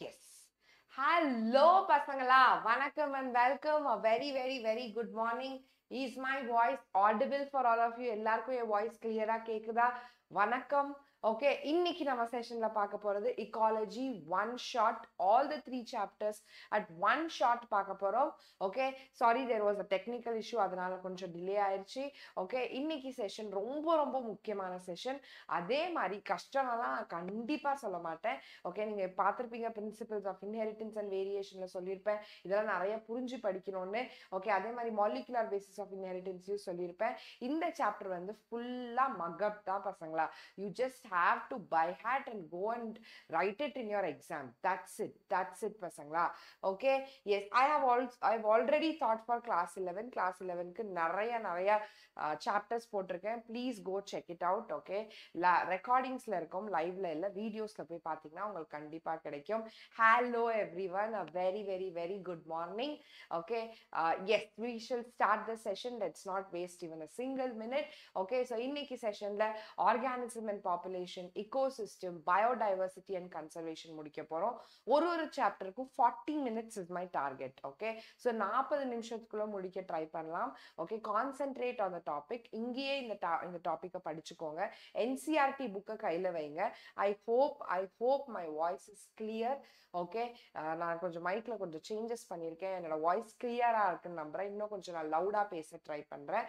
S hello பசங்களா. வணக்கம் and welcome a very very very good morning is my voice audible for all of you எல்லாருக்கும் என் voice கிளியரா கேக்குதா? வணக்கம். ஓகே இன்னைக்கு நம்ம செஷன்ல பார்க்க போறது ecology one shot all the three chapters at one shot பார்க்க போறோம். Okay sorry there was a technical issue அதனால கொஞ்சம் டிலே ஆயிடுச்சு ஓகே இன்னைக்கு செஷன் ரொம்ப ரொம்ப முக்கியமான செஷன் அதே மாதிரி கஷ்டம்லாம் நான் கண்டிப்பா சொல்ல மாட்டேன். ஓகே நீங்க பார்த்துருப்பீங்க பிரின்சிபல்ஸ் ஆஃப் இன்ஹெரிட்டன்ஸ் அண்ட் வேரியேஷன்ல சொல்லியிருப்பேன். இதெல்லாம் நிறைய புரிஞ்சு படிக்கணும்னு. ஓகே அதே மாதிரி மாலிகுலர் பேசிஸ் ஆஃப் இன்ஹெரிட்டன்ஸையும் சொல்லியிருப்பேன். இந்த சாப்டர் வந்து ஃபுல்லா மகப் தான் பசங்களா. You just have to by heart and go and write it in your exam that's it that's it பசங்களா. Okay yes I have also I already taught for class eleven class இலவனுக்கு நிறைய நிறைய chapters போட்டிருக்கேன். Please go check it out okay ரெக்கார்டிங்ஸ்ல இருக்கும். லைவ்ல இல்லை. வீடியோஸ்ல போய் பார்த்தீங்கன்னா உங்களுக்கு கண்டிப்பா கிடைக்கும். Hello everyone a very very very good morning okay yes we shall start the session let's not waste even a single minute okay so இன்னைக்கு செஷன்ல organism and population ecosystem biodiversity and conservation முடிக்க போறோம். ஒரு ஒரு சாப்டருக்கும் forty minutes is my target okay so நாற்பது நிமிஷத்துக்குள்ள முடிக்க try பண்ணலாம் okay concentrate on the topic இங்கேயே இந்த டா இந்த டாப்பிக்கை படிச்சுக்கோங்க. என்சிஆர்டி புக்கை கையில் வைங்க. I hope I hope my voice is clear okay நான் கொஞ்சம் மைக்கில் கொஞ்சம் சேஞ்சஸ் பண்ணியிருக்கேன். என்னோட வாய்ஸ் கிளியராக இருக்குன்னு நம்புறேன். இன்னும் கொஞ்சம் நான் லவுடாக பேச ட்ரை பண்ணுறேன்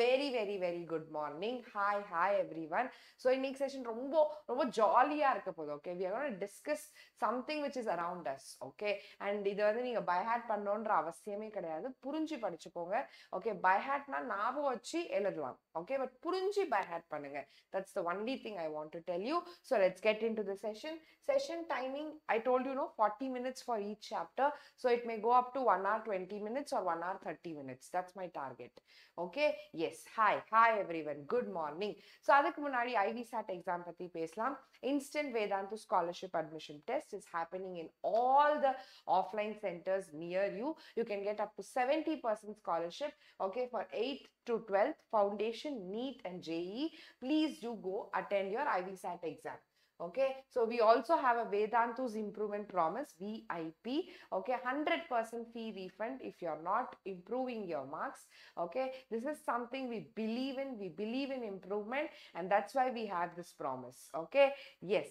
very very very good morning hi hi everyone so இன்னைக்கு செஷன் ரொம்ப ரொம்ப ஜாலியாக இருக்க போகுது okay we are discuss something which is around us okay and இது வந்து நீங்கள் பைஹேட் பண்ணணுன்ற அவசியமே கிடையாது. புரிஞ்சு படிச்சுக்கோங்க ஓகே பைஹேட்னா ஞாபகம் வச்சு எழுதலாம். ஓகே பட் புரிஞ்சு பைஹேட் பண்ணுங்க. That's the only thing I want to tell you so let's get into the session session timing I told you no forty minutes for each chapter so it may go up to one hour twenty minutes or one hour thirty minutes that's my target okay yes hi hi everyone good morning so அதுக்கு முன்னாடி IV chat exam பற்றி பேசலாம். Instant Vedantu Scholarship Admission Test is happening in all the offline centers near you. You can get up to 70% scholarship, okay, for 8th to 12th, Foundation, NEET and JE. Please do go attend your IVSAT exam okay so we also have a vedantu's improvement promise vip okay 100% fee refund if you're not improving your marks. Okay this is something we believe in we believe in improvement and that's why we have this promise. Okay yes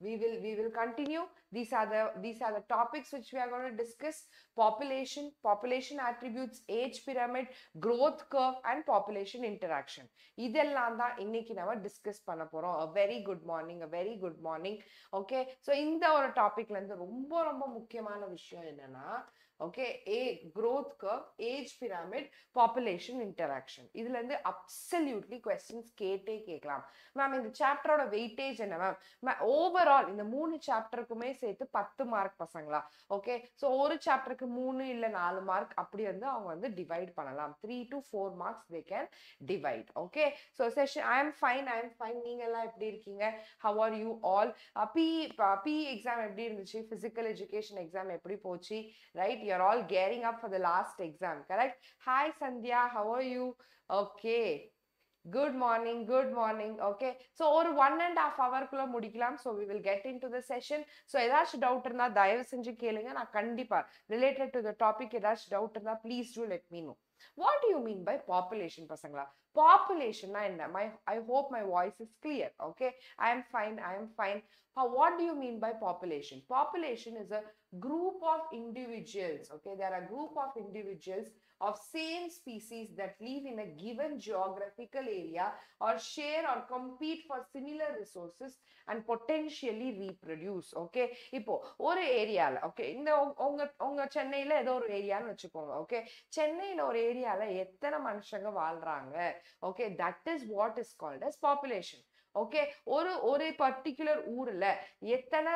we will we will continue these are the these are the topics which we are going to discuss population population attributes age pyramid growth curve and population interaction இதெல்லாம் தான் இன்னைக்கு நம்ம discuss பண்ண போறோம் a very good morning a very good morning okay so இந்த ஒரு டாபிக்ல இருந்து ரொம்ப ரொம்ப முக்கியமான விஷயம் என்னன்னா okay a growth curve age pyramid population interaction இதுல இருந்து அப்சல்யூட்லி கொஸ்டின்ஸ் கேட்டே கேட்கலாம். மேம் இந்த சாப்டரோட வெயிட்டேஜ் என்ன மேம் ஓவரால் இந்த மூணு சாப்டருக்குமே சேர்த்து பத்து மார்க் பசங்களா? ஓகே ஸோ ஒரு சாப்டருக்கு மூணு இல்லை நாலு மார்க் அப்படி வந்து அவங்க வந்து டிவைட் பண்ணலாம். Three to four marks they can divide okay so session I am fine I am fine நீங்க எல்லாம் எப்படி இருக்கீங்க? How are you all P P exam எப்படி இருந்துச்சு? ஃபிசிக்கல் எஜுகேஷன் எக்ஸாம் எப்படி போச்சு? Right you're all gearing up for the last exam correct hi Sandhya how are you okay good morning good morning okay so ஒரு one and half ஹவர்க்குள்ள முடிக்கலாம். So we will get into the session so ஏதாச்சும் doubt இருந்தால் தயவு செஞ்சு கேளுங்க. நான் கண்டிப்பாக ரிலேட்டட் டு த டாபிக் ஏதாச்சும் டவுட் இருந்தால் please do let me know what you mean by population பசங்களா? பாப்புலேஷன்னா என்ன? My I hope my voice is clear okay I am fine I am fine what do you mean by population population is a group of individuals okay there are group of individuals of same species that live in a given geographical area or share or compete for similar resources and potentially reproduce okay இப்போ ஒரு ஏரியால okay இந்த உங்க உங்க சென்னையில ஏதோ ஒரு ஏரியான்னு வச்சுக்கோங்க ஓகே சென்னையில ஒரு ஏரியால எத்தனை மனுஷங்க வாழ்றாங்க okay that is what is called as population Okay ஒரு ஒரு பர்டிகுலர் ஊர்ல எத்தனை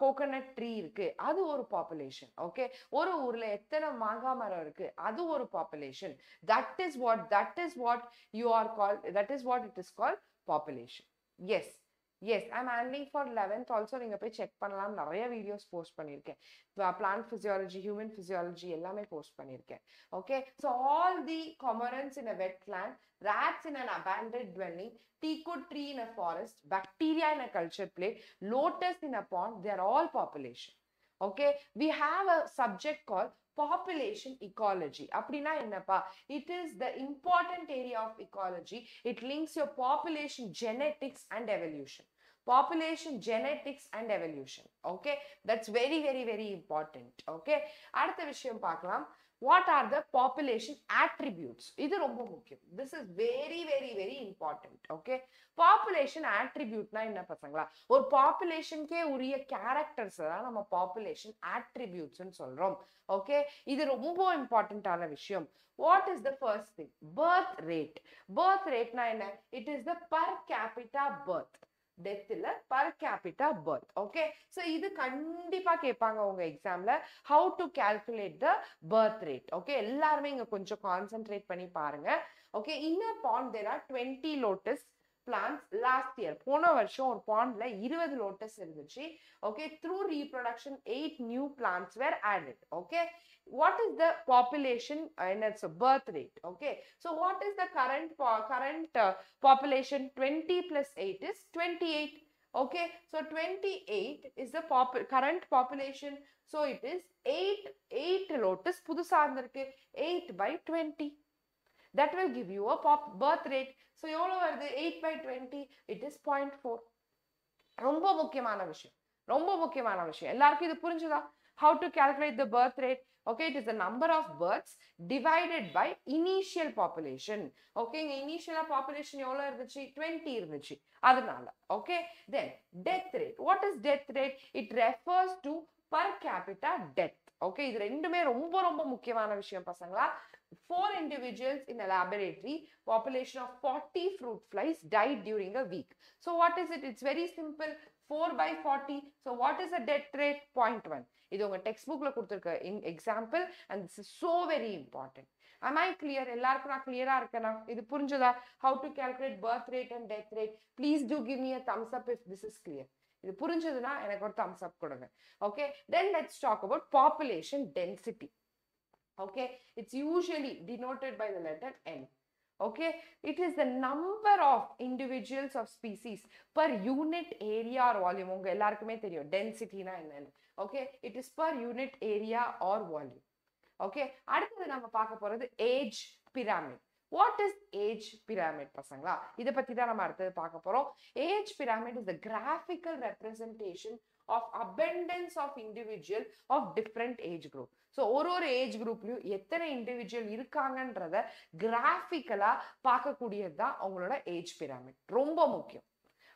கோகனட் ட்ரீ இருக்கு? அது ஒரு பாப்புலேஷன் ஓகே ஒரு ஊர்ல எத்தனை மாங்காய் மரம் இருக்கு? அது ஒரு population that is what that is what you are call that is what it is call population yes yes I'm handling for eleventh also நீங்கள் போய் செக் பண்ணலாம். நிறைய வீடியோஸ் போஸ்ட் பண்ணியிருக்கேன். பிளான்ட் ஃபிசியாலஜி ஹியூமன் ஃபிசியாலஜி எல்லாமே post பண்ணியிருக்கேன். Okay so all the cormorants in a wetland rats in an abandoned dwelling, teakwood tree in a forest, bacteria in a culture plate, lotus in a pond, they are all population. Okay we have a subject call population ecology அப்படின்னா என்னப்பா? It is the important area of ecology it links your population genetics and evolution population genetics and evolution okay that's very very very important okay அடுத்த விஷயம் பார்க்கலாம். What are the population attributes இது ரொம்ப முக்கியம். This is very very very important okay population ஆட்ரிபியூட்னா என்ன பசங்களா? ஒரு பாப்புலேஷனுக்கே உரிய கேரக்டர்ஸ் தான் நம்ம பாப்புலேஷன் attributes சொல்றோம் ஓகே இது ரொம்ப இம்பார்ட்டன்டான விஷயம். What is the first thing birth rate birth rate என்ன? It is the per capita birth டெத்தில் per capita birth okay so இது கண்டிப்பா கேட்பாங்க உங்க எக்ஸாம்ல how to calculate the birth rate okay எல்லாருமே இங்க கொஞ்சம் கான்சென்ட்ரேட் பண்ணி பாருங்க ஓகே இன்னும் pond there are twenty lotus plants last year போன வருஷம் ஒரு பாண்ட்ல இருபது லோட்டஸ் இருந்துச்சு okay through reproduction eight new plants were added okay what is the population uh, and it's a birth rate okay so what is the current po- current uh, population 20 plus 8 is 28 okay so 28 is the pop- current population so it is 8 8 lotus புதுசா இருந்திருக்கு 8 by 20 that will give you a pop birth rate so எவ்வளவு வருது 8 by 20 it is 0.4 ரொம்ப முக்கியமான விஷயம் ரொம்ப முக்கியமான விஷயம் எல்லாருக்கும் இது புரிஞ்சுதா how to calculate the birth rate okay it is the number of births divided by initial population okay இங்க initial population எவ்வளவு இருந்துச்சு 20 இருந்துச்சு அதனால okay then death rate what is death rate it refers to per capita death okay இது ரெண்டுமே ரொம்ப ரொம்ப முக்கியமான விஷயம் பசங்களா four individuals in a laboratory population of 40 fruit flies died during a week so what is it it's very simple 4 by 40 so what is the death rate 0.1 இது உங்க text புக்கில் கொடுத்துருக்க in example and this is so very important I'm I clear எல்லாருக்கும் நான் கிளியராக இருக்கேனா இது புரிஞ்சதா how to calculate birth rate and death rate please do give me a thumbs up if this is clear இது புரிஞ்சதுன்னா எனக்கு ஒரு தம்ஸ் அப் கொடுங்க okay then let's talk about population density okay it's usually denoted by the letter N okay it is the number of individuals of species per unit area or volume உங்க எல்லாருக்குமே தெரியும் டென்சிட்டினா என்னன்னு okay it is per unit area or volume okay அடுத்தது நம்ம பார்க்க போறது age pyramid what is age pyramid பசங்களா? இதை பத்தி தான் நம்ம அடுத்தது பார்க்க போறோம். Age pyramid is the graphical representation of abundance of individual of different age group so ஒரு ஒரு ஏஜ் குரூப்லயும் எத்தனை இண்டிவிஜுவல் இருக்காங்கன்றத கிராஃபிக்கலா பார்க்கக்கூடியது தான் அவங்களோட ஏஜ் பிராமிட் ரொம்ப முக்கியம்.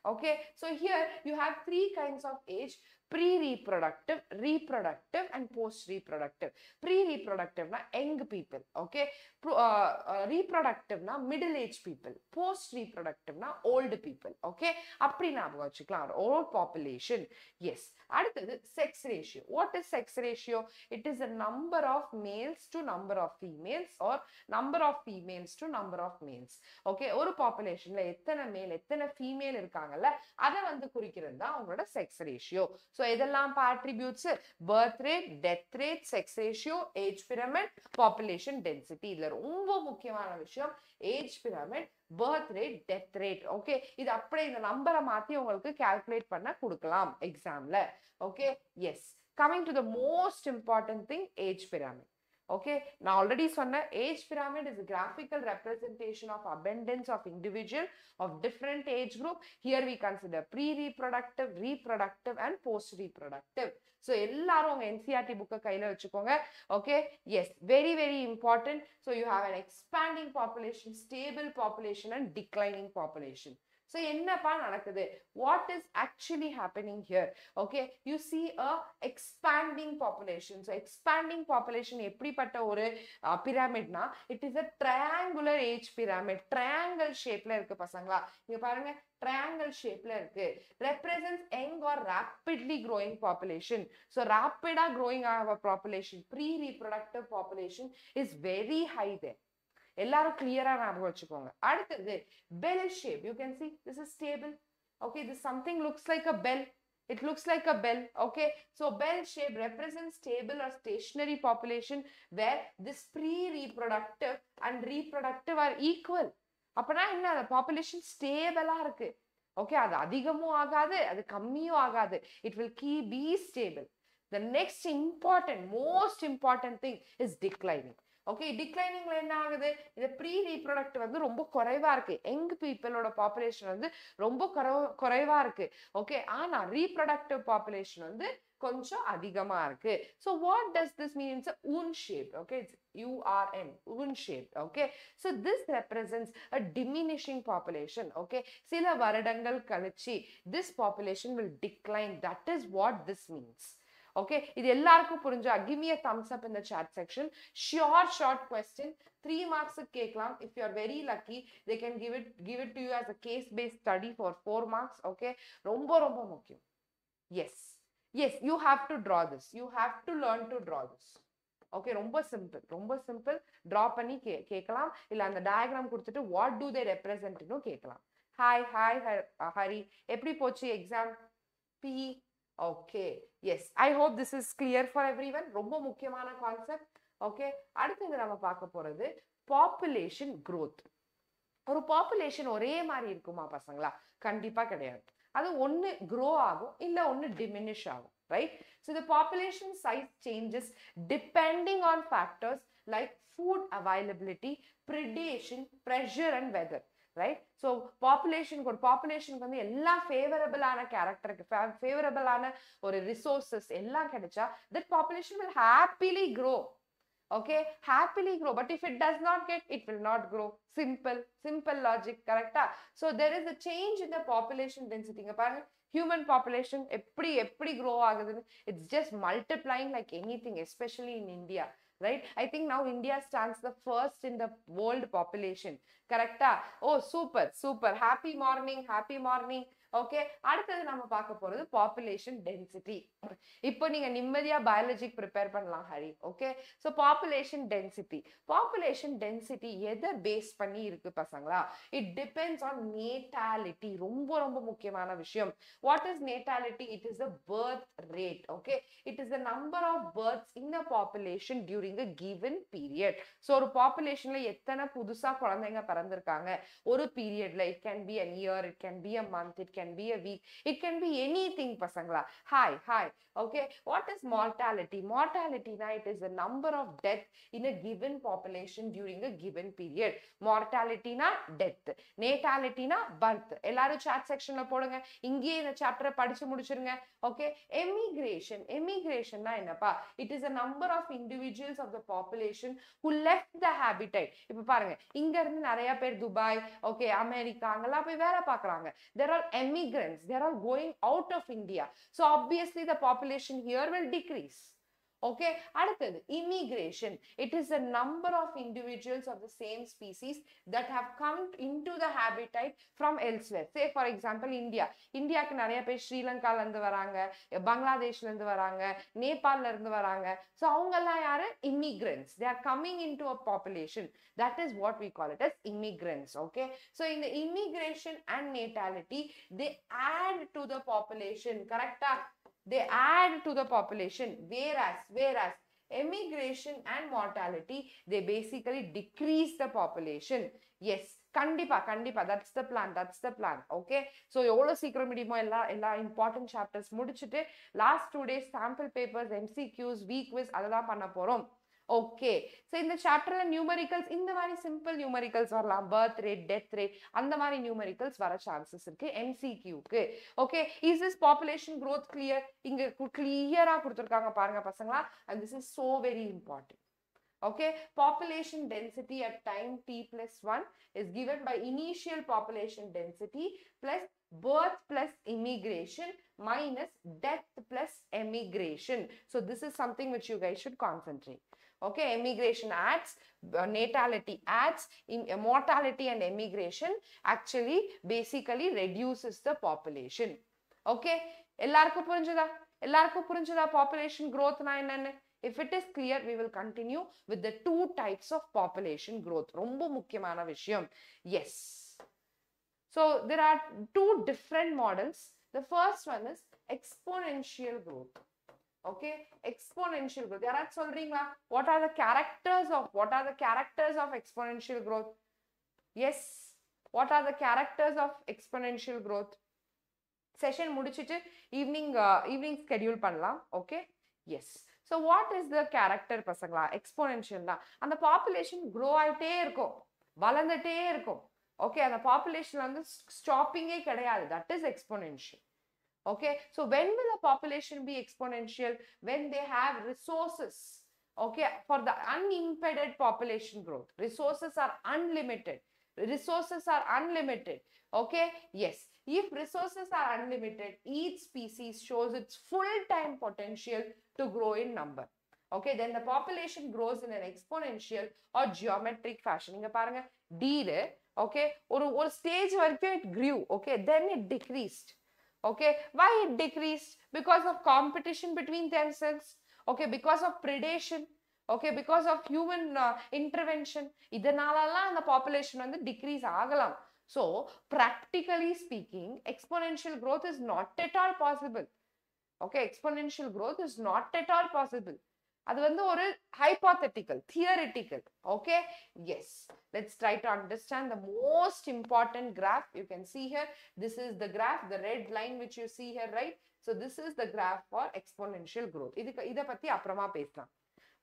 Okay? So here you have three kinds of age pre reproductive reproductive and post reproductive pre ரீப்ரொடக்டிவ்னா young people okay ரீப்ரொடக்டிவ்னா middle age people post ரீப்ரொடக்டிவ்னா ஓல்டு பீப்புள் ஓகே அப்படி ஞாபகம் வச்சுக்கலாம் ஓல்ட் பாப்புலேஷன் எஸ் அடுத்தது sex ratio what is sex ratio it is a number of males to number of females or number of females to number of males okay ஒரு பாப்புலேஷன்ல எத்தனை மேல் எத்தனை female இருக்காங்கல்ல அதை வந்து குறிக்கிறது தான் அவங்களோட செக்ஸ் ரேஷியோ ஸோ இதெல்லாம் attributes birth rate death rate sex ratio age pyramid population density இதுல ரொம்ப முக்கியமான விஷயம் age pyramid birth rate death rate okay இது அப்படியே இந்த நம்பரை மாத்தி உங்களுக்கு கால்குலேட் பண்ண கொடுக்கலாம் எக்ஸாம்ல okay yes coming to the most important thing age pyramid okay நான் ஆல்ரெடி சொன்னேன் age pyramid is graphical representation of abundance of individual of different age group here we consider pre reproductive reproductive and post reproductive so எல்லாரும் உங்க NCERT புக்கை கையில் வச்சுக்கோங்க okay yes very very important so you have an expanding population stable population and declining population so என்னப்பா நடக்குது? What is actually happening here okay you see a expanding population so expanding population எப்படிப்பட்ட ஒரு பிராமிட்னா it is a triangular age pyramid triangle ஷேப்ல இருக்கு பசங்களா. இங்க பாருங்க triangle ஷேப்ல இருக்கு. Represents young or rapidly growing population so rapida growing ஆக population pre reproductive population is very high there. எல்லாரும் கிளியரா ஞாபகம் வச்சுக்கோங்க அடுத்தது bell shape you can see this is stable okay this something looks like a bell it looks like a bell okay so bell shape represents stable or stationary population where this pre-reproductive and reproductive are equal அப்பனா என்ன அந்த population ஸ்டேபிளா இருக்கு okay அது அதிகமும் ஆகாது அது கம்மியும் ஆகாது it will key be stable the next important most important thing is declining okay டிக்ளைனிங்ல என்ன ஆகுது? இந்த ப்ரீ ரீப்ரொடக்ட் வந்து ரொம்ப குறைவா இருக்கு. யங் பீப்புளோட பாப்புலேஷன் வந்து ரொம்ப குறைவா இருக்கு. ஓகே ஆனா ரீப்ரொடக்டிவ் பாப்புலேஷன் வந்து கொஞ்சம் அதிகமா இருக்கு. So what does this means urn shape okay it's U R N urn shape okay so this represents a diminishing population okay சில வருடங்கள் கழிச்சு this population will decline that is what this means okay இது எல்லாருக்கும் புரிஞ்சா? Give me thumbs up இந்த chat section sure short question three மார்க்ஸுக்கு கேட்கலாம். If you are very lucky they can give it give it to you as a case based study for four marks okay ரொம்ப ரொம்ப முக்கியம். Yes yes you have to draw this you have to learn to draw this okay ரொம்ப simple ரொம்ப simple draw பண்ணி கே கேட்கலாம். இல்லை அந்த டயக்ராம் கொடுத்துட்டு வாட் டூ தே ரெப்ரசன்ட்னு கேட்கலாம். ஹாய் ஹாய் ஹரி எப்படி போச்சு exam P okay yes I hope this is clear for everyone ரொம்ப முக்கியமான கான்செப்ட் ஓகே அடுத்தது நம்ம பார்க்க போகிறது பாப்புலேஷன் க்ரோத் ஒரு பாப்புலேஷன் ஒரே மாதிரி இருக்குமா பசங்களா? கண்டிப்பாக கிடையாது. அது ஒன்று க்ரோ ஆகும் இல்லை ஒன்று டிமினிஷ் ஆகும் right so the population size changes depending on factors like food availability predation pressure and weather right so பாப்புலேஷனுக்கு ஒரு பாப்புலேஷனுக்கு வந்து எல்லாம் ஃபேவரபிளான கேரக்டருக்கு ஃபேவரபிளான ஒரு ரிசோர்சஸ் எல்லாம் கிடைச்சா that population will happily grow okay happily grow but if it does not get it will not grow simple simple logic கரெக்டா so there is a change in the population டென்சிட்டிங்க பாருங்க ஹியூமன் பாப்புலேஷன் எப்படி எப்படி grow ஆகுதுன்னு it's just multiplying like anything especially in India right I think now India stands the first in the world population கரெக்டா ஓ super super happy morning happy morning okay அடுத்தது நம்ம பார்க்க போறது population density இப்போ நீங்க நிம்மதியா பயாலஜிக்கு ப்ரிப்பேர் பண்ணலாம் Hari. Okay so population density population density எதை பேஸ் பண்ணி இருக்கு பசங்களா? இட் டிபெண்ட்ஸ் ஆன் நேட்டாலிட்டி ரொம்ப ரொம்ப முக்கியமான விஷயம். What is natality it is the birth rate okay it is the number of births in a population during a given period so ஒரு பாப்புலேஷன்ல எத்தனை புதுசா குழந்தைங்க பிறந்திருக்காங்க? ஒரு பீரியட்ல it can be an year it can be a month it can be a week it can be anything பசங்களா. Hi hi hi okay what is mortality mortality na it is the number of death in a given population during a given period mortality na death natality na birth எல்லாரும் chat sectionல போடுங்க இங்கேயே இந்த சாப்டரை படிச்சு முடிச்சிருங்க okay emigration எமிகிரேஷன்னா என்னப்பா it is a number of individuals of the population who left the habitat இப்ப பாருங்க இங்க இருந்து நிறைய பேர் துபாய் ஓகே அமெரிக்கா அங்கெல்லாம் போய் வேலை பாக்குறாங்க there are emigrants they are all going out of india so obviously the population here will decrease okay அடுத்தது immigration it is a number of individuals of the same species that have come into the habitat from elsewhere say for example India இந்தியாவுக்கு நிறைய பேர் ஸ்ரீலங்காலேருந்து வராங்க பங்களாதேஷ்லேருந்து வராங்க நேபாளிலேருந்து வராங்க so அவங்கெல்லாம் யாரு immigrants they are coming into a population that is what we call it as immigrants okay so இந்த immigration and natality they add to the population கரெக்டா they add to the population whereas whereas emigration and mortality they basically decrease the population. Yes கண்டிப்பா கண்டிப்பா. That's the plan that's the plan okay so எவ்வளோ சீக்கிரம் முடியுமோ எல்லா எல்லா important chapters முடிச்சுட்டு last two days sample papers MCQs week wise அதெல்லாம் பண்ண போகிறோம் ஓகே ஸோ இந்த சாப்டர்ல நியூமரிக்கல்ஸ் இந்த மாதிரி சிம்பிள் நியூமரிக்கல்ஸ் வரலாம் பர்த் ரேட் டெத் ரேட் அந்த மாதிரி நியூமரிக்கல்ஸ் வர சான்சஸ் இருக்கு எம்சிக்யூக்கு okay is this population growth clear இங்க கிளியரா கொடுத்துருக்காங்க பாருங்க பசங்களா and this is so very important okay population density at time t plus 1 is given by initial population density plus birth plus immigration minus death plus emigration so this is something which you guys should concentrate okay emigration adds uh, natality adds in uh, mortality and emigration actually basically reduces the population okay எல்லாருக்கும் புரிஞ்சுதா எல்லாருக்கும் புரிஞ்சுதா population growth நான் என்னன்னு if it is clear we will continue with the two types of population growth ரொம்ப முக்கியமான விஷயம் yes so there are two different models the first one is exponential growth Okay? Exponential growth. யாராவது சொல்றீங்களா? What are the characters of what are the characters of exponential growth? Yes. What are the characters of exponential growth? Session முடிச்சிட்டு evening evening schedule பண்ணலாம். Okay yes so what is the character பசங்களா? Exponential தான். அந்த population grow ஆயிட்டே இருக்கும். வளர்ந்துட்டே இருக்கும். Okay அந்த பாப்புலேஷன் வந்து ஸ்டாப்பிங்கே கிடையாது. That is exponential okay so when will a population be exponential when they have resources okay for the unimpeded population growth resources are unlimited resources are unlimited okay yes if resources are unlimited each species shows its full time potential to grow in number okay then the population grows in an exponential or geometric fashion இங்க பாருங்க deed okay ஒரு ஒரு stage வரைக்கும் it grew okay then it decreased okay why it decreased because of competition between themselves okay because of predation okay because of human uh, intervention இதனாலலாம் அந்த population வந்து decrease ஆகலாம் so practically speaking exponential growth is not at all possible okay exponential growth is not at all possible அது வந்து ஒரு hypothetical theoretical okay yes let's try to understand the most important graph you can see here this is the graph the red line which you see here right so this is the graph for exponential growth இதுக்கு இத பத்தி அப்புறமா பேசலாம்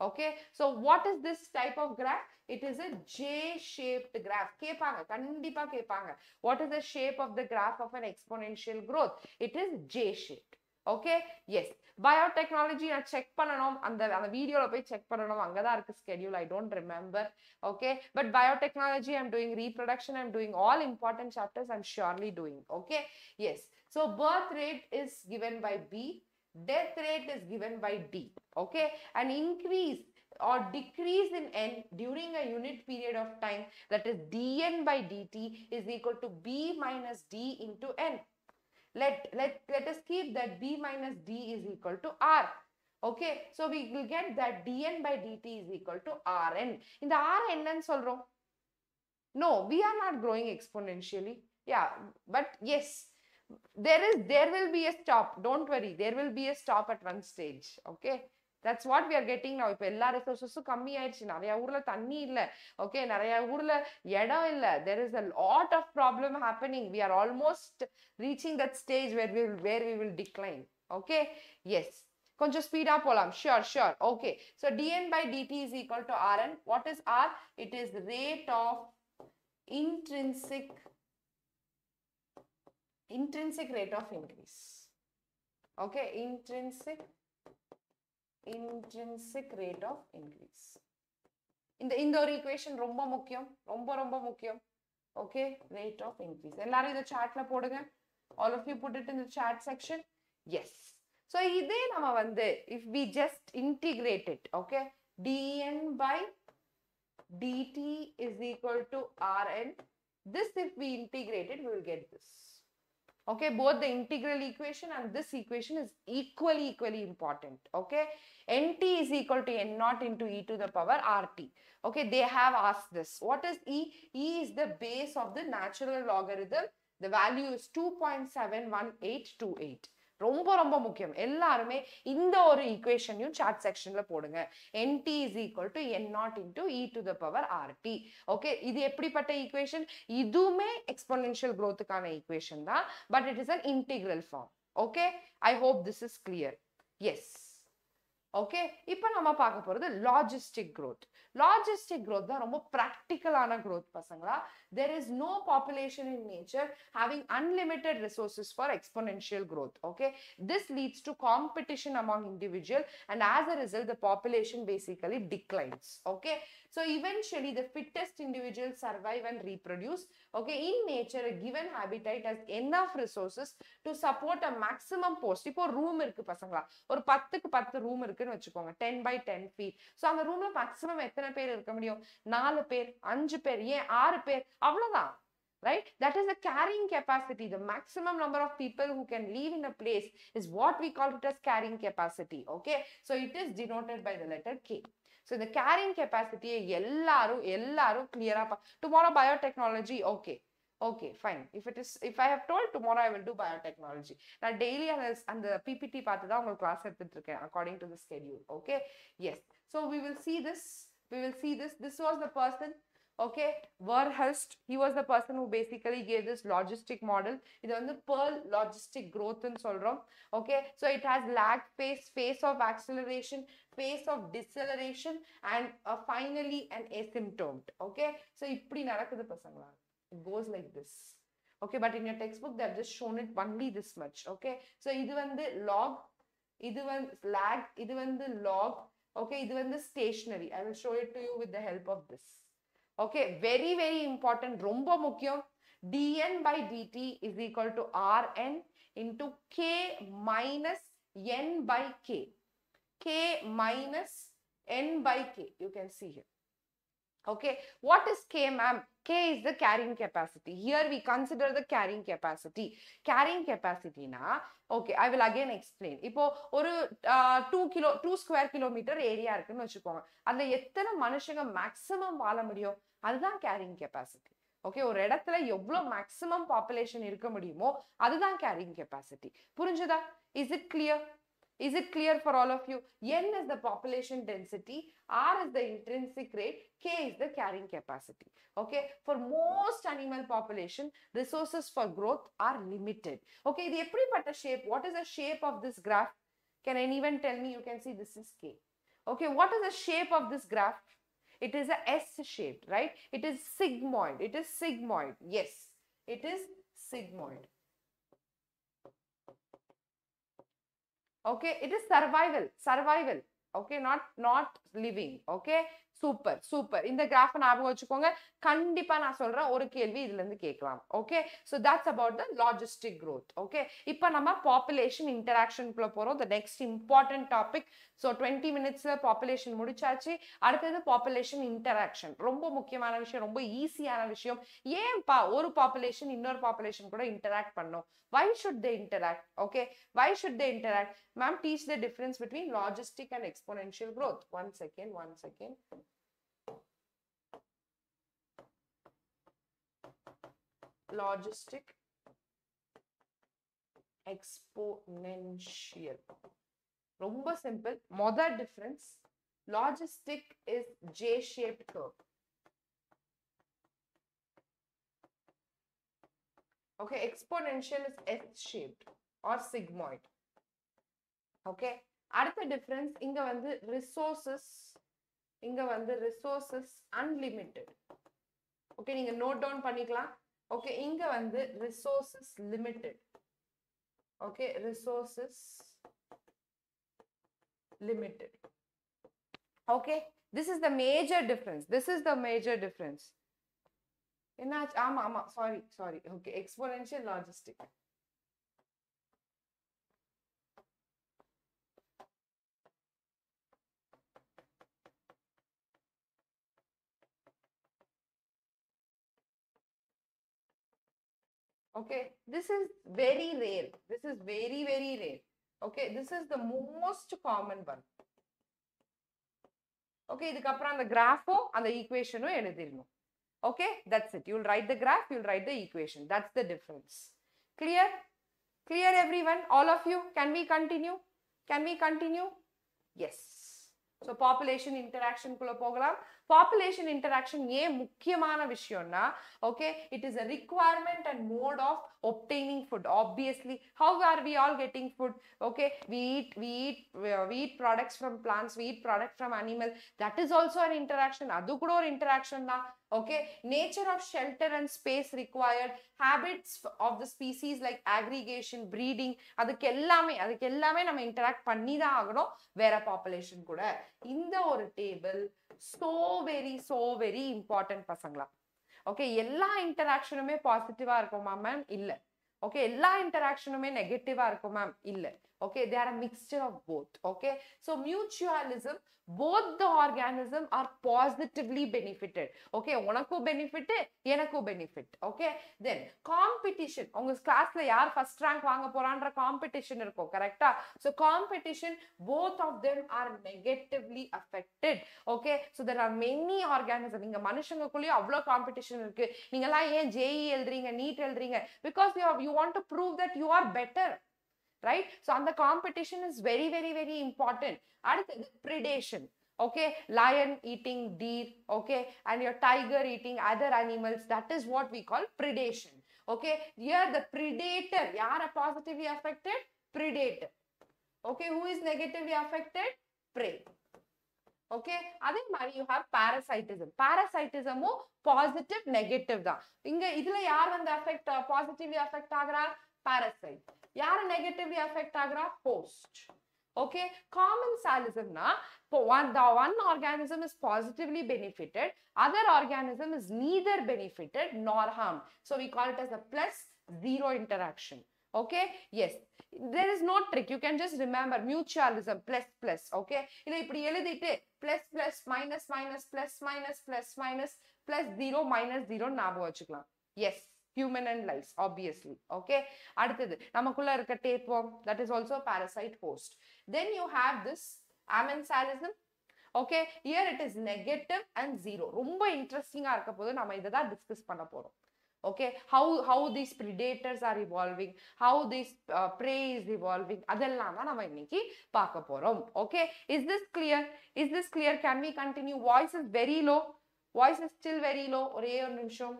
okay so what is this type of graph it is a j shaped graph கேட்பாங்க கண்டிப்பா கேட்பாங்க what is the shape of the graph of an exponential growth it is j shaped okay yes biotechnology நான் check பண்ணணும் அந்த அந்த வீடியோல போய் check பண்ணணும் அங்கதான் இருக்கு schedule i don't remember okay but biotechnology i'm doing reproduction i'm doing all important chapters i'm surely doing okay yes so birth rate is given by b death rate is given by d okay an increase or decrease in n during a unit period of time that is dn by dt is equal to b minus d into n Let, let, let us keep that b minus d is equal to r. Okay, so we will get that dn by dt is equal to rn. In the rnn solrong. No, we are not growing exponentially. Yeah, but yes, there is there will be a stop. Don't worry, there will be a stop at one stage. Okay. That's what we are getting now இப்போ எல்லா ரிசோர்ஸஸும் கம்மி ஆயிடுச்சு நிறைய ஊர்ல தண்ணி இல்ல okay நிறைய ஊர்ல இடம் இல்ல there is a lot of problem happening we are almost reaching that stage where we will where we will decline okay yes கொஞ்சம் ஸ்பீடா போலாம் sure sure okay so dn by dt is equal to rn what is r it is rate of intrinsic intrinsic rate of increase okay intrinsic intrinsic rate of increase இந்த இந்த ஒரு equation ரொம்ப முக்கியம் ரொம்ப ரொம்ப முக்கியம். ஓகே ரேட் ஆஃப் இன்க்ரீஸ் எல்லாரும் இதை சாட்ல போடுங்க. All of you put it in chat section yes so இதே நம்ம வந்து if we just integrate it okay dN by dt is equal to rn. This if we integrate it we will get this. Okay both the integral equation and this equation is equally equally important. Okay nt is equal to n naught into e to the power rt okay they have asked this. What is e? E is the base of the natural logarithm. The value is 2.71828 ரொம்ப ரொம்ப முக்கியம். எல்லாருமே இந்த ஒரு ஈக்குவேஷனையும் chat செக்ஷன்ல போடுங்க. Nt is equal to n naught into e to the power rt okay இது எப்படிப்பட்ட ஈக்குவேஷன் இதுவுமே எக்ஸ்பொனென்ஷியல் க்ரோத்துக்கான ஈக்குவேஷன் தான். But it is an integral form okay I hope this is clear yes okay இப்போ நம்ம பார்க்க போறது லாஜிஸ்டிக் க்ரோத் லாஜிஸ்டிக் க்ரோத் தான் ரொம்ப ப்ராக்டிக்கலான க்ரோத் பசங்களா there is no population in nature having unlimited resources for exponential growth okay this leads to competition among individual and as a result the population basically declines okay So eventually the fittest individuals survive and reproduce. Okay, in nature, a given habitat has enough resources to support a maximum post. இப்போ room இருக்கு பசங்களா ஒரு பத்துக்கு பத்து room இருக்குன்னு வச்சுக்கோங்க ten by ten feet so அந்த ரூம்ல மேக்ஸிமம் எத்தனை பேர் இருக்க முடியும் நாலு பேர் அஞ்சு பேர் ஏன் ஆறு பேர் அவ்வளவுதான் right that is the carrying capacity the maximum number of people who can live in a place is what we call it as carrying capacity okay so it is denoted by the letter k so the carrying capacity எல்லாரும் எல்லாரும் clear tomorrow biotechnology okay okay fine if it is if i have told tomorrow i will do biotechnology நான் daily அந்த அந்த PPT பார்த்து தான் உங்களுக்கு class எடுத்துட்டு இருக்கேன் according to the schedule okay yes so we will see this we will see this this was the person okay verhulst he was the person who basically gave this logistic model இது வந்து pearl logistic growth ன்னு சொல்றோம் okay so it has lag phase phase of acceleration phase of deceleration and uh, finally an asymptote okay so இப்படி நடக்குது பசங்களா it goes like this okay but in your textbook they have just shown it only this much okay so இது வந்து log இது வந்து lag இது வந்து log okay இது வந்து stationary i will show it to you with the help of this okay very very important ரொம்ப முக்கியம் dn by dt is equal to rn into k minus n by k k minus n by k you can see here Okay what is k ma'am? K is the carrying capacity. Here we consider the carrying capacity. Carrying capacity na okay i will again explain. இப்போ ஒரு two kilo two square kilometre area இருக்குன்னு வச்சுக்கோங்க. அதுல எத்தனை மனுஷங்க maximum வாழ முடியும்? அதுதான் கேரிங் கெப்பாசிட்டி ஓகே ஒரு இடத்துல எவ்வளவு மேக்ஸிமம் பாப்புலேஷன் இருக்க முடியுமோ அதுதான் கேரிங் கெப்பாசிட்டி புரிஞ்சுதா? Is it clear Is it clear for all of you? N is the population density, R is the intrinsic rate, K is the carrying capacity. Okay, for most animal population, resources for growth are limited. Okay, the epipata shape, what is the shape of this graph? Can anyone tell me? You can see this is K. Okay, what is the shape of this graph? It is a S shaped, right? It is sigmoid. It is sigmoid. Yes, it is sigmoid. Okay it is survival survival. Okay not not living. Okay super super இந்த graph ஞாபகம் வச்சுக்கோங்க. கண்டிப்பா நான் சொல்றேன் ஒரு கேள்வி இதுல இருந்து கேட்கலாம். Okay so that's about the logistic growth okay இப்போ நம்ம பாப்புலேஷன் இன்டராக்ஷனுக்குள்ள போறோம். The next important topic so twenty மினிட்ஸ்ல பாப்புலேஷன் முடிச்சாச்சு. அடுத்தது பாப்புலேஷன் இன்டராக்ஷன் ரொம்ப முக்கியமான விஷயம் ரொம்ப ஈஸியான விஷயம். ஏன்பா ஒரு பாப்புலேஷன் இன்னொரு பாப்புலேஷன் கூட இன்டராக்ட் பண்ணும்? Why should they interact okay why should they interact ma'am teach the difference between logistic and exponential growth one second one second logistic exponential. ரொம்ப சிம்பிள் மொதல் difference logistic is J shaped curve okay exponential is s shaped or sigmoid. Okay அடுத்த difference இங்க வந்து resources இங்க வந்து resources unlimited okay நீங்க note down பண்ணிக்கலாம். Okay இங்க வந்து resources limited okay resources limited okay this is the major difference this is the major difference என்னாச்சு? ஆமா ஆமா. Sorry sorry okay exponential logistic okay this is very rare this is very very rare okay this is the most common one okay இதுக்கப்புறம் அந்த கிராஃபும் அந்த ஈக்குவேஷனும் எழுதிடணும் okay that's it you'll write the graph you'll write the equation that's the difference clear clear everyone all of you can we continue can we continue yes so population interaction குள்ள போகலாம் population interaction ஏன் முக்கியமான விஷயம்னா okay it is a requirement and mode of obtaining food obviously how are we all getting food okay we eat we eat we eat eat products from plants we eat product from animal that is also an interaction அது கூட ஒரு interaction தான் okay nature of shelter and space required habits of the species like aggregation breeding அதுக்கு எல்லாமே அதுக்கு எல்லாமே நம்ம interact பண்ணி தான் ஆகணும் வேற பாப்புலேஷன் கூட இந்த ஒரு table so very so very important பசங்களா ஓகே எல்லா இன்டராக்ஷனுமே பாசிட்டிவா இருக்குமா மேம் இல்ல. ஓகே எல்லா இன்டராக்ஷனுமே நெகட்டிவா இருக்கும் மேம் இல்ல. okay they are a mixture of both okay so mutualism both the organism are positively benefited okay உனக்கும் benefit எனக்கும் benefit okay then competition உங்க கிளாஸ்ல யார் ஃபர்ஸ்ட் ரேங்க் வாங்க போறான்ற காம்படிஷன் இருக்கும் கரெக்டா so competition both of them are negatively affected okay so there are many organisms நீங்க மனுஷங்களுக்குள்ளேயும் அவ்வளவு காம்படிஷன் இருக்கு நீங்க எல்லாம் ஏன் ஜேஇ எழுதுறீங்க நீட் எழுதுறீங்க because you you want to prove that you are better Right so அந்த competition is very very very important அடுத்தது predation okay lion eating deer okay and your tiger eating other animals that is what we call predation okay here the predator யார positively affected predator okay who is negatively affected prey okay அதே மாதிரி you have parasitism பாரசைட்டிசமும் positive negative தான் இங்க இதுல யார் வந்து affect positively affect ஆகுறா Parasite. ಯಾರು negatively effect Agra host okay? Common salism na one the one organism is positively benefited other organism is neither benefited nor harmed. So we call it as a plus zero interaction. Okay? Yes. There is no trick. You can just remember mutualism plus plus. Okay? illa ipdi eludite plus plus minus minus plus minus plus minus plus zero minus zero nabu vachikalam yes. Human and life obviously okay அடுத்தது நமக்குள்ள இருக்க tapeworm that is also parasite host then you have this amensalism okay here it is negative and zero ரொம்ப இன்ட்ரெஸ்டிங்காக இருக்க போது நம்ம இதை தான் டிஸ்கஸ் பண்ண போகிறோம் okay how how these predators are evolving how these prey is evolving அதெல்லாம் தான் நம்ம இன்னைக்கு பார்க்க போகிறோம் okay is this clear is this clear can we continue voice is very low voice is still very low ஒரே ஒரு நிமிஷம்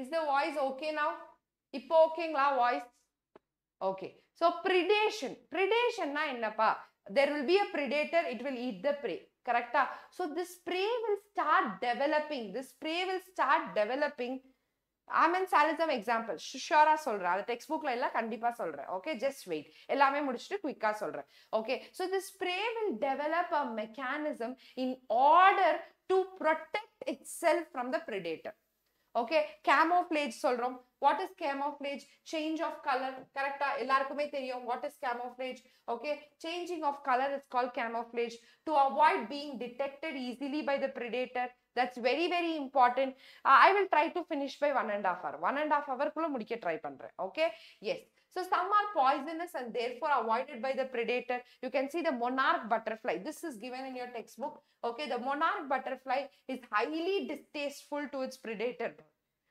is the voice okay now இப்போ ஓகேங்களா வாய்ஸ் ஓகே ஸோ ப்ரிடேஷன் ப்ரிடேஷன்னா என்னப்பா? There will be a predator it will eat the prey கரெக்டா so this prey will start developing this prey will start developing amensalism example ஷுஷாரா சொல்றேன். அது text புக்ல எல்லாம் கண்டிப்பா சொல்றேன். ஓகே ஜஸ்ட் வெயிட் எல்லாமே முடிச்சுட்டு குயிக்கா சொல்றேன். Okay so this prey will develop a mechanism in order to protect itself from the predator okay camouflage சொல்றோம் what is camouflage change of colour கரெக்டா எல்லாருக்குமே தெரியும் what is camouflage okay changing of colour is call camouflage to avoid being detected easily by the predator That's very very important I will try to finish by one and half hour one and half ஹவர்க்குள்ள முடிக்க try பண்றேன் okay yes So some are poisonous and therefore avoided by the predator. You can see the monarch butterfly. This is given in your textbook. Okay, the monarch butterfly is highly distasteful to its predator.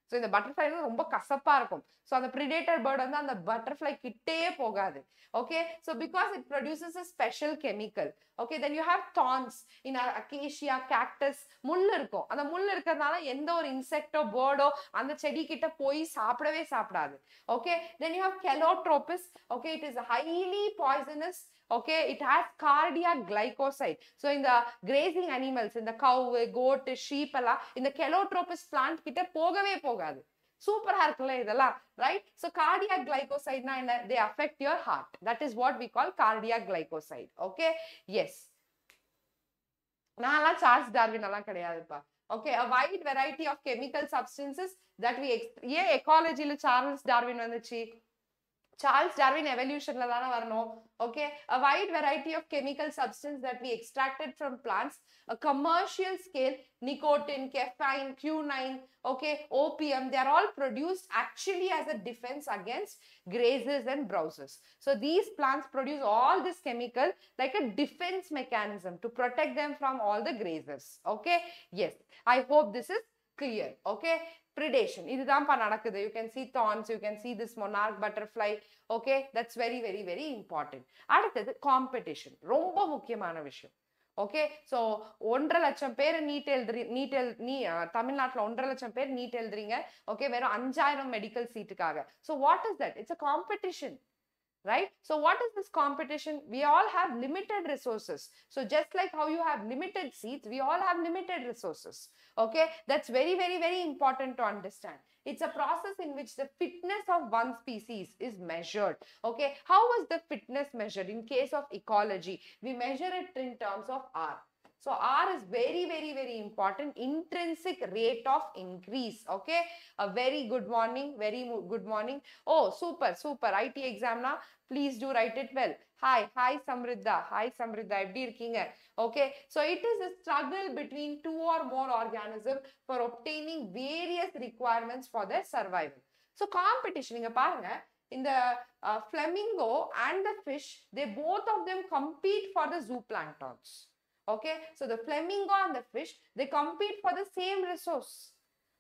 So இந்த butterfly ரொம்ப கசப்பாக இருக்கும். So அந்த predator bird வந்து அந்த butterfly கிட்டே போகாது. Okay so because it produces a special chemical okay then you have thorns in acacia cactus முள் இருக்கும். அந்த முள் இருக்கிறதுனால எந்த ஒரு இன்செக்டோ பேர்டோ அந்த செடி கிட்ட போய் சாப்பிடவே சாப்பிடாது. Okay then you have Calotropis okay it is highly poisonous okay it has cardiac glycoside so இந்த கிரேசிங் அனிமல்ஸ் இந்த கவு கோட்டு ஷீப் எல்லாம் இந்த கெலோட்ரோபிஸ் பிளான்ட் கிட்ட போகவே போகாது. சூப்பரா இருக்குல்ல இதெல்லாம் ரைட் ஸோ கார்டியாக் கிளைகோசைட்னா என்ன? They affect your heart that is what we call cardiac glycoside okay yes நான்லாம் சார்ல்ஸ் டார்வின் எல்லாம் கிடையாதுப்பா. Okay wide variety of chemical substances that that we ஏன் எக்காலஜியில சார்ல்ஸ் டார்வின் வந்துச்சு? சார்ல்ஸ் டார்வின் எவல்யூஷன்ல தானே வரணும் okay a wide variety of chemical substance that we extracted from plants a commercial scale nicotine caffeine quinine okay opium they are all produced actually as a defense against grazes and browsers so these plants produce all this chemical like a defense mechanism to protect them from all the grazers okay yes i hope this is clear okay predation. இதுதான்ப்பா நடக்குது. You can see thorns you can see this monarch butterfly okay that's very very very important அடுத்தது competition ரொம்ப முக்கியமான விஷயம். Okay so ஒன்றரை லட்சம் பேர் NEET எழுதுறீ NEET எழு நீ தமிழ்நாட்டில் ஒன்றரை லட்சம் பேர் நீட் எழுதுறீங்க. ஓகே வெறும் அஞ்சாயிரம் medical சீட்டுக்காக so what is that it's a competition right? So what is this competition? We all have limited resources. So just like how you have limited seats we all have limited resources okay? That's very very very important to understand. It's a process in which the fitness of one species is measured okay? How was the fitness measured in case of ecology? We measure it in terms of r so R is very, very, very important. Intrinsic rate of increase. Okay. A very good morning. Very good morning. Oh, super, super. IT exam na. Please do write it well. Hi, hi Samriddha. Hi Samriddha. எப்படி இருக்கீங்க? Okay. So it is a struggle between two or more organisms for obtaining various requirements for their survival. So competition. நீங்க பாருங்க இந்த flamingo and the fish, they both of them compete for the zooplanktons. Okay, so the flamingo and the fish, they compete for the same resource.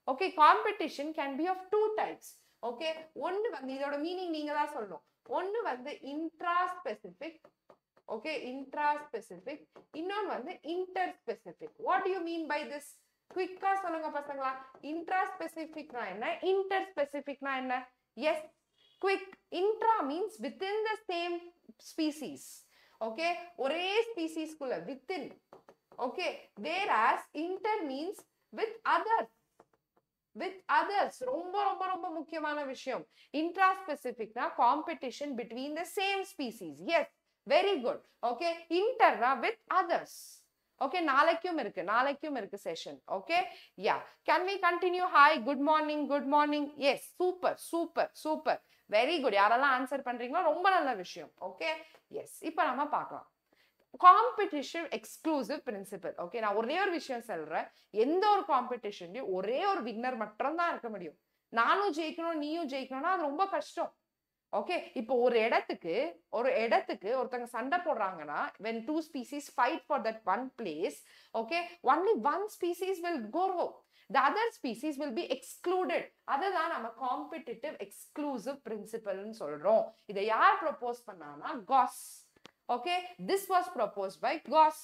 Okay competition can P of two types okay ஒன்று வந்து இதோட meaning நீங்க தான் சொல்லணும். ஒன்று வந்து intra specific okay intra specific இன்னொன்று வந்து inter specific what you mean by this குவிக்கா சொல்லுங்க பசங்களா. இன்ட்ரா ஸ்பெசிபிக்னா என்ன? இன்டர் ஸ்பெசிபிக்னா என்ன? S quick intra means within the same species okay ஒரே ஸ்பீசிஸ்குள்ள within okay where as inter means with other with others ரொம்ப ரொம்ப ரொம்ப முக்கியமான விஷயம். Intra ஸ்பெசிபிக்னா competition between the same species yes very good okay இன்டர்னா with others okay நாளைக்கும் இருக்கு. நாளைக்கும் இருக்கு session okay yeah can we continue hi good morning good morning yes super super super very good யாரெல்லாம் ஆன்சர் பண்றீங்களோ ரொம்ப நல்ல விஷயம். Okay yes இப்போ நம்ம பார்க்கலாம். காம்படிஷன் எக்ஸ்க்ளூசிவ் பிரின்சிபல் ஓகே நான் ஒரே ஒரு விஷயம் சொல்றேன். எந்த ஒரு காம்படிஷன்லயும் ஒரே ஒரு வின்னர் மட்டும்தான் இருக்க முடியும். நானும் ஜெயிக்கணும் நீயும் ஜெயிக்கணும்னா அது ரொம்ப கஷ்டம். ஓகே இப்போ ஒரு இடத்துக்கு ஒரு இடத்துக்கு ஒருத்தங்க சண்டை போடுறாங்கன்னா when two species fight for that one place okay only one species will go the other species will be excluded அதுதான் நம்ம காம்படிட்டிவ் எக்ஸ்க்ளூசிவ் பிரின்சிபல்னு சொல்றோம் இதை யார் ப்ரொபோஸ் பண்ணாங்கன்னா cause okay this was proposed by goss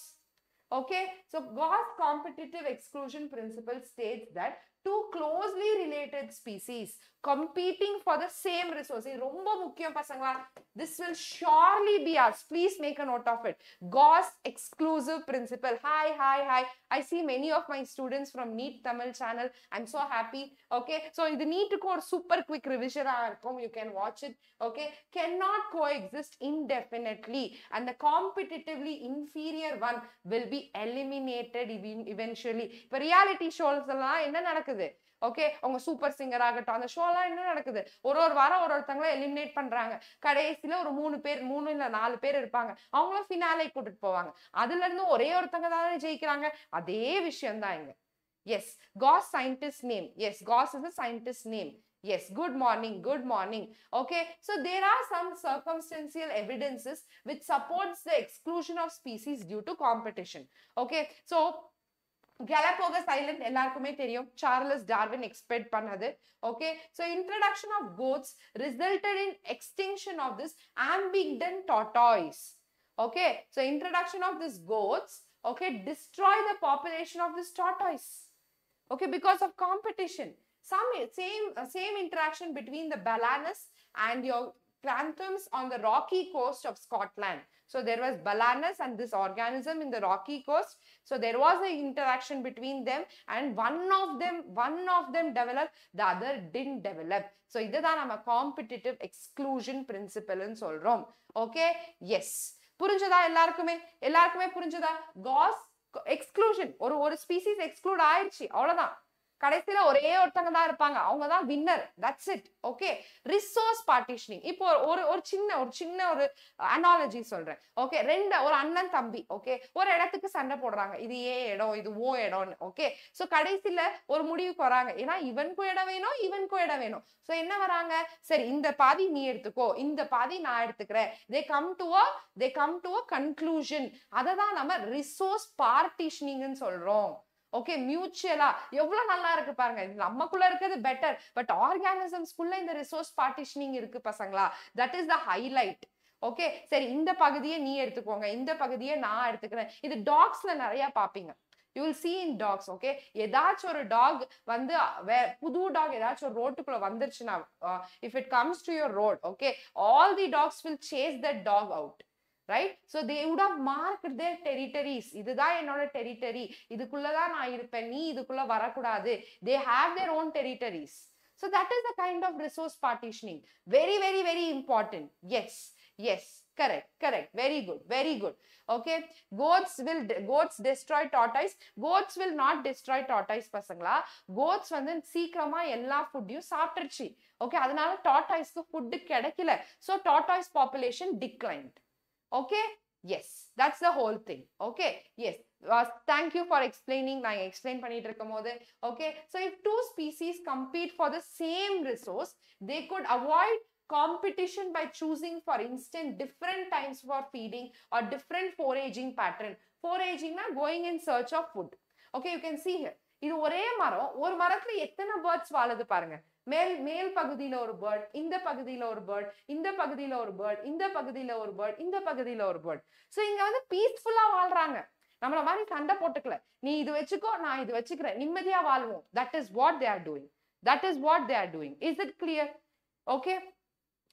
okay so goss competitive exclusion principle states that two closely related species competing for the same resource இது ரொம்ப முக்கியம் பசங்களா this will surely be us please make a note of it goss exclusive principle hi hi hi i see many of my students from neat tamil channel i'm so happy okay so இது நீட்டுக்கு ஒரு super quick ரிவிஷனா இருக்கும் you can watch it okay cannot coexist indefinitely and the competitively inferior one will be eliminated even- eventually இப்ப reality shows எல்லாம் என்ன நடக்குது okay அவங்க super singer ஆகட்டும். அந்த ஷோலாம் என்ன நடக்குது. ஒரு ஒரு வாரம் ஒரு ஒருத்தங்கள எலிமினேட் பண்றாங்க. கடைசியில ஒரு மூணு பேர் மூணு இல்ல நாலு பேர் இருப்பாங்க. அவங்களும் ஃபினாலே கூட்டிட்டு போவாங்க. அதுல இருந்து ஒரே ஒருத்தங்க தானே ஜெயிக்கிறாங்க. அதே விஷயம் தான் இங்க yes Gause scientist name yes Gause is scientist name Yes, good morning, good morning. Okay, so there are some circumstantial evidences which supports the exclusion of species due to competition. Okay, so Galapagos Island எல்லாருக்குமே தெரியும் Charles Darwin expect பண்ணது okay so introduction of goats resulted in extinction of this Abingdon tortoise okay so introduction of this goats okay destroy the population of this tortoise okay because of competition some same uh, same interaction between the balanus and your planktons on the rocky coast of scotland So there was balanus and this organism in the rocky coast so there was an interaction between them and one of them one of them developed the other didn't develop so இதுதான் நம்ம competitive exclusion பிரின்சிபல்னு சொல்றோம் okay S புரிஞ்சதா எல்லாருக்குமே எல்லாருக்குமே புரிஞ்சதா cos exclusion ஒரு ஒரு species exclude ஆயிடுச்சு அவ்வளவுதான் கடைசியில ஒரே ஒருத்தங்க தான் இருப்பாங்க. அவங்க தான் winner that's it okay resource partitioning இப்போ ஒரு ஒரு சின்ன ஒரு சின்ன ஒரு அனாலஜி சொல்றேன். ஓகே ரெண்டு ஒரு அண்ணன் தம்பி. ஓகே ஒரு இடத்துக்கு சண்டை போடுறாங்க. இது ஏ இடம் இது ஓ இடம்னு. ஓகே ஸோ கடைசியில ஒரு முடிவுக்கு வராங்க. ஏன்னா இவனுக்கும் இடம் வேணும் இவனுக்கும் இடம் வேணும். ஸோ என்ன வராங்க? சரி இந்த பாதி நீ எடுத்துக்கோ. இந்த பாதி நான் எடுத்துக்கிறேன். They come to a they come to a conclusion அதை தான் நம்ம ரிசோர்ஸ் பார்ட்டிஷனிங்னு சொல்றோம். ஓகே மியூச்சுவலா எவ்வளவு நல்லா இருக்கு பாருங்க. நமக்குள்ள இருக்கிறது பெட்டர் பட் ஆர்கானிசம்ஸ்குள்ள இந்த ரிசோர்ஸ் பார்ட்டிஷனிங் இருக்கு பசங்களா? That is the highlight okay சரி இந்த பகுதியை நீ எடுத்துக்கோங்க. இந்த பகுதியை நான் எடுத்துக்கிறேன். இது டாக்ஸ்ல நிறைய பாப்பீங்க. You will see in dogs okay ஏதாச்சும் ஒரு டாக் வந்து வே புது டாக் ஏதாச்சும் ஒரு ரோட்டுக்குள்ள வந்துருச்சுன்னா if it comes to your road okay all the dogs will chase that dog out right so they would have mark their territories இதுதான் என்னோட டெரிட்டரி இதுக்குள்ளதான் நான் இருப்பேன். நீ இதுக்குள்ள வரக்கூடாது. They have their own territories so that is the kind of resource partitioning very very very important yes yes correct. Correct. Very good. Very good. Okay? Goats will goats goats destroy tortoise. Goats will not destroy tortoise பசங்களா. Goats வந்து சீக்கிரமா எல்லா ஃபுட்டையும் சாப்பிட்டுருச்சு. Okay அதனால டாட்டாய்ஸ்க்கு food கிடைக்கல. So tortoise population declined okay yes that's the whole thing okay yes thank you for explaining நான் எக்ஸ்பிளைன் பண்ணிட்டு இருக்கும் போது okay so if two species compete for the same resource they could avoid competition by choosing for instance different times for feeding or different foraging pattern foraging na going in search of food okay you can see here இது ஒரே மரம் ஒரு மரத்துல எத்தனை birds வாழுது பாருங்க மேல் மேல் பகுதியில ஒரு பேர்ட் இந்த பகுதியில ஒரு பேர்ட் இந்த பகுதியில ஒரு பேர்ட் இந்த பகுதியில ஒரு பேர்ட் இந்த பகுதியில ஒரு பேர்ட் சோ இங்க வந்து பீஸ்ஃபுல்லா வாழ்றாங்க. நம்மள மாதிரி சண்டை போட்டுக்கல. நீ இது வச்சுக்கோ நான் இது வச்சுக்கிறேன். நிம்மதியா வாழ்வோம். That is what they are doing that is what they are doing is it clear okay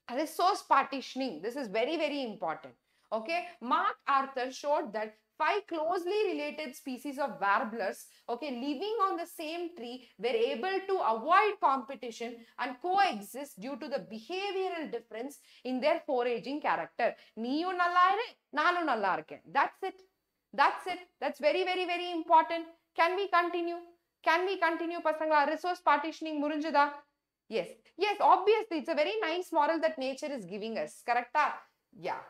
resource partitioning this is very very important okay? Mark arthur showed that Five closely related species of warblers, okay, living on the same tree were able to avoid competition and coexist due to the behavioral difference in their foraging character. That's it. That's it. That's very, very, very important. Can we continue? Can we continue, Pasanga? Resource partitioning murinjuda? Yes. Yes, obviously, it's a very nice model that nature is giving us. Correcta? Yeah.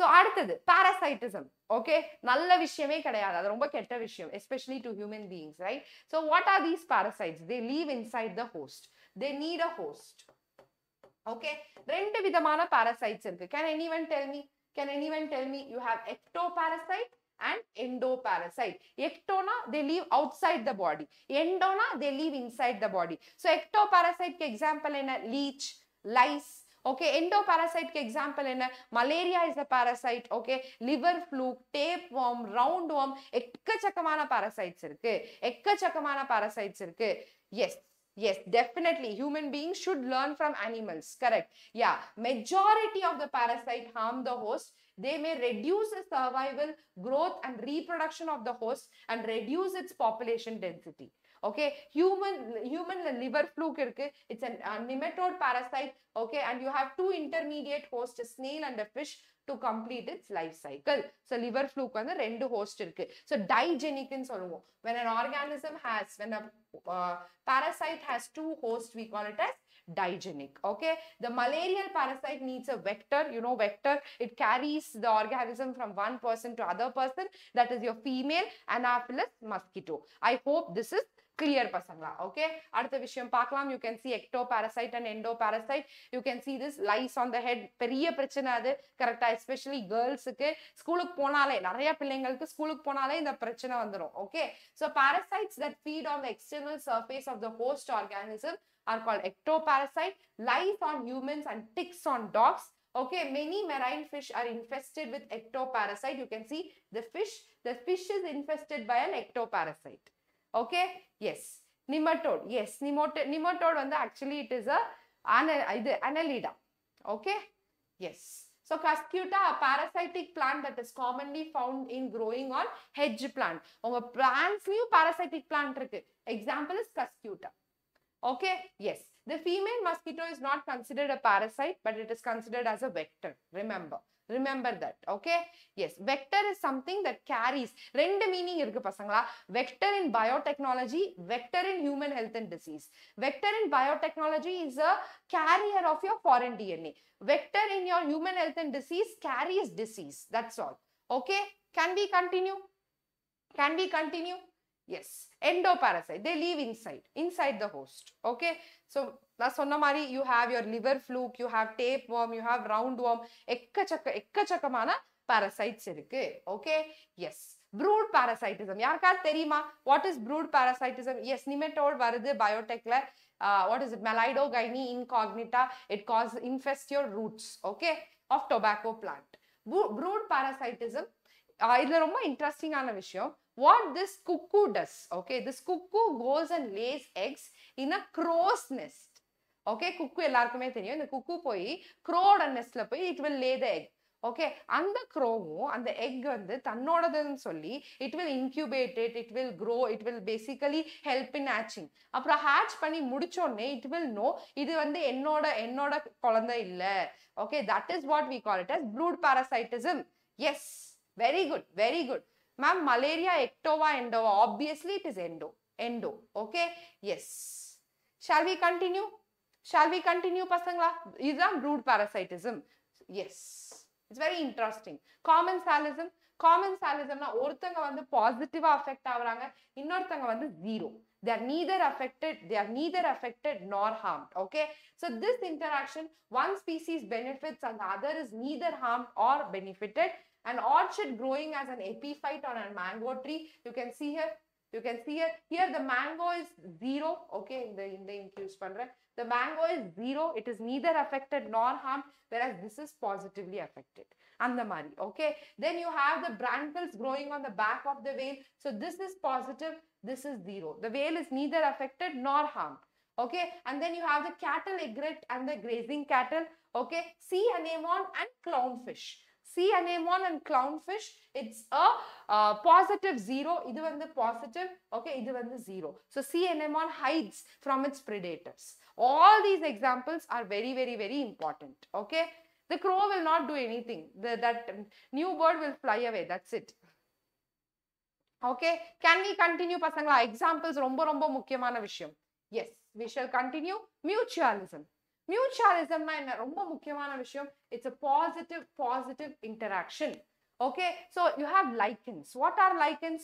So அடுத்தது parasitism okay நல்ல விஷயமே கிடையாது அது ரொம்ப கெட்ட விஷயம் especially to human beings right so what are these parasites they live inside the host they need a host okay ரெண்டு விதமான பாரசைட்ஸ் இருக்கு can anyone tell me can anyone tell me you have ectoparasite and endoparasite எக்டோனா they live outside the body எண்டோனா they live inside the body so ecto பாராசைட்க்கு example என்ன leech lies lice, okay endoparasite ke example in a malaria is a parasite okay liver fluke tapeworm roundworm எக்கச்சக்கமான parasites இருக்கு எக்கச்சக்கமான parasites இருக்கு yes yes definitely human beings should learn from animals correct yeah majority of the parasite harm the host they may reduce the survival growth and reproduction of the host and reduce its population density okay human human liver fluke irukku it's an a nematode parasite okay and you have two intermediate hosts a snail and a fish to complete its life cycle so liver fluke வந்து ரெண்டு host இருக்கு so digenic ன்னு சொல்லுவோம் when an organism has when a uh, parasite has two hosts we call it as digenic okay the malarial parasite needs a vector you know vector it carries the organism from one person to other person that is your female anopheles mosquito i hope this is clear பசங்களா okay அடுத்த விஷயம் பார்க்கலாம் you can see ectoparasite and endoparasite you can see this lice on the head பெரிய பிரச்சனை அது கரெக்டா especially கேர்ள்ஸுக்கு ஸ்கூலுக்கு போனாலே நிறைய பிள்ளைங்களுக்கு ஸ்கூலுக்கு போனாலே இந்த பிரச்சனை வந்துடும் okay so parasites that feed on the external surface of the host organism are call ectoparasite lice on humans and ticks on dogs Okay, many marine fish are infested with ectoparasite. You can see fish fish, fish is infested by by an ectoparasite. okay yes nematode yes nematode nematode வந்து actually it is a ana இது annelida okay yes so cuscuta a parasitic plant that is commonly found in growing on hedge plant உங்க plants-லயும் parasitic plant இருக்கு example is cuscuta okay yes the female mosquito is not considered a parasite but it is considered as a vector remember Remember that okay yes vector is something that carries ரெண்டு meaning இருக்கு பசங்களா vector in biotechnology vector in human health and disease vector in biotechnology is a carrier of your foreign dna vector in your human health and disease carries disease that's all okay can we continue can we continue yes endoparasite they live inside inside the host okay so நான் சொன்ன மாதிரி you have your liver fluke you have tapeworm you have roundworm எக்கச்சக்க எக்கச்சக்கமான parasites இருக்கு. Okay yes brood parasitism யாருக்காவது தெரியுமா? What is brood parasitism yes nematode வருது பயோடெக்ல what is it meloidogyne incognita it cause infest your roots okay of tobacco plant brood parasitism இதுல ரொம்ப இன்ட்ரெஸ்டிங்கான விஷயம். What this cuckoo does okay this cuckoo goes and lays eggs in a crow's nest okay cuckoo எல்லாருக்குமே தெரியும். இந்த cuckoo போய் க்ரோட நெஸ்ட்ல போய் it will lay the egg okay அந்த க்ரோவும் அந்த எக் வந்து தன்னோடதுன்னு சொல்லி it will incubated it will grow it will basically help in hatching அப்புறம் ஹேட்ச் பண்ணி முடிச்சோடனே இட் வில் நோ இது வந்து என்னோட என்னோட குழந்தை இல்லை. Okay that is what we call it as brood parasitism yes very good very good ma'am malaria எக்டோவா எண்டோவா obviously it is endo endo okay yes shall we continue shawl we continue பசங்களா இதுதான் brood parasitism yes it's very interesting commensalism common சாலிசம்னா ஒருத்தங்க வந்து பாசிட்டிவா affect ஆகுறாங்க இன்னொருத்தங்க வந்து zero they are neither affected they are neither affected nor harmed okay so this interaction one species benefits and the other is neither harmed or benefited an orchid growing as an epiphyte on a mango tree you can see here you can see here, here the mango is 0, okay, in the, in the incuse pandra. The mango is 0, it is neither affected nor harmed, whereas this is positively affected. And the money, okay. Then you have the branchicles growing on the back of the whale. So this is positive, this is 0. The whale is neither affected nor harmed. Okay, and then you have the cattle egret and the grazing cattle. Okay, sea anemone and clownfish. Sea anemone and clownfish it's a uh, positive zero இது வந்து positive okay இது வந்து zero so sea anemone hides from its predators all these examples are very very very important okay the crow will not do anything the, that um, new bird will fly away that's it okay can we continue பசங்களா examples ரொம்ப ரொம்ப முக்கியமான விஷயம் yes we shall continue mutualism மியூச்சுவலிசம்னா என்ன ரொம்ப முக்கியமான விஷயம் it's a positive positive interaction okay so you have lichens what are lichens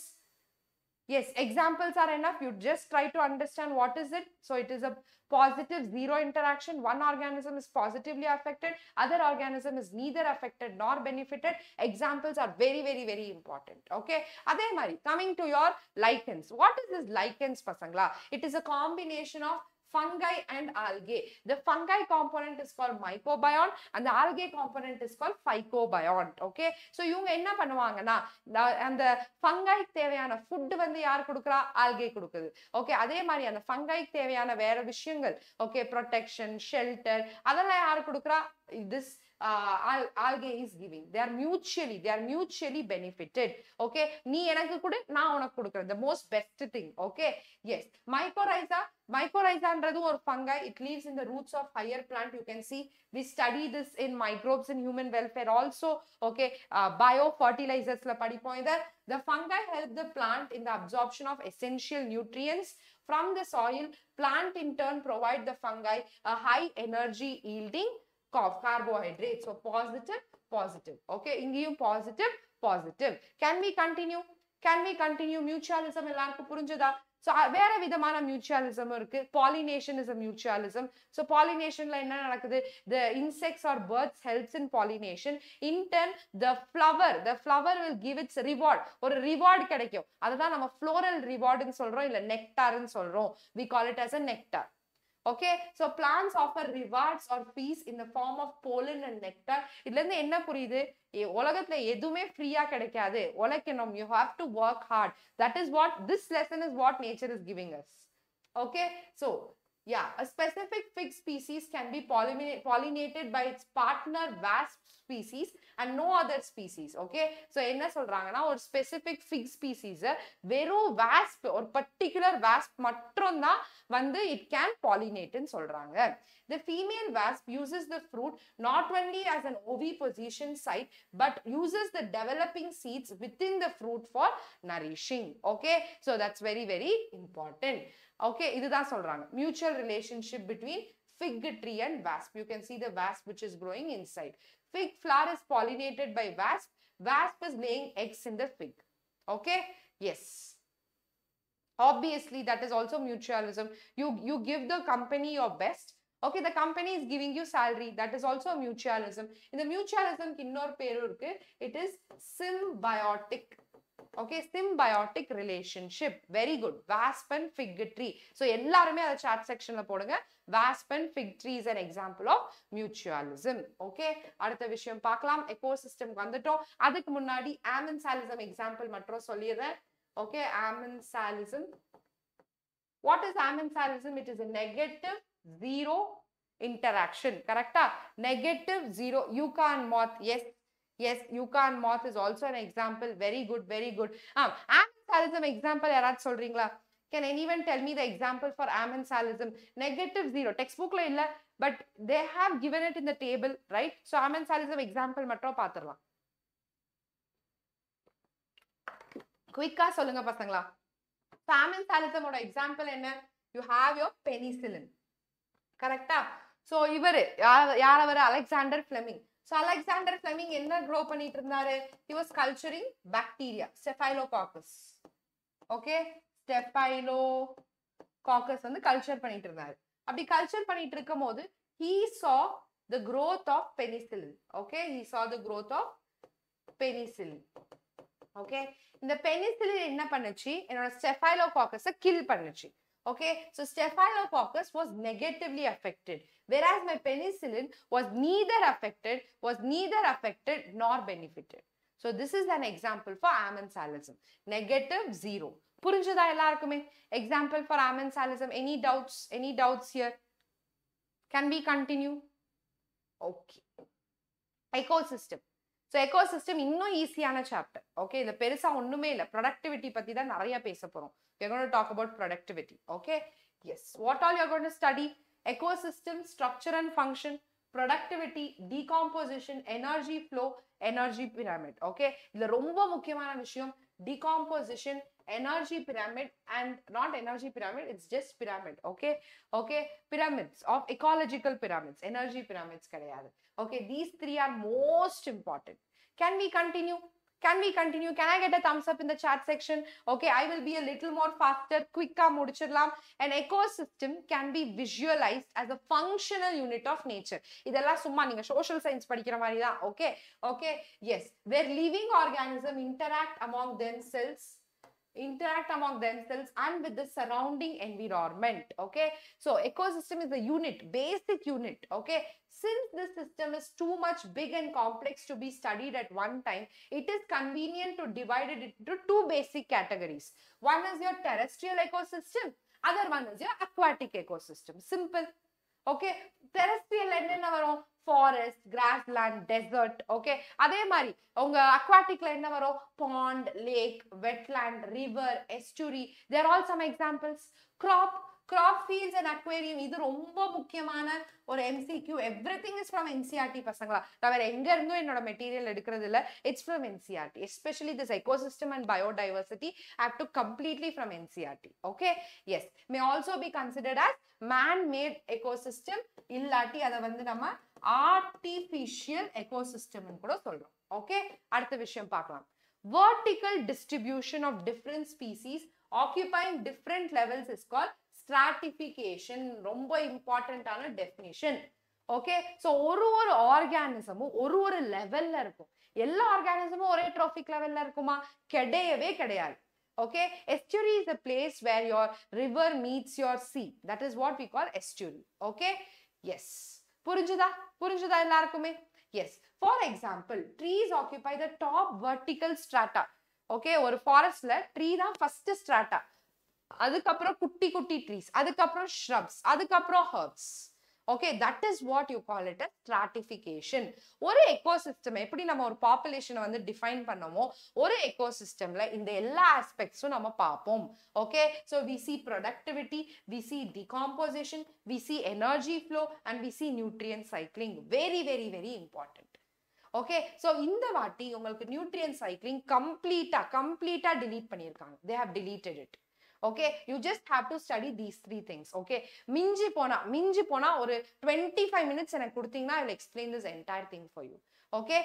yes examples are enough you just try to understand what is it so it is a positive zero interaction one organism is positively affected other organism is neither affected nor benefited examples are very very very important okay அதே மாதிரி coming to your lichens what is this lichens பசங்களா it is a combination of fungi and algae. The fungi component is called mycobion and the algae component is called phycobion. Okay. So இவங்க என்ன பண்ணுவாங்கன்னா நா- அந்த fungi தேவையான food வந்து யார் கொடுக்குறா algae கொடுக்குது ஓகே அதே மாதிரி அந்த fungi தேவையான வேற விஷயங்கள் ஓகே ப்ரொடெக்ஷன் ஷெல்டர் அதெல்லாம் யார் கொடுக்குறா this al- algae is giving they are mutually they are mutually benefited okay நீ எனக்கு கொடு நான் உனக்கு கொடுக்குறேன் the most best thing okay yes mycorrhiza mycorrhizaன்றது ஒரு fungi it lives in the roots of higher plant you can see we study this in microbes in human welfare also okay uh, biofertilizers ல படிப்போம் இத the fungi help the plant in the absorption of essential nutrients from the soil plant in turn provide the fungi a high energy yielding ca- carbohydrate so positive positive okay இங்கேயும் positive positive can we continue can we continue mutualism எல்லாருக்கும் புரிஞ்சுதா so அ- வேற விதமான mutualism இருக்கு pollination is a mutualism so pollinationல என்ன நடக்குது the insects or birds helps in pollination in turn the flower the flower will give its reward ஒரு reward கிடைக்கும் அதுதான் நம்ம floral reward ன்னு சொல்றோம் இல்ல nectar ன்னு சொல்றோம் we call it as a nectar okay so plants offer rewards or bees in the form of pollen and nectar இதுல இருந்து என்ன புரியுது உலகத்துல எதுவுமே ஃப்ரீயா கிடைக்காது உழைக்கணும் you have to work hard that is what this lesson is what nature is giving us okay so yeah a specific fig species can be pollina- pollinated by its partner wasp species and no other species okay so என்ன சொல்றாங்கன்னா ஒரு specific fig species அ வெறும் wasp ஒரு particular wasp மட்டும் தான் வந்து it can pollinate ன்னு சொல்றாங்க the female wasp uses the fruit not only as an oviposition site but uses the developing seeds within the fruit for nourishing okay so that's very very important okay இதுதான் சொல்றாங்க mutual relationship between fig tree and wasp you can see the wasp which is growing inside fig flower is pollinated by wasp wasp is laying eggs in the fig okay yes obviously that is also mutualism you you give the company your best okay the company is giving you salary that is also a mutualism இந்த mutualism க்கு இன்னொரு பேரும் இருக்கு it is symbiotic okay symbiotic relationship very good wasp and fig tree so எல்லாருமே அதை chat செக்ஷன்ல போடுங்க wasp and fig tree is an example of mutualism okay அடுத்த விஷயம் பார்க்கலாம் எக்கோ சிஸ்டம்க்கு வந்துட்டோம் அதுக்கு முன்னாடி ஆமன் ஆமன்சாலிசம் எக்ஸாம்பிள் மற்றும் சொல்லிடுறேன் okay Amen amensalism what is amen amensalism it is negative zero interaction correct negative zero zero you can moth yes you can moth is also an example very good very good ah amensalism example யாராச்சும் சொல்றீங்களா can anyone tell me the example for amensalism negative zero text புக்ல இல்ல but they have given it in the table right so amensalism example மட்டும் பார்த்துடலாம் குயிக்கா சொல்லுங்க பசங்களா ஆமன்சாலிசமோட எக்ஸாம்பிள் என்ன யூ ஹாவ் யோர் பெனிசிலின் கரெக்டா ஸோ இவர் யார் யார் அவர் Alexander Fleming so Alexander Fleming என்ன க்ரோ பண்ணிட்டு இருந்தாரு he was culturing bacteria staphylococcus okay staphylococcus வந்து கல்ச்சர் பண்ணிட்டு இருந்தாரு அப்படி கல்ச்சர் பண்ணிட்டு இருக்கும் போது he saw the growth of penicillin okay he saw the growth of penicillin okay இந்த பெனிசிலின் என்ன பண்ணுச்சு என்னோட ஸ்டெஃபைலோ காக்கஸை கில் பண்ணுச்சு okay so staphylococcus was negatively affected whereas my penicillin was neither affected was neither affected nor benefited so this is an example for amensalism negative zero புரிஞ்சதா எல்லாருக்குமே example for amensalism any doubts any doubts here can we continue okay ecosystem so ecosystem இன்னும் ஈஸியான chapter okay இதுல பெருசா ஒண்ணுமே இல்லை productivity பத்தி தான் நிறைய பேச போறோம் we're going to talk about productivity okay yes what all you're going to study ecosystem structure and function productivity decomposition energy flow energy pyramid okay இதுல ரொம்ப முக்கியமான விஷயம் decomposition energy pyramid and not energy pyramid it's just pyramid okay okay pyramids of ecological pyramids energy pyramids கிடையாது okay these three are most important can we continue can we continue can I get a thumbs up இந்த chat section okay I will be a little more faster குவிக்காக முடிச்சிடலாம் and ecosystem can be visualised as a functional unit of nature இதெல்லாம் சும்மா நீங்கள் social science படிக்கிற மாதிரி தான் okay okay yes where living organism interact among themselves interact among themselves and with the surrounding environment okay so ecosystem is a unit basic unit okay since this system is too much big and complex to be studied at one time it is convenient to divide it into two basic categories one is your terrestrial ecosystem other one is your aquatic ecosystem simple okay terrestrial என்னென்ன வரும் forest grassland desert okay அதே மாதிரி உங்க அக்வாட்டிக்ல என்ன வரும்? Pond lake wetland river estuary there all some examples crop crop fields and aquarium இது ரொம்ப முக்கியமான ஒரு MCQ everything is from NCERT பசங்களா. தவிர எங்க இருந்தும் என்னோட மெட்டீரியல் எடுக்கிறது இல்லை it's from NCERT especially this ecosystem and biodiversity have to completely from NCERT okay yes may also be considered as man made ecosystem இல்லாட்டி அதை வந்து நம்ம ஆர்டிஃபிஷியல் எக்கோசிஸ்டம்னு கூட சொல்றோம் ஓகே அடுத்த விஷயம் பார்க்கலாம் vertical distribution of different species occupying different levels is call stratification ரொம்ப இம்பார்ட்டண்ட்டான டெஃபினிஷன் ஓகே ஸோ ஒரு ஒரு ஆர்கானிசமும் ஒரு ஒரு லெவல்ல இருக்கும் எல்லா ஆர்கானிசமும் ஒரே ட்ராஃபிக் லெவல்ல இருக்குமா கிடையவே கிடையாது okay estuary is a place where your river meets your sea that is what we call estuary okay yes புரிஞ்சுதா? புரிஞ்சுதா எல்லாருக்குமே? Yes for example trees occupy the top vertical strata okay ஒரு ஃபாரஸ்ட்ல ட்ரீ தான் ஃபர்ஸ்ட் ஸ்ட்ராட்டா அதுக்கப்புறம் குட்டி குட்டி trees அதுக்கப்புறம் ஷ்ரப்ஸ் அதுக்கப்புறம் herbs okay that is what you call it a stratification ஒரு எக்கோசிஸ்டம் எப்படி நம்ம ஒரு பாப்புலேஷனை வந்து டிஃபைன் பண்ணமோ ஒரு எக்கோசிஸ்டம்ல இந்த எல்லா ஆஸ்பெக்ட்ஸும் நம்ம பார்ப்போம். Okay so we see productivity we see decomposition we see energy flow and we see nutrient cycling very very very important okay so இந்த வாட்டி உங்களுக்கு நியூட்ரியன் சைக்கிளிங் கம்ப்ளீட்டாக கம்ப்ளீட்டாக டிலீட் பண்ணியிருக்காங்க. They have deleted it okay you just have to study these three things okay மிஞ்சி போனா மிஞ்சி போனா ஒரு டுவெண்ட்டி ஃபைவ் மினிட்ஸ் எனக்கு கொடுத்தீங்கன்னா I explain this entire thing for you okay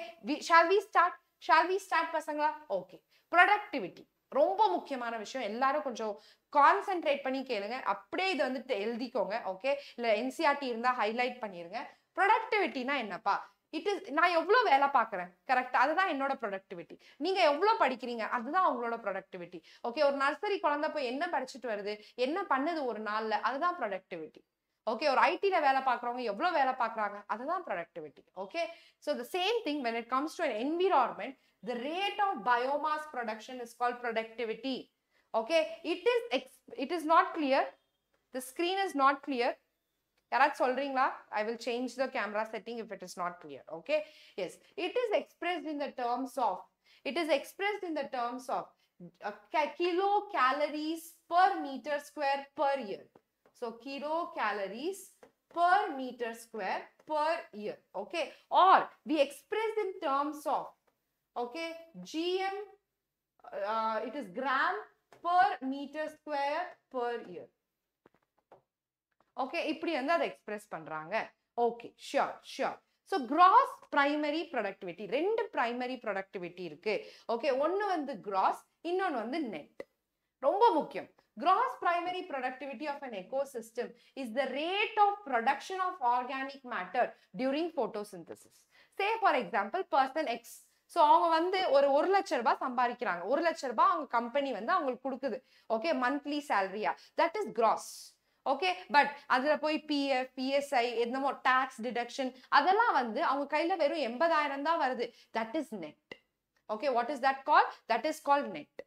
shall we start shall we start பசங்களா? Okay productivity ரொம்ப முக்கியமான விஷயம். எல்லாரும் கொஞ்சம் கான்சென்ட்ரேட் பண்ணி கேளுங்க. அப்படியே இதை வந்துட்டு எழுதிக்கோங்க ஓகே இல்ல என்சிஆர்டி இருந்தா ஹைலைட் பண்ணிருங்க. ப்ரொடக்டிவிட்டினா என்னப்பா? இட் இஸ் நான் எவ்வளோ வேலை பார்க்குறேன்? கரெக்ட் அதுதான் என்னோட ப்ரொடக்டிவிட்டி நீங்கள் எவ்வளோ படிக்கிறீங்க? அதுதான் அவங்களோட ப்ரொடக்டிவிட்டி ஓகே ஒரு நர்சரி குழந்தை போய் என்ன படிச்சுட்டு வருது? என்ன பண்ணுது ஒரு நாளில்? அதுதான் ப்ரொடக்டிவிட்டி ஓகே ஒரு ஐடியில் வேலை பார்க்குறவங்க எவ்வளோ வேலை பார்க்குறாங்க? அதுதான் productivity okay so the same thing when it comes to an environment the rate of biomass production is call productivity okay it is ex it is not clear the screen is not clear யாராவது சொல்றீங்களா? I will change the camera setting if it is not clear okay yes it is expressed in the terms of it is expressed in the terms of kilocalories per metre square per year so kilocalories per meter square per year. Okay? Or we express in terms of okay gm uh, it is gram per meter square per year. Okay இப்படி வந்து அதை express பண்ணுறாங்க okay sure sure so gross primary productivity ரெண்டு primary productivity இருக்கு. Okay ஒன்று வந்து cross இன்னொன்று வந்து நெட் ரொம்ப முக்கியம். Gross primary productivity of an ecosystem is the rate of production of organic matter during photosynthesis. Say for example person x. So அவங்க வந்து ஒரு ஒரு லட்ச ரூபாய் சம்பாதிக்கிறாங்க. ஒரு லட்ச ரூபாய் அவங்க கம்பெனி வந்து அவங்களுக்கு கொடுக்குது. Okay monthly சேலரியா that is gross okay but அதுல போய் பிஎஃப் பிஎஸ்ஐ என்னமோ டாக்ஸ் டிடக்ஷன் அதெல்லாம் வந்து அவங்க கையில வெறும் எண்பதாயிரம் தான் வருது. That is net okay what is that call that is call net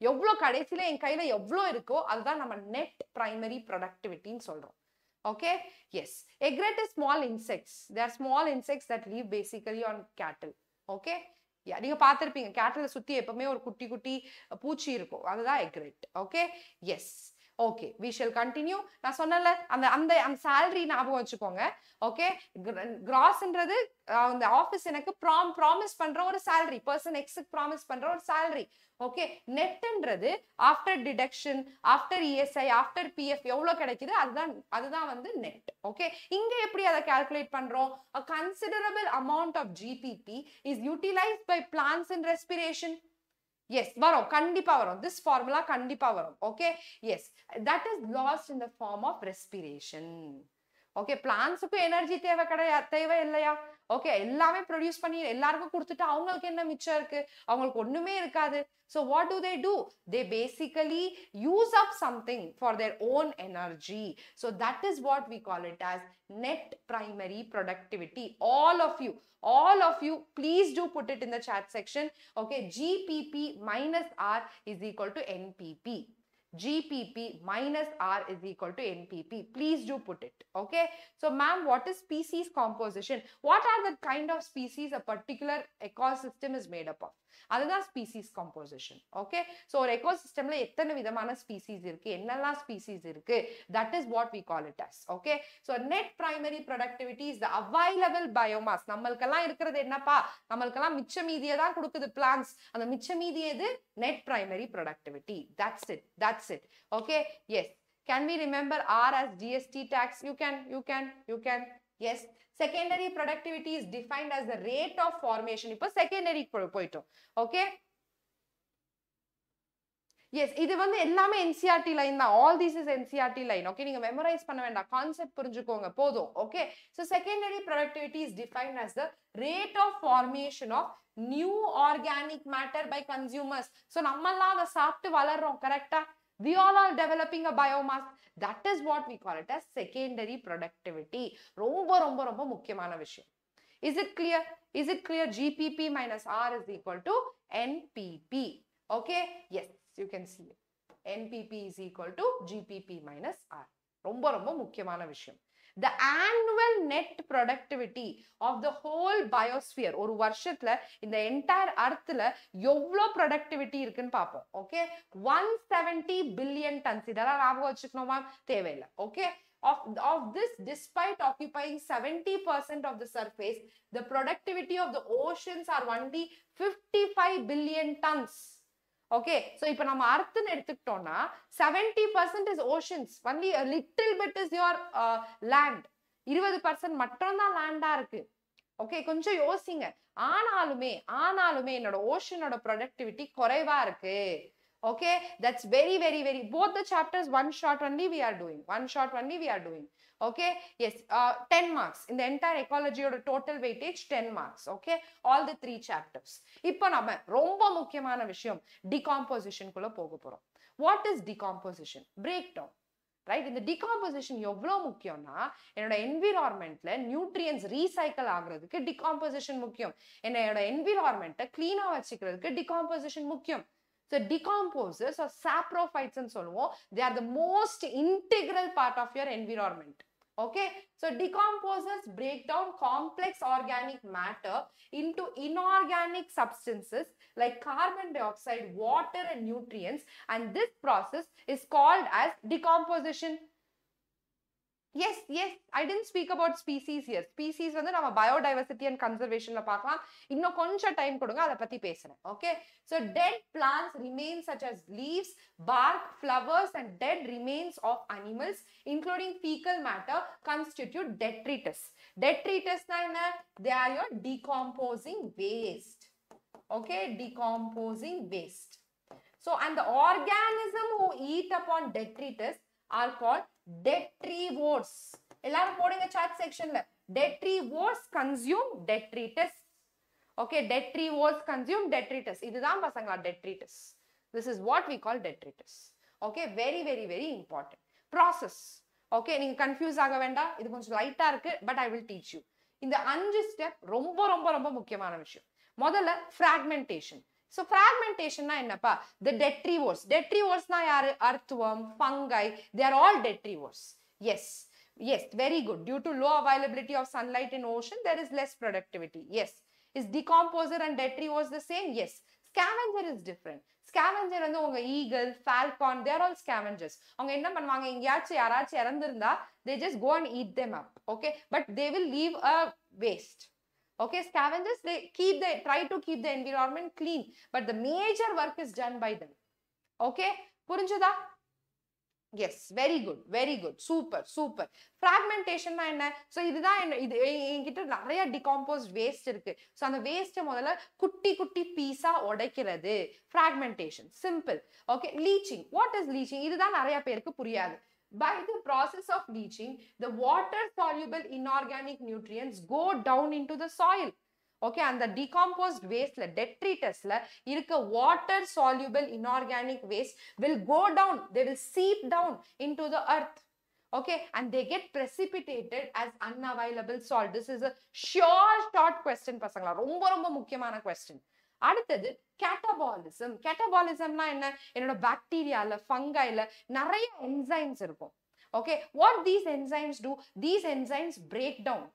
எவ்வளோ கடைசியில என் கையில எவ்வளோ இருக்கோ அதுதான் நம்ம நெட் பிரைமரி ப்ரொடக்டிவிட்டின்னு சொல்றோம். Okay yes egret is small insects there small insects that live basically on cattle okay நீங்க பார்த்துருப்பீங்க. கேட்டில் சுத்தி எப்பவுமே ஒரு குட்டி குட்டி பூச்சி இருக்கும். அதுதான் egret okay yes okay we shall continue நான் சொன்னல அந்த அந்த அந்த சேலரி ஞாபகம் வச்சுக்கோங்க. ஓகே கிராஸ்ன்றது அந்த ஆஃபீஸ் எனக்கு ப்ராம் ப்ராமிஸ் பண்ற ஒரு சேலரி பர்சன் எக்ஸுக்கு ப்ராமிஸ் பண்ற ஒரு salary okay நெட்ன்றது after deduction after ESI after PF எவ்வளோ கிடைக்குது? அதுதான் அதுதான் வந்து நெட் ஓகே இங்கே எப்படி அதை கால்குலேட் பண்ணுறோம் a considerable amount of GPP is utilise by plants in respiration yes வரும். கண்டிப்பா வரும். திஸ் ஃபார்முலா கண்டிப்பா வரும். Okay yes that is lost in the form of respiration okay பிளான்ஸுக்கும் energy தேவை கிடையா தேவை இல்லையா? ஓகே எல்லாமே ப்ரொடியூஸ் பண்ணி எல்லாருக்கும் கொடுத்துட்டு அவங்களுக்கு என்ன மிச்சம் இருக்கு? அவங்களுக்கு ஒண்ணுமே இருக்காது. So what do they do they basically use up something for their own energy so that is what we call it as net primary productivity. All of you all of you please do put it in the chat section. Okay gpp minus r is equal to npp gpp minus r is equal to npp please do put it okay? So ma'am what is species composition? What are the kind of species a particular ecosystem is made up of அதுதான் species composition okay so ஒரு எக்கோசிஸ்டம்ல எத்தனை விதமான species இருக்கு? என்னெல்லாம் species இருக்கு? That is what we call it as okay so net primary productivity is the available biomass நம்மளுக்கெல்லாம் இருக்கிறது என்னப்பா? நம்மளுக்கெல்லாம் மிச்ச மீதியை தான் கொடுக்குது பிளான்ஸ் அந்த மிச்ச மீதி எது net primary productivity that's it that's it okay yes can we remember or as GST tax you can you can you can yes secondary productivity is defined as the rate of formation. இப்போ secondary போயிட்டோம். Okay yes இது வந்து எல்லாமே NCERT line தான். All this is NCERT line okay நீங்க memorise பண்ண வேண்டாம். Concept புரிஞ்சுக்கோங்க. போதும். Okay so secondary productivity is define as the rate of formation of new organic matter by consumers so நம்மெல்லாம் அதை சாப்பிட்டு வளர்றோம். கரெக்டா we all are developing a biomass that is what we call it as secondary productivity ரொம்ப ரொம்ப ரொம்ப முக்கியமான விஷயம் is it clear is it clear gpp minus r is equal to npp okay yes you can see it npp is equal to gpp minus r ரொம்ப ரொம்ப முக்கியமான விஷயம் The annual net productivity of the whole biosphere ஒரு வருஷத்துல இந்த entire அர்த்ல எவ்வளோ productivity இருக்குன்னு பார்ப்போம் okay one seventy billion tons இதெல்லாம் ஞாபகம் வச்சுக்கணுமா தேவையில்லை okay of of this despite occupying 70% of the surface the productivity of the oceans are only 55 billion tons okay so இப்போ நம்ம அர்த்தம் எடுத்துக்கிட்டோம்னா seventy percent is oceans only little bit is your land இருபது percent மட்டும் தான் லேண்டா இருக்கு. Okay கொஞ்சம் யோசிங்க. ஆனாலுமே ஆனாலுமே என்னோட ஓஷனோட ப்ரொடக்டிவிட்டி குறைவா இருக்கு. Okay that's very very very both the chapters one short only we are doing one short only we are doing okay yes ten marks இந்த entire எக்காலஜியோட total weightage ten marks okay all all the three இப்போ நம்ம ரொம்ப முக்கியமான விஷயம் decomposition குள்ள போகிறோம் what is decomposition break down right இந்த decomposition எவ்வளோ முக்கியம்னா என்னோட என்விரான்மெண்ட்ல நியூட்ரியன்ஸ் ரீசைக்கிள் ஆகுறதுக்கு டிகாம்போசிஷன் முக்கியம் என்னோட என்விரான்மெண்ட்டை கிளீனாக வச்சுக்கிறதுக்கு டிகாம்போசிஷன் முக்கியம் ஸோ டிகாம்போசஸ் ஆர் சாப்ரோஃபைட்ஸ்ன்னு சொல்லுவோம் they are the most integral part of your environment Okay, so decomposers break down complex organic matter into inorganic substances like carbon dioxide, water and nutrients and this process is called as decomposition. yes yes I tend speak about species here species வந்து நம்ம biodiversity and கன்சர்வேஷன்ல பார்க்கலாம் இன்னும் கொஞ்சம் time கொடுங்க அதை பத்தி பேசுறேன் okay so dead plants remains such as leaves bark flowers and dead remains of animals including fecal matter constitute detritus detritus na enna they are your decomposing waste okay decomposing waste so and the organism who eat upon detritus are called detritivores எல்லாரும் போடுங்க chat செக்ஷன்ல detritivores consume detritus okay detritivores consume detritus இதுதான் பசங்களா detritus this is what we call detritus okay very very very important process okay நீங்க confuse ஆக வேண்டாம். இது கொஞ்சம் லைட்டா இருக்கு but I will teach you இந்த அஞ்சு ஸ்டெப் ரொம்ப ரொம்ப ரொம்ப முக்கியமான விஷயம். முதல்ல ஃப்ராக்மெண்டேஷன் ஸோ ஃப்ராக்மெண்டேஷன்னா என்னப்பா த டெட்ரிவோர்ஸ் டெட்ரிவோர்ஸ்னா யாரு earthworm fungi they are all detritivores yes yes very good due to low availability of sunlight in ocean there is less productivity yes is decomposer and detritivores the same yes scavenger is different scavenger வந்து உங்க eagle falcon they all scavengers அவங்க என்ன பண்ணுவாங்க எங்கேயாச்சும் யாராச்சும் இறந்திருந்தா they just go and eat them up okay but they will leave a waste okay scavengers they keep the try to keep the environment clean but the major work is done by them. Okay புரிஞ்சுதா? Yes very good very good super super ஃப்ராக்மெண்டேஷன்னா என்ன? So இதுதான் என்ன இது என்கிட்ட நிறைய டிகாம்போஸ்ட் waste இருக்கு. So அந்த வேஸ்ட்டை முதல்ல குட்டி குட்டி பீஸா உடைக்கிறது. Fragmentation simple okay leaching what is leaching இதுதான் நிறைய பேருக்கு புரியாது. by the process of leaching the water soluble inorganic nutrients go down into the soil okay அந்த டிகாம்போஸ்ட் வேஸ்ட்ல டெட்ரிட்டஸ்ல இருக்க water soluble inorganic waste will go down they will seep down into the earth okay and they get precipitated as unavailable salt this is a sure short question பசங்களா ரொம்ப ரொம்ப முக்கியமான question அடுத்தது catabolism கேட்டபாலிசம்னா என்ன? என்னோட பாக்டீரியால ஃபங்கைல நிறைய என்சைம்ஸ் இருக்கும். Okay what these enzymes do these enzymes break down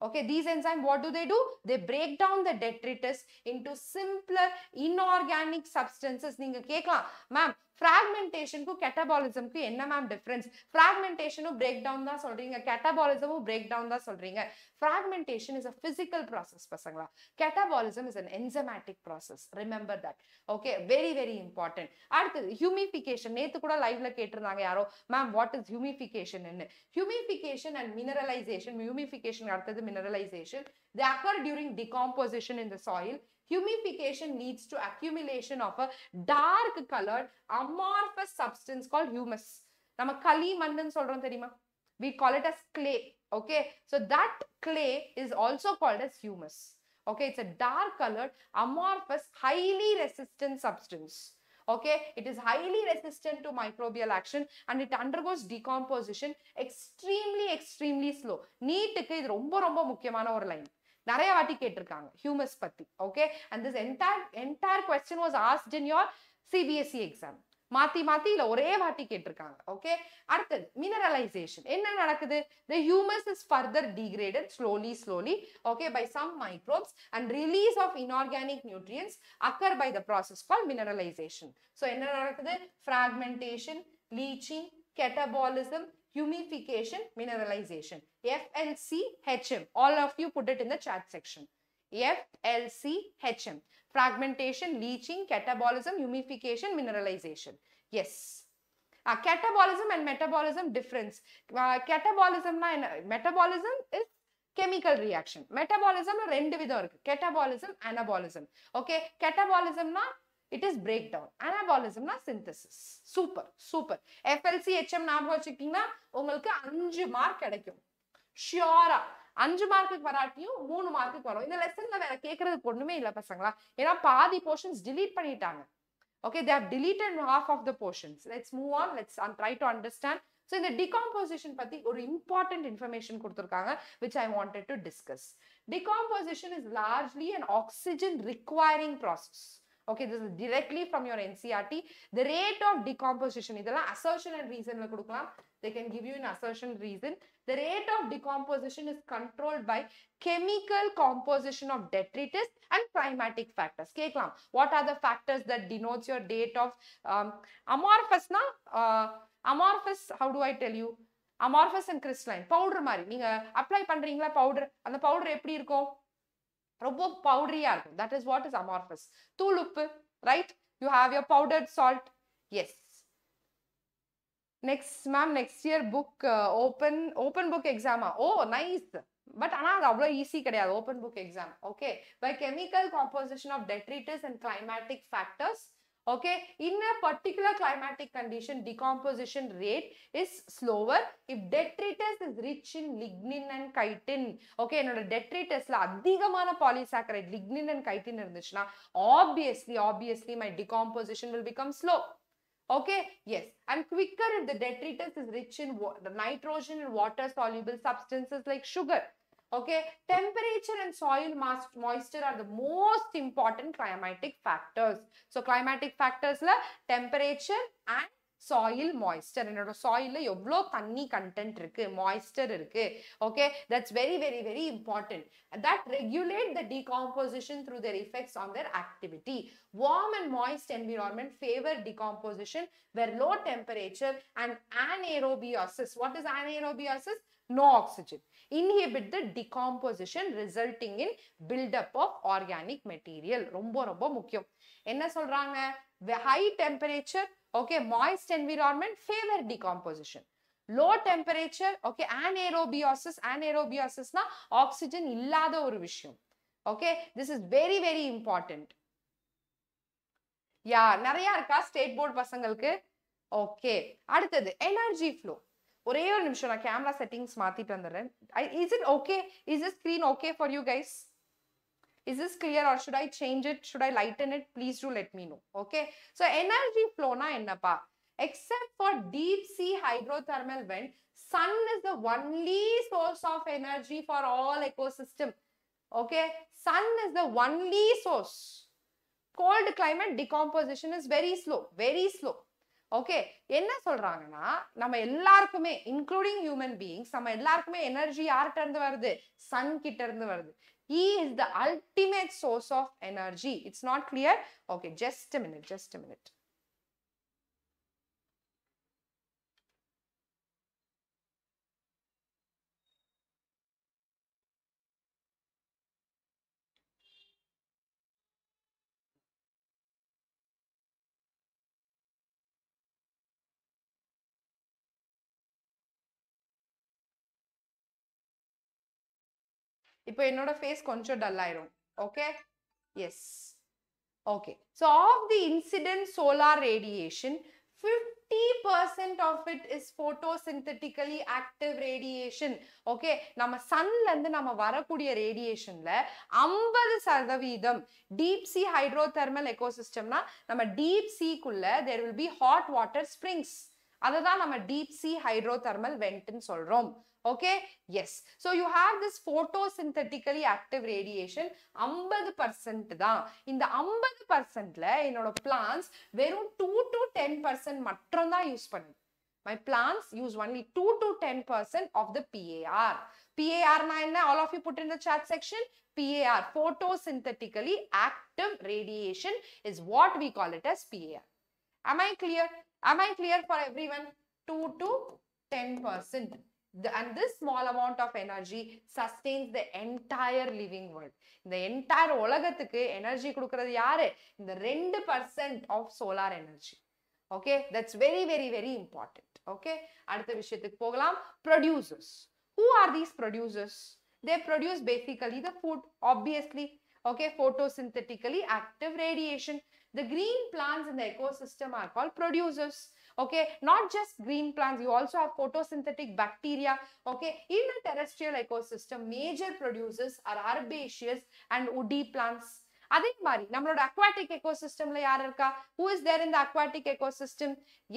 okay? These enzymes what do they do? They break down the detritus into simpler inorganic substances. நீங்க கேட்கலாம் மேம் ஃப்ராக்மெண்டேஷனுக்கும் கெட்டபாலிசம்க்கும் என்ன மேம் டிஃப்ரென்ஸ் ஃப்ராக்மெண்டேஷனும் பிரேக் டவுன் தான் சொல்றீங்க. கெட்டபாலிசமும் பிரேக் டவுன் தான் சொல்றீங்க. Fragmentation is a physical process பசங்களா. Catabolism is an enzymatic process remember that okay very very important அடுத்தது ஹியூமிஃபிகேஷன் நேத்து கூட லைவ்ல கேட்டிருந்தாங்க யாரோ ma'am what is humification humification and mineralization humification அடுத்தது mineralization they occur during decomposition in the soil humification leads to accumulation of a dark colored amorphous substance called humus நம்ம களி மண்ணுன்னு சொல்றோம் தெரியுமா we call it as clay okay so that clay is also called as humus okay it's a dark colored amorphous highly resistant substance okay it is highly resistant to microbial action and it undergoes decomposition extremely extremely slow நீட்டுக்கு இது ரொம்ப ரொம்ப முக்கியமான ஒரு line நிறைய வாட்டி கேட்டிருக்காங்க humus பத்தி okay and this entire entire question was asked in your CBSE exam மாத்தி மாத்தி இல்ல ஒரே வாட்டி கேட்டிருக்காங்க ஓகே அடுத்தது மினரலைசேஷன் என்ன நடக்குது the humus is further degraded slowly slowly okay by some microbes and release of inorganic nutrients occur by the process call mineralization so என்ன நடக்குது fragmentation leaching catabolism humification mineralization FLCHM all of you put it in the chat section FLCHM fragmentation leaching catabolism humification mineralization yes uh, catabolism and metabolism difference uh, catabolismனா என்ன metabolism is chemical reaction metabolism ரெண்டு விதம் இருக்கு catabolism anabolism okay It is break down அனாபாலிசம்னா synthesis super super FLC HM ஞாபகம் வச்சுக்கிட்டீங்கன்னா உங்களுக்கு அஞ்சு mark கிடைக்கும் ஷியோரா அஞ்சு மார்க்குக்கு வராட்டியும் மூணு மார்க்குக்கு வரும் இந்த லெசன்ல வேற கேட்கறதுக்கு ஒண்ணுமே இல்லை பசங்களா ஏன்னா பாதி போர்ஷன்ஸ் டிலீட் பண்ணிட்டாங்க okay they deleted half of the portions let's move on let's try to understand so இந்த டிகாம்போசிஷன் பற்றி ஒரு இம்பார்ட்டன்ட் இன்ஃபர்மேஷன் கொடுத்துருக்காங்க which I wanted to discuss decomposition is largely and oxygen requiring process okay this is directly from your ncrt the rate of decomposition இதெல்லாம் assertion and reason ல கொடுக்கலாம் they can give you an assertion reason the rate of decomposition is controlled by chemical composition of detritus and climatic factors கேட்கலாம் what are the factors that denotes your date of um, amorphous னா uh, amorphous how do i tell you amorphous and crystalline powder மாதிரி நீங்க apply பண்றீங்களா powder அந்த powder எப்படி இருக்கும் ரொம்ப பவுடரியா இருக்கும். That is what is amorphous. தூள் உப்பு right you have your powdered salt yes next ma'am next year book open open book எக்ஸாமா oh nice but ஆனா அது அவ்வளோ ஈஸி கிடையாது. Open book exam okay by chemical composition of detritus and climatic factors okay in a particular climatic condition decomposition rate is slower if detritus is rich in lignin and chitin okay என்னோட detritusல அதிகமான polysaccharide lignin and chitin இருந்துச்சுன்னா obviously obviously my decomposition will become slow okay yes and quicker if the detritus is rich in wa- the nitrogen and water soluble substances like sugar Okay temperature and soil mass moisture are the most important climatic factors so climatic factors la temperature and soil moisture என்னோட சாயில்ல எவ்வளோ தண்ணி content இருக்கு moisture இருக்கு okay that's very very very important that regulate the decomposition through their effects on their activity warm and moist environment favor decomposition where low temperature and anaerobiosis what is anaerobiosis no oxygen inhibit the decomposition resulting in buildup of organic material ரொம்ப ரொம்ப முக்கியம் என்ன சொல்றாங்க high temperature okay moist environment favour decomposition low temperature okay anaerobiosis அனேரோபியாசிஸ்னா oxygen இல்லாத ஒரு விஷயம் okay this is very very important yeah நிறைய இருக்கா ஸ்டேட் போர்டு பசங்களுக்கு ஓகே அடுத்தது எனர்ஜி ஃப்ளோ ஒரே ஒரு நிமிஷம் நான் கேமரா செட்டிங்ஸ் மாத்திட்டு வந்துடுறேன் is it okay is the screen okay for you guys is this clear or should I change it should I lighten it please do let me know okay so energy ஃப்ளோனா என்னப்பா except for deep sea hydrothermal vent sun is the only source of energy for all ecosystem okay sun is the only source cold climate decomposition is very slow very slow Okay என்ன சொல்றாங்கன்னா நம்ம எல்லாருக்குமே including human beings நம்ம எல்லாருக்குமே energy யார்கிட்ட இருந்து வருது? Sun கிட்ட இருந்து வருது. He is the ultimate source of energy it's not clear okay just minute just minute இப்போ என்னோட ஃபேஸ் கொஞ்சம் டல் ஆயிரும். Okay yes okay so of the incident solar radiation fifty percent of it is photosynthetically active radiation okay நம்ம சன்லேருந்து நம்ம வரக்கூடிய ரேடியேஷனில் ஐம்பது சதவீதம் டீப் சி ஹைட்ரோதெர்மல் எக்கோசிஸ்டம்னா நம்ம deep சீக்குள்ள there will be hot water springs அதை தான் நம்ம டீப் சி ஹைட்ரோதெர்மல் வெண்ட்னு சொல்கிறோம் okay yes so you have this photosynthetically active radiation ஐம்பது பர்சன்ட் தான் இந்த ஐம்பது பர்சன்ட்ல என்னோட பிளான்ஸ் வெறும் டூ டு டென் பர்சன்ட் மட்டும் தான் யூஸ் பண்ணுது my plants use only two to ten percent of the PAR பிஏஆர்னா என்ன all of you put in the chat section PAR photosynthetically active radiation is what we call it as PAR. Am I clear? Am I clear for everyone? 2 to 10 percent. The, and this small amount of energy sustains the entire living world இந்த entire உலகத்துக்கு energy கொடுக்கறது யாரு இந்த ரெண்டு percent of solar energy okay that's very very very important okay அடுத்த விஷயத்துக்கு போகலாம் producers who are these producers they produce basically the food obviously okay photosynthetically active radiation the green plants இந்த ecosystem are call producers okay not just green plants you also have photosynthetic bacteria okay in a terrestrial ecosystem major producers are herbaceous and woody plants அதே மாதிரி நம்மளோட aquatic எக்கோசிஸ்டம்ல யார் இருக்கா who is there in the aquatic ecosystem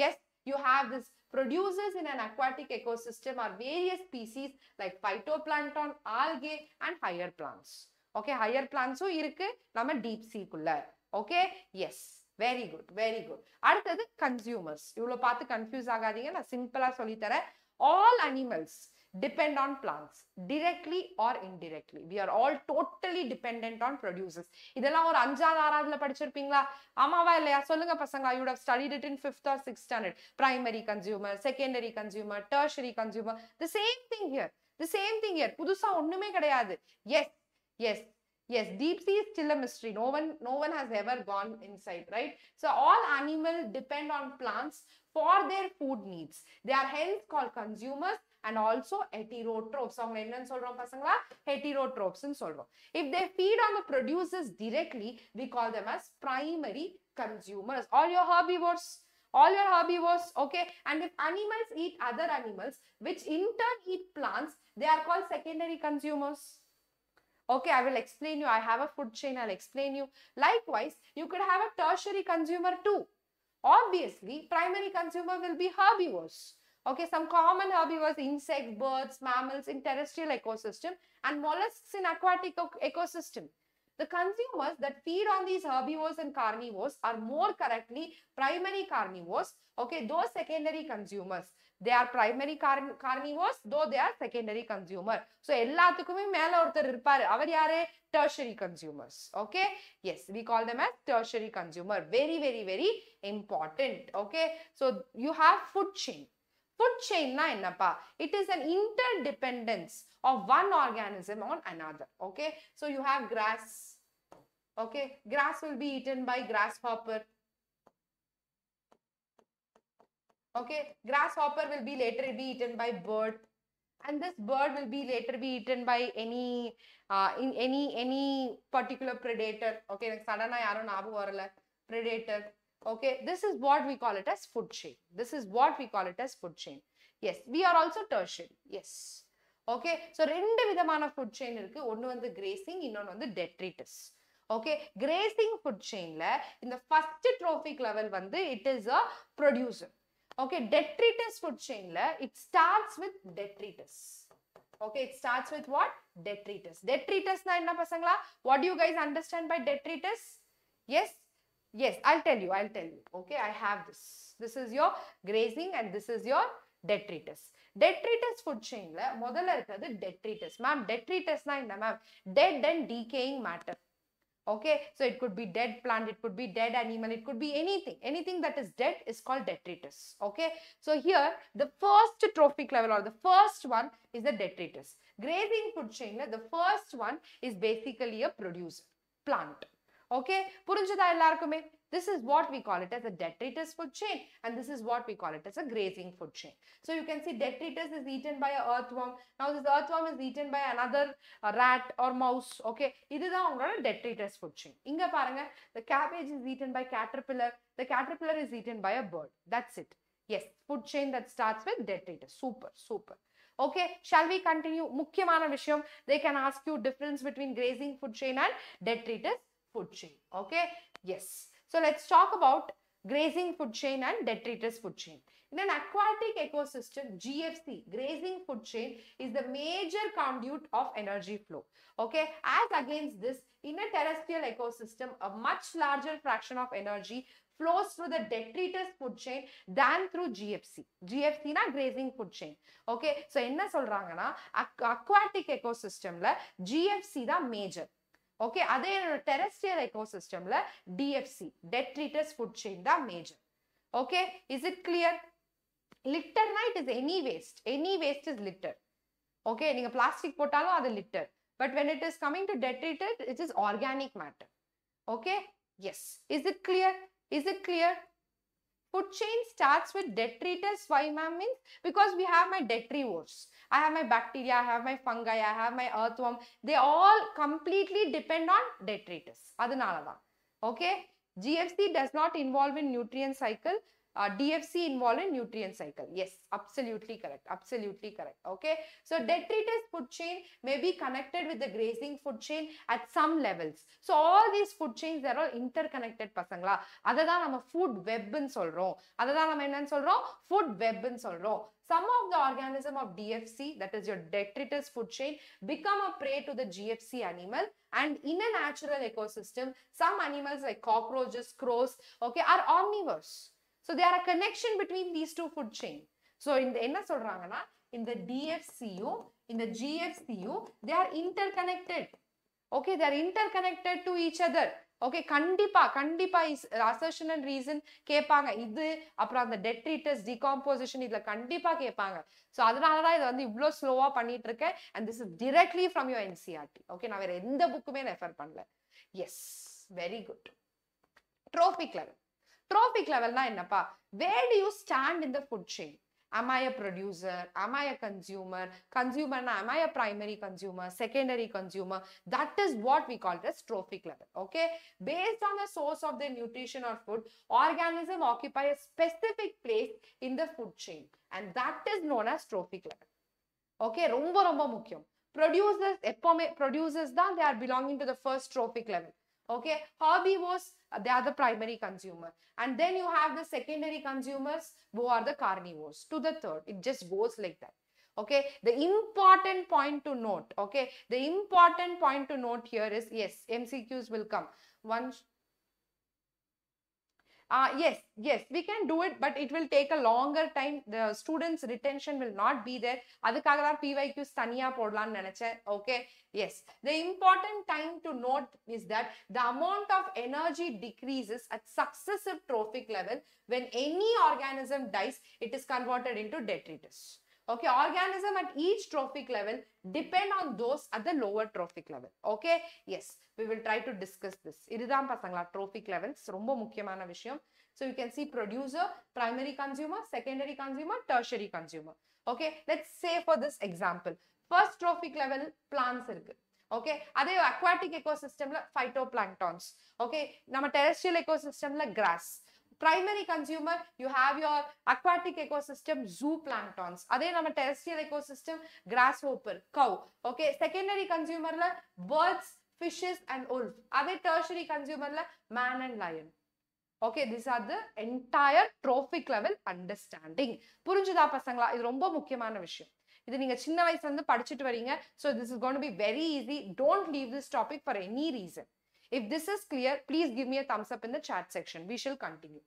yes you have this producers in an aquatic ecosystem are various species like phytoplankton algae and higher plants okay higher பிளான்ஸும் இருக்கு நம்ம deep சீக்குள்ள okay yes very good very good அடுத்தது consumers இவ்வளோ பார்த்து confuse ஆகாதீங்க நான் சிம்பிளாக சொல்லித்தரேன் all animals depend on plants directly or indirectly we are all totally dependent on producers இதெல்லாம் ஒரு அஞ்சாவது ஆறாவதுல படிச்சிருப்பீங்களா ஆமாவா இல்லையா சொல்லுங்க பசங்க you'd have studied it in fifth or six standard primary consumer secondary consumer tertiary consumer the same thing here the same thing here புதுசா ஒண்ணுமே கிடையாது yes yes yes deep sea is still a mystery no one no one has ever gone inside right so all animal depend on plants for their food needs they are hence called consumers and also heterotrophs அவங்க என்னன்னு சொல்றோம் பசங்களா heterotrophs ன்னு சொல்றோம் if they feed on the producers directly we call them as primary consumers all your herbivores all your herbivores okay and if animals eat other animals which in turn eat plants they are called secondary consumers okay i will explain you. I have a food chain i'll explain you. Likewise you could have a tertiary consumer too. Obviously primary consumer will be herbivores. Okay some common herbivores insects birds mammals in terrestrial ecosystem and mollusks in aquatic ecosystem. The consumers that feed on these herbivores and carnivores are more correctly primary carnivores. Okay those secondary consumers they are primary car- carnivores though they are secondary consumer so எல்லாத்துக்குமே மேல ஒருத்தர் இருப்பாரு அவர் யாரு tertiary consumers okay yes we call them as tertiary consumer very very very important okay so you have food chain food chain na என்னப்பா it is an interdependence of one organism on another okay so you have grass okay grass will be eaten by grasshopper okay grasshopper will be later be eaten by bird and this bird will be later be eaten by any uh, in any any particular predator okay like sadana yaro ஞாபகம் varala predator okay this is what we call it as food chain this is what we call it as food chain yes we are also tertiary yes okay so ரெண்டு விதமான food chain இருக்கு ஒன்னு வந்து grazing இன்னொன்னு வந்து detritus okay grazing food செயின்ல இந்த first trophic level வந்து it is a producer okay detritus food செயின்ல it starts with detritus okay it starts with what detritus டெட்ரிட்டஸ்னா என்ன பசங்களா what you guys understand by detritus yes yes i'll tell you i'll tell you okay i have this this is your grazing and this is your detritus detritus food செயின்ல முதல்ல இருக்கிறது detritus ma'am டெட்ரிட்டஸ்னா என்ன ma'am dead and decaying matter okay so it could be dead plant it could be dead animal it could be anything anything that is dead is called detritus okay so here the first trophic level or the first one is the detritus grazing food chain la, the first one is basically a producer plant okay புரிஞ்சதா எல்லாருக்குமே this is what we call it as a detritus food chain and this is what we call it as a grazing food chain so you can see detritus is eaten by a earthworm now this earthworm is eaten by another uh, rat or mouse okay இதுதான் உங்களோட detritus food chain இங்க பாருங்க the cabbage is eaten by caterpillar the caterpillar is eaten by a bird that's it yes food chain that starts with detritus super super okay shall we continue முக்கியமான விஷயம் they can ask you difference between grazing food chain and detritus food chain okay yes so let's talk about grazing food chain and detritus food chain in an aquatic ecosystem gfc grazing food chain is the major conduit of energy flow okay as against this in a terrestrial ecosystem a much larger fraction of energy flows through the detritus food chain than through gfc gfc na grazing food chain okay so என்ன சொல்றாங்கன்னா aquatic ecosystemல gfc தான் major okay அதே terrestrial எக்கோசிஸ்டம்ல DFC detritus food chain தான் major okay is it clear லிட்டர்னா it is any waste any waste is litter okay நீங்க plastic போட்டாலும் அது litter but when it is coming to detritus it is organic matter okay yes is it clear is it clear Food chain starts with detritus. Why, ma'am? Means because we have my detritivores. I have my bacteria, I have my fungi, I have my earthworm. They all completely depend on detritus. Adanalada. Okay. GFC does not involve in nutrient cycle uh, dfc involved in nutrient cycle yes absolutely correct absolutely correct okay so detritus food chain may be connected with the grazing food chain at some levels so all these food chains are all interconnected பசங்களா அதை தான் நம்ம food வெப்னு சொல்றோம் அதை தான் நம்ம என்னன்னு சொல்றோம் ஃபுட் வெப்னு சொல்றோம் some of the organism of DFC that is your detritus food chain become a prey to the GFC animal and in a natural ecosystem some animals like cockroaches crows okay are omnivores so there a connection between these two food chain so இந்த என்ன சொல்றாங்கன்னா இந்த டிஎஃப்சியும் இந்த ஜிஎஃப்சியும் they are interconnected okay they're interconnected to each other okay கண்டிப்பா கண்டிப்பா assertion and reason கேட்பாங்க. இது அப்புறம் அந்த டெட்ரிட்டஸ் டிகாம்போசிஷன் இதுல கண்டிப்பா கேட்பாங்க. ஸோ அதனாலதான் இதை வந்து இவ்வளோ ஸ்லோவா பண்ணிட்டு இருக்கேன் and this is directly from your NCERT okay நான் வேற எந்த புக்குமே ரெஃபர் பண்ணல. Yes very good trophic level tropic லெவல்னா என்னப்பா where do you stand in the food chain am I a producer? Am I a consumer? Consumer, na, am I a primary consumer? Secondary consumer? That is what we call it as trophic level. Okay. Based on the source of their nutrition or food, organism occupy a specific place in the food chain. And that is known as trophic level. Okay. ரொம்ப ரொம்ப முக்கியம். Producers, எப்பவுமே producers தான் they are belonging to the first trophic level. Okay. Herbivores, uh, they are the primary consumer. And then you have the secondary consumers who are the carnivores to the third. It just goes like that. Okay. The important point to note. Okay. The important point to note here is yes, MCQs will come. One. Uh, yes, yes, we can do it, but it will take a longer time. The students' retention will not be there. அதுக்காக தான் PYQs தனியா போடலாம்னு நினைச்சேன். Okay. Yes. The important time to note is that the amount of energy decreases at successive trophic level when any organism dies, it is converted into detritus. Okay, organism at each trophic level depend on those at the lower trophic level. Okay, yes, we will try to discuss this. இதுதான் பசங்களா trophic levels ரொம்ப முக்கியமான விஷயம். So you can see producer, primary consumer, secondary consumer, tertiary consumer. Okay, let's say for this example, first trophic level plants இருக்கு. Okay அதே aquatic எக்கோசிஸ்டம்ல phytoplanktons okay நம்ம terrestrial எக்கோசிஸ்டம்ல grass primary consumer you have your aquatic ecosystem zooplanktons அதே நம்ம terrestrial ecosystem grasshopper cow okay secondary consumerல birds fishes and wolf அதே tertiary consumerல man and lion okay these are the entire trophic level understanding புரிஞ்சுதா பசங்களா இது ரொம்ப முக்கியமான விஷயம் இது நீங்க சின்ன வயசுல இருந்து படிச்சுட்டு வரீங்க so this is gonna be very easy don't leave this topic for any reason reason if this is clear please give me a thumbs up in the chat section we shall continue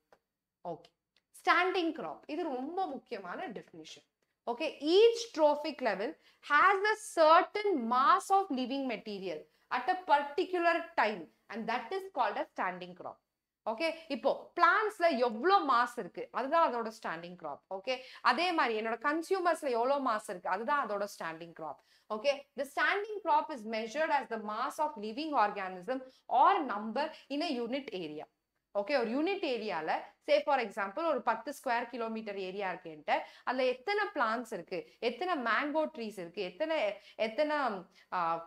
okay standing crop இது ரொம்ப முக்கியமான definition okay each trophic level has a certain mass of living material at a particular time and that is called a standing crop okay இப்போ பிளான்ஸ்ல எவ்வளோ mass இருக்கு அதுதான் அதோட standing crop okay அதே மாதிரி என்னோட கன்சியூமர்ஸ்ல எவ்வளோ மாஸ் இருக்கு அதுதான் அதோட standing crop okay the standing crop is measured as the mass of living organism or number in a unit area okay ஒரு யூனிட் ஏரியால சே ஃபார் எக்ஸாம்பிள் ஒரு பத்து ஸ்கொயர் கிலோமீட்டர் ஏரியா இருக்குன்ட்டு அதுல எத்தனை பிளான்ஸ் இருக்கு? எத்தனை மேங்கோ ட்ரீஸ் இருக்கு? எத்தனை எத்தனை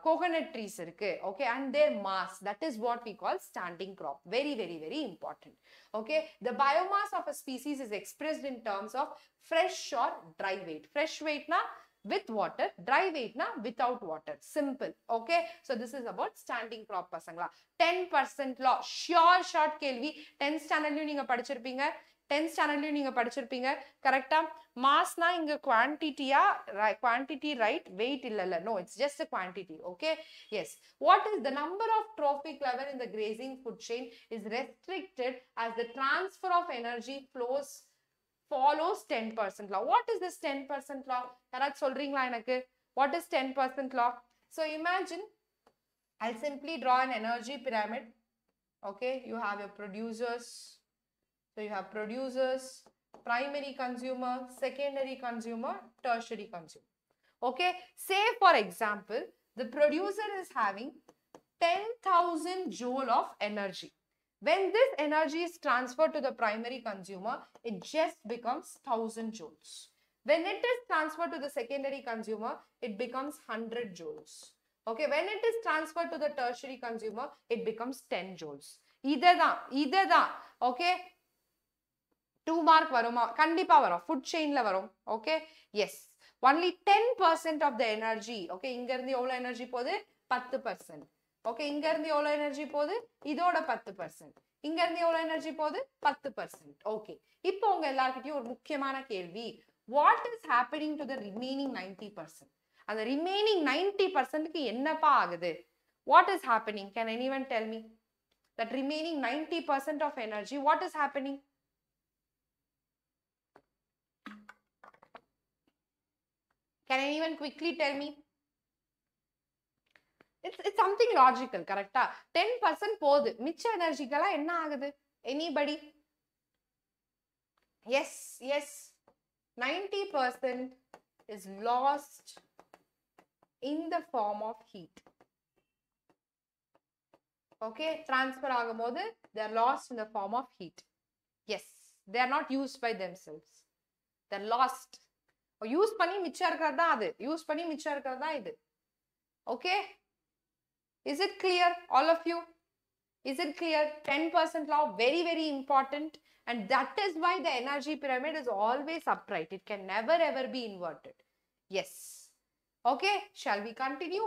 கோகனட் ட்ரீஸ் இருக்கு? Okay and their mass that is what we call standing crop very very very important okay the biomass of a species is expressed in terms of fresh or dry weight fresh வெயிட்னா with water dry வெயிட்னா without water simple okay so this is about standing crop பசங்களா ten percent law sure short கேள்வி tenth ஸ்டாண்டர்ட்லையும் நீங்கள் படிச்சிருப்பீங்க tenth ஸ்டாண்டர்ட்லையும் நீங்கள் படிச்சிருப்பீங்க கரெக்டாக மாஸ்னா இங்கே குவான்டிட்டியா குவான்டிட்டி ரைட் வெயிட் இல்லைல்ல no it's just quantity okay yes what is the number of trophic level in the grazing food chain is restricted as the transfer of energy flows follows 10% law. What is this 10% law? யாராவது சொல்றீங்களா எனக்கு what is 10% law? So imagine I'll simply draw an energy pyramid. Okay, you have your producers. So you have producers, primary consumer, secondary consumer, tertiary consumer. Okay, say for example, the producer is having 10,000 joule of energy. When this energy is transferred to the primary consumer, it just becomes 1000 joules. When it is transferred to the secondary consumer, it becomes 100 joules. Okay, when it is transferred to the tertiary consumer, it becomes 10 joules. இதுதான் இதுதான் okay two mark வருமா கண்டிப்பா வரும் food செயின்ல வரும் okay yes only ten percent of the energy okay இங்க இருந்து எவ்வளவு energy போகுது பத்து பர்சன்ட் ஓகே இங்க இருந்து எவ்வளவு எனர்ஜி போகுது? இதோட பத்து பர்சன்ட் இங்க இருந்து எவ்வளவு எனர்ஜி போகுது? பத்து பர்சன்ட் ஓகே இப்போ உங்க எல்லாருக்கிட்டையும் ஒரு முக்கியமான கேள்வி. What is happening to the remaining ninety percent அந்த ரிமைனிங் நைன்டி பர்சன்ட்க்கு என்னப்பா ஆகுது? What is happening can any one tell me that remaining ninety percent of energy what is happening Can anyone quickly tell me? It's it's something logical கரெக்டா ten percent போகுது. மிச்ச எனர்ஜிக்கெல்லாம் என்ன ஆகுது? Anybody yes yes ninety percent is lost in the form of heat okay transfer ஆகும்போது they're lost in the form of heat yes they are not use by them cells they're lost use பண்ணி மிச்சம் இருக்கிறது தான் அது. Use பண்ணி மிச்சம் இருக்கிறது தான் இது. Okay is it clear all of you is it clear ten percent law very very important and that is why the energy pyramid is always upright it can never ever be inverted yes okay shall we continue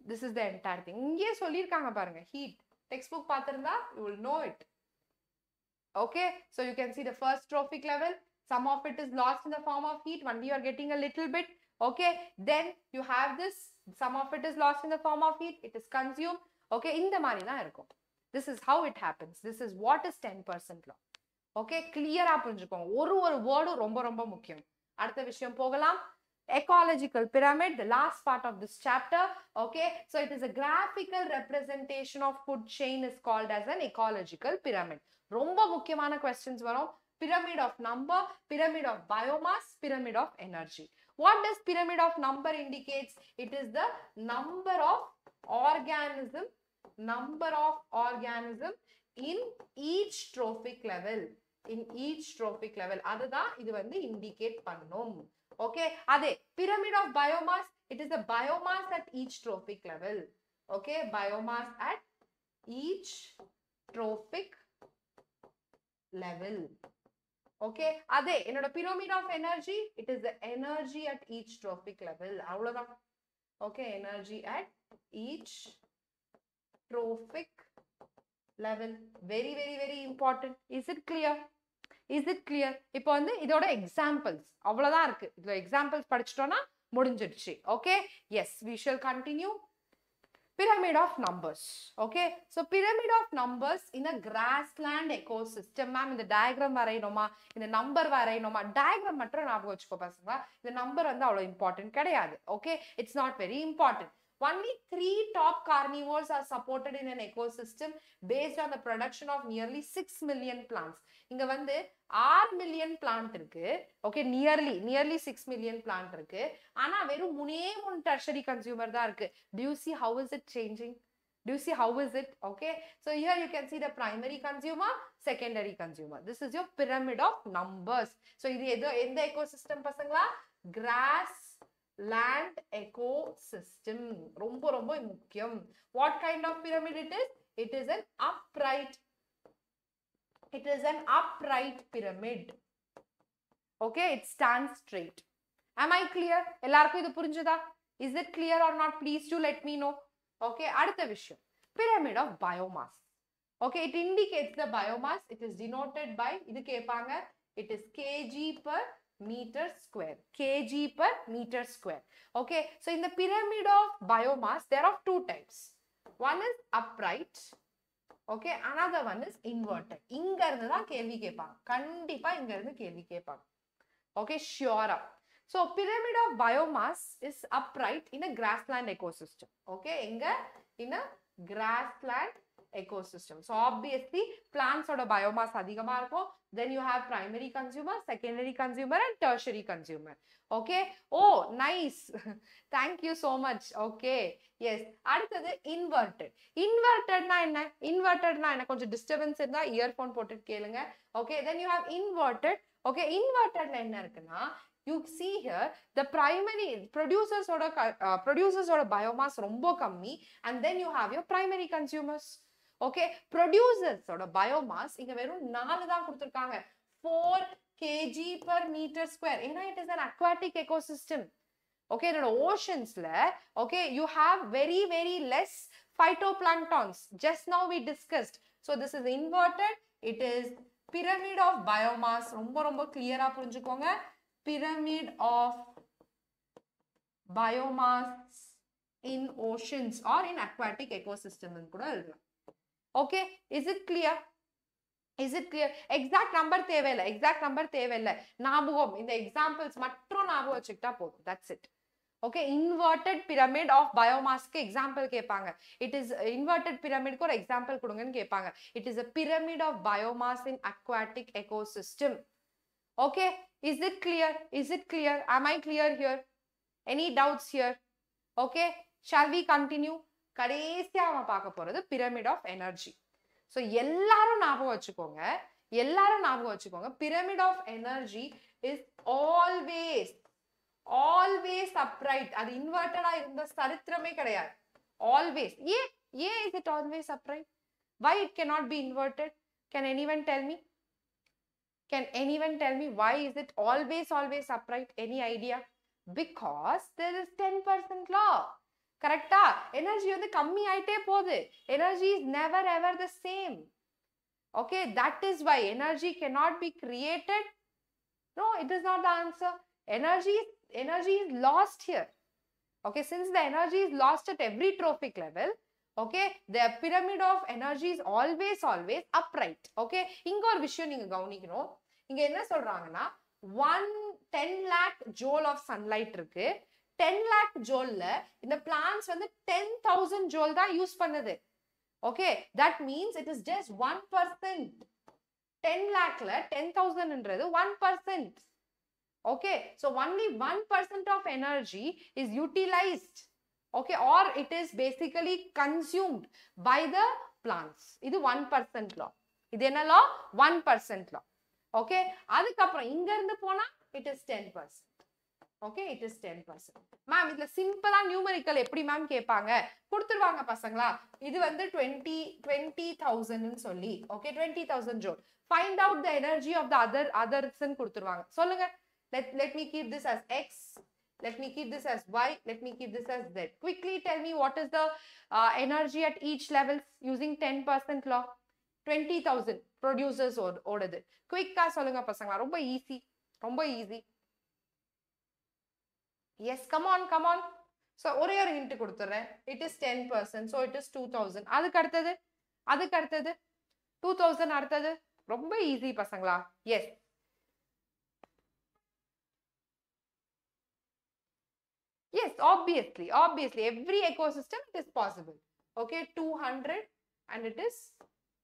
this is the entire thing இங்கே சொல்லியிருக்காங்க பாருங்க heat textbook பார்த்திருந்தா you will know it okay so you can see the first trophic level some of it is lost in the form of heat only you are getting a little bit okay then you have this some of it is lost in the form of heat it is consumed okay இந்த மாதிரி தான் இருக்கும் this is how it happens this is what is 10% law okay கிளியரா புரிஞ்சுக்கோங்க ஒரு ஒரு வேர்டும் ரொம்ப ரொம்ப முக்கியம் அடுத்த விஷயம் போகலாம் ecological pyramid the last part of this chapter okay so it is a graphical representation of food chain is called as an ecological pyramid ரொம்ப முக்கியமான questions வரும் pyramid of number pyramid of biomass pyramid of energy what does pyramid of number indicates it is the number of organism number of organism in each trophic level in each trophic level அதுதான் இது வந்து indicate பண்ணும் okay அதே pyramid of biomass it is the biomass at each trophic level okay biomass at each trophic level Okay அதே என்னோட pyramid of energy it is the energy at each trophic level அவ்வளோதான் okay energy at each trophic level very very very important is it clear is it clear இப்போ வந்து இதோட examples அவ்வளோதான் இருக்கு இதில் examples படிச்சிட்டோம்னா முடிஞ்சிடுச்சு okay yes we shall continue pyramid of numbers okay? So pyramid of numbers in a grassland ecosystem ma'am இந்த diagram வரையணுமா இந்த நம்பர் வரையணுமா டயக்ராம் மட்டும் ஞாபகம் வச்சுக்கோ பசங்க. இந்த நம்பர் வந்து அவ்வளவு இம்பார்ட்டன்ட் கிடையாது okay it's not very important Only three top carnivores are supported in an ecosystem based on the production of nearly six million plants இங்க வந்து ஆறு மில்லியன் பிளான்ட் இருக்கு. Okay nearly nearly six million plant இருக்கு. ஆனா வெறும் முனே மூணு tertiary consumer தான் இருக்கு. Do you see how is it changing do you see how is it okay so here you can see the primary consumer secondary consumer this is your pyramid of numbers so இது எதோ எந்த ecosystem பசங்களா? Grass land ecosystem ரொம்ப ரொம்ப முக்கியம் what kind of pyramid it is it is an upright it is an upright pyramid okay it stands straight am i clear எல்லாருக்கும் இது புரிஞ்சுதா is it clear or not please do let me know okay அடுத்த விஷயம் pyramid of biomass okay it indicates the biomass it is denoted by இது கேட்பாங்க it is kg per metre square KG per metre square okay so இந்த pyramid of biomass they're of two types one is upright okay another one is inverted இங்கிருந்து தான் கேள்வி கேட்பாங்க கண்டிப்பாக இங்கிருந்து கேள்வி கேட்பாங்க okay ஷியோரா so pyramid of biomass is upright in a grassland ecosystem okay எங்க in a grassland ecosystem so obviously பிளான்ஸோட biomass அதிகமாக இருக்கும் then you have primary consumer secondary consumer and tertiary consumer okay oh nice thank you so much okay yes அடுத்தது inverted invertedனா என்ன invertedனா என்ன கொஞ்சம் disturbance இருந்தா earphone போட்டு கேளுங்க okay then you have inverted okay invertedல என்ன இருக்குன்னா you see here the primary producers ஓட uh, producers ஓட biomass ரொம்ப கம்மி and then you have your primary consumers okay ப்ரொடியூசர்ஸோட biomass இங்க வெறும் நாலு தான் கொடுத்துருக்காங்க. Four KG per metre square ஏன்னா it is an aquatic ecosystem okay என்னோட ஓஷன்ஸ்ல okay you have very very less phytoplanktons just now we discussed. So this is inverted. It is pyramid of biomass. ரொம்ப ரொம்ப கிளியரா புரிஞ்சுக்கோங்க. Pyramid of biomass in oceans or in aquatic ecosystem கூட எழுதலாம். Okay is it clear is it clear exact number தேவையில்லை. Exact number தேவையில்லை. ஞாபகம். இந்த எக்ஸாம்பிள்ஸ் மட்டும் ஞாபகம் வச்சுக்கிட்டா போதும். That's it okay inverted pyramid of பயோமாஸ்க்கு example கேட்பாங்க. இட் இஸ் இன்வெர்டட் பிரமிட்க்கு ஒரு எக்ஸாம்பிள் கொடுங்கன்னு கேட்பாங்க. It is a pyramid of biomass in aquatic ecosystem okay is it clear is it clear am I clear here any doubts here okay shall we continue கடைசியா அவன் பார்க்க போறது pyramid of energy so எல்லாரும் ஞாபகம் வச்சுக்கோங்க. எல்லாரும் ஞாபகம் வச்சுக்கோங்க. Pyramid of energy is always always upright அது இன்வெர்டடா இருந்த சரித்திரமே கிடையாது. ஆல்வேஸ் ஏன் ஏன் is it always upright why it can not be inverted can anyone tell me can anyone tell me why is it always always upright any idea because there is ten percent law கரெக்டா energy வந்து கம்மி ஆயிட்டே போகுது energy is never ever the same okay that is why energy cannot be created no it is not the answer energy energy is lost here okay since the energy is lost at every trophic level okay the pyramid of energy is always always upright okay இங்க ஒரு விஷயம் நீங்கள் கவனிக்கணும் இங்கே என்ன சொல்கிறாங்கன்னா one ten lakh joule of sunlight இருக்கு ten lakh ஜோல்ல இந்த பிளான்ஸ் வந்து டென் தௌசண்ட் ஜோல் தான் யூஸ் பண்ணுது okay that means it is just one percent ten லேக்ல ten தௌசண்ட்ன்றது one percent okay so only one percent of energy is utilised okay or it is basically consumed by the plants இது one percent லா இது என்ன law one percent law okay அதுக்கப்புறம் இங்கேருந்து போனால் it is ten percent okay it is ten percent ma'am இதுல சிம்பிளா numerical எப்படி ma'am கேட்பாங்க? கொடுத்துருவாங்க பசங்களா? இது வந்து டுவெண்ட்டி டுவெண்ட்டி தௌசண்ட்னு சொல்லி. Okay twenty thousand joule find out the energy of the other அதர்ஸ்ன்னு கொடுத்துருவாங்க. சொல்லுங்க. Let let me keep this as X let me keep this as y. Let me keep this as z. Quickly tell me what is the uh, energy at each levels using 10% law? 20000 producers ஓடுது. குயிக்கா சொல்லுங்க பசங்களா. ரொம்ப easy ரொம்ப easy yes come on come on so ஒரே ஒரு hint கொடுத்துட்றேன் it is ten percent so it is two thousand அதுக்கு அடுத்தது? அதுக்கு அடுத்தது? டூ தௌசண்ட் அடுத்தது? ரொம்ப ஈஸி பசங்களா? Yes yes obviously obviously every ecosystem it is possible okay two hundred and it is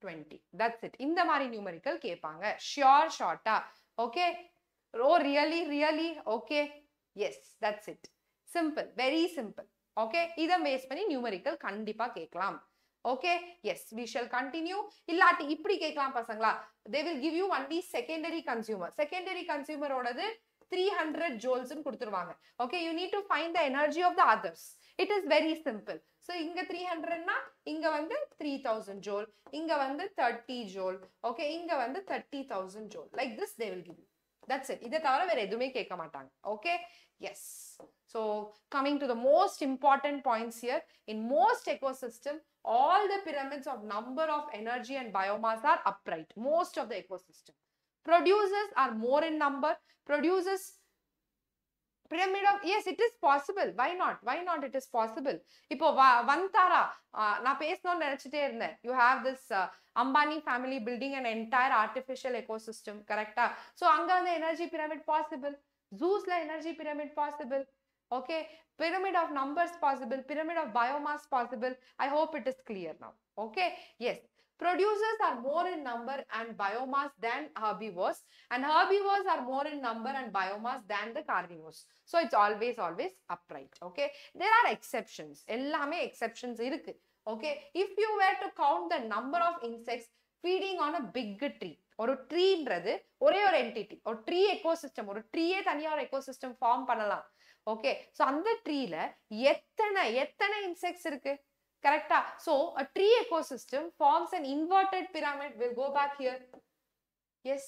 twenty that's it இந்த மாதிரி நியூமரிக்கல் கேட்பாங்க. ஷியோர் ஷார்ட்டா okay oh really really okay yes that's it simple very simple okay இதை base பண்ணி numerical கண்டிப்பா கேட்கலாம். Okay yes we shall continue இல்லாட்டி இப்படி கேட்கலாம் பசங்களா? They will give you only secondary consumer secondary கன்சியூமரோடது three hundred ஜோல்ஸ்னு கொடுத்துருவாங்க. Okay you need to find the energy of the others it is very simple so இங்க three ஹண்ட்ரட்னா இங்க வந்து த்ரீ தௌசண்ட் ஜோல் இங்க வந்து தேர்ட்டி ஜோல் ஓகே இங்க வந்து thirty thousand joule like this they will give you that's it இதை தவிர வேற எதுவுமே கேட்க மாட்டாங்க okay yes so coming to the most important points here in most ecosystem all the pyramids of number of energy and biomass are upright most of the ecosystem producers are more in number producers pyramid of yes it is possible why not why not it is possible இப்போ வ- வந்தாரா ஆஹ் நான் பேசணும்னு நினைச்சிட்டே இருந்தேன் you have this Ambani family building and entire artificial ecosystem கரெக்டா so அங்க வந்து energy pyramid possible ஜூஸ்ல energy pyramid possible okay pyramid of numbers possible pyramid of biomass possible i hope it is clear now okay yes producers are more in number and biomass than herbivores and herbivores are more in number and biomass than the carnivores so it's always always upright okay there are exceptions எல்லாமே exceptions இருக்கு okay if you were to count the number of insects feeding on a big tree ஒரு ட்ரீன்றது ஒரே ஒரு entity ஒரு tree ecosystem ஒரு ட்ரீயே தனியாக ஒரு எக்கோசிஸ்டம் ஃபார்ம் பண்ணலாம் ஓகே ஸோ அந்த ட்ரீல எத்தனை எத்தனை இன்செக்ட்ஸ் இருக்குது கரெக்டா so a tree ecosystem forms an inverted pyramid. Will go back here. Yes.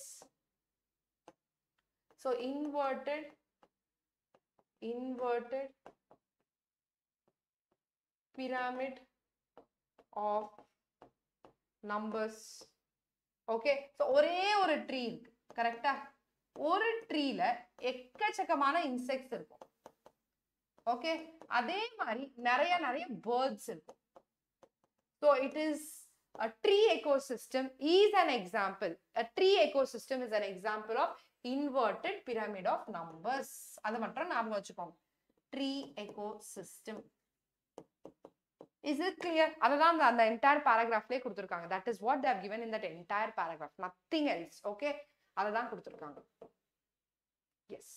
So inverted inverted pyramid of numbers. Okay so ஒரே ஒரு ட்ரீ இருக்கு. கரெக்டா ஒரு ட்ரீல எக்கச்சக்கமான இன்செக்ட்ஸ் இருக்கும். ஓகே அதே மாதிரி நிறைய நிறைய பேர்ட்ஸ் இருக்கும். So it is a tree ecosystem is an example a tree ecosystem is an example of inverted pyramid of numbers அதை மட்டும் ஞாபகம் வச்சுக்கோங்க tree ecosystem is it clear அதுதான் அந்த அந்த entire paragraphலயே கொடுத்திருக்காங்க that is what they have given in that entire paragraph nothing else okay அதை தான் கொடுத்திருக்காங்க yes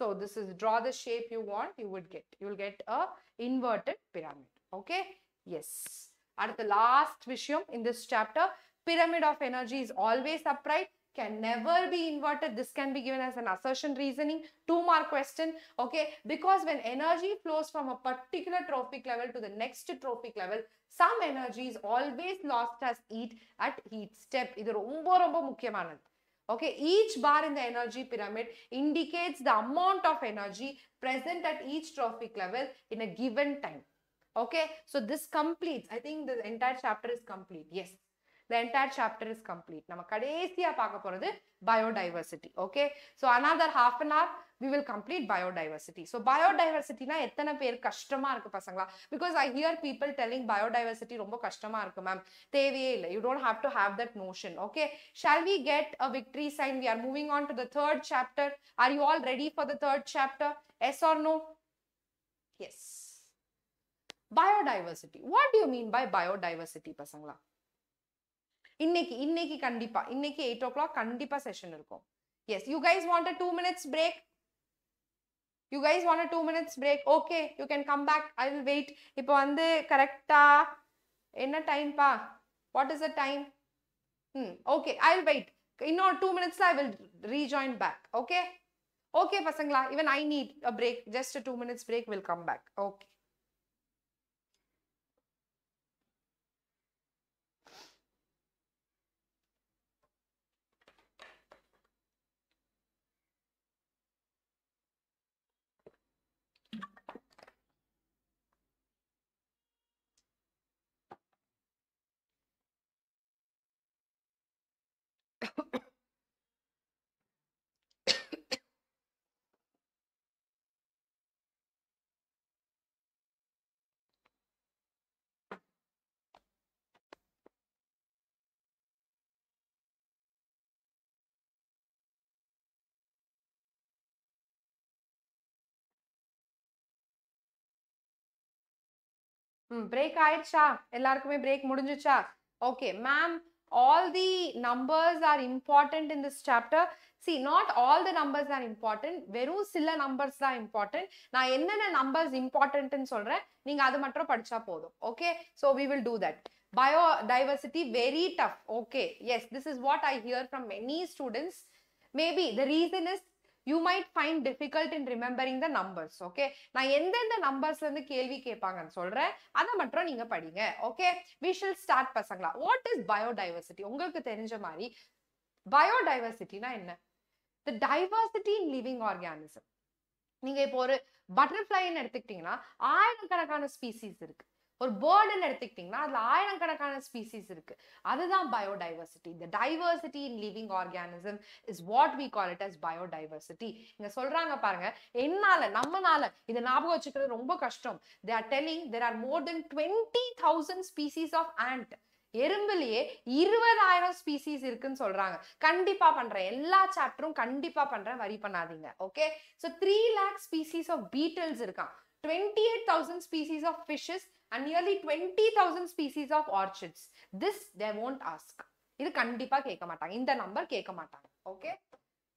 so this is draw the shape you want you would get you will get a inverted pyramid okay yes அடுத்த last விஷயம் in this chapter pyramid of energy is always upright can never be inverted. This can be given as an assertion reasoning. Two mark question. Okay. Because when energy flows from a particular trophic level to the next trophic level, some energy is always lost as heat at heat step. இது ரொம்ப ரொம்ப முக்கியமானது. Okay, each bar in the energy pyramid indicates the amount of energy present at each trophic level in a given time. Okay, so this completes. I think the entire chapter is complete. Yes, the entire chapter is complete. நம்ம கடைசியா பார்க்க போறது biodiversity. Okay, so another half an hour we will complete biodiversity. So biodiversity னா எத்தனை பேர் கஷ்டமா இருக்கு பசங்களா because I hear people telling biodiversity ரொம்ப கஷ்டமா இருக்கு மேம் தேவையே இல்லை you don't have to have that notion okay shall we get a victory sign we are moving on to the third chapter are you all ready for the third chapter yes or no yes biodiversity. What do you mean by biodiversity பசங்களா இன்னைக்கு இன்னைக்கு கண்டிப்பா இன்னைக்கு eight o'clock கண்டிப்பா session இருக்கும் yes you guys want two minutes break you guys want two minutes break okay you can come back I will wait இப்போ வந்து கரெக்டா என்ன டைம்ப்பா what is the time hmm okay I will wait இன்னொரு two மினிட்ஸ்ல I will rejoin back okay okay பசங்களா even I need a break just two minutes break will come back okay hmm break ஆயிடுச்சா? எல்லாருக்குமே break முடிஞ்சிச்சா? Okay ma'am all the numbers are important in this chapter see not all the numbers are important வெறும் சில numbers தான் important நான் என்னென்ன numbers இம்பார்ட்டன்ட்னு சொல்கிறேன் நீங்கள் அது மட்டும் படிச்சா போதும். Okay so we will do that biodiversity very tough. Okay yes this is what i hear from many students. Maybe the reason is you might find difficult in remembering the numbers okay நான் எந்தெந்த நம்பர்ஸ்லேருந்து கேள்வி கேட்பாங்கன்னு சொல்கிறேன் அதை மட்டும் நீங்கள் படிங்க ஓகே விஷில் ஸ்டார்ட் பசங்களா வாட் இஸ் பயோடைவர்சிட்டி உங்களுக்கு தெரிஞ்ச மாதிரி பயோடைவர்சிட்டினா என்ன the diversity in living organism நீங்கள் இப்போ ஒரு பட்டர்ஃப்ளைன்னு எடுத்துக்கிட்டிங்கன்னா ஆயிரக்கணக்கான ஸ்பீசிஸ் இருக்குது ஒரு பேர்டுன்னு எடுத்துக்கிட்டிங்கன்னா அதில் ஆயிரக்கணக்கான ஸ்பீசிஸ் இருக்குது அதுதான் பயோடைவர்சிட்டி இந்த diversity in living organism is what we call it as biodiversity இங்கே சொல்கிறாங்க பாருங்க என்னால் நம்மனால இதை ஞாபகம் வச்சுக்கிறது ரொம்ப கஷ்டம். They are telling there are more than twenty thousand species of ant எறும்புலயே இருபதாயிரம் ஸ்பீசிஸ் இருக்குன்னு சொல்றாங்க. கண்டிப்பா பண்றேன். எல்லா சாப்டரும் கண்டிப்பா பண்றேன். வரி பண்ணாதீங்க. Okay so three lakh species of beetles இருக்கான். Twenty eight thousand species of fishes and nearly twenty thousand species of orchids this they won't ask இது கண்டிப்பா கேட்க மாட்டாங்க இந்த நம்பர் கேட்க மாட்டாங்க okay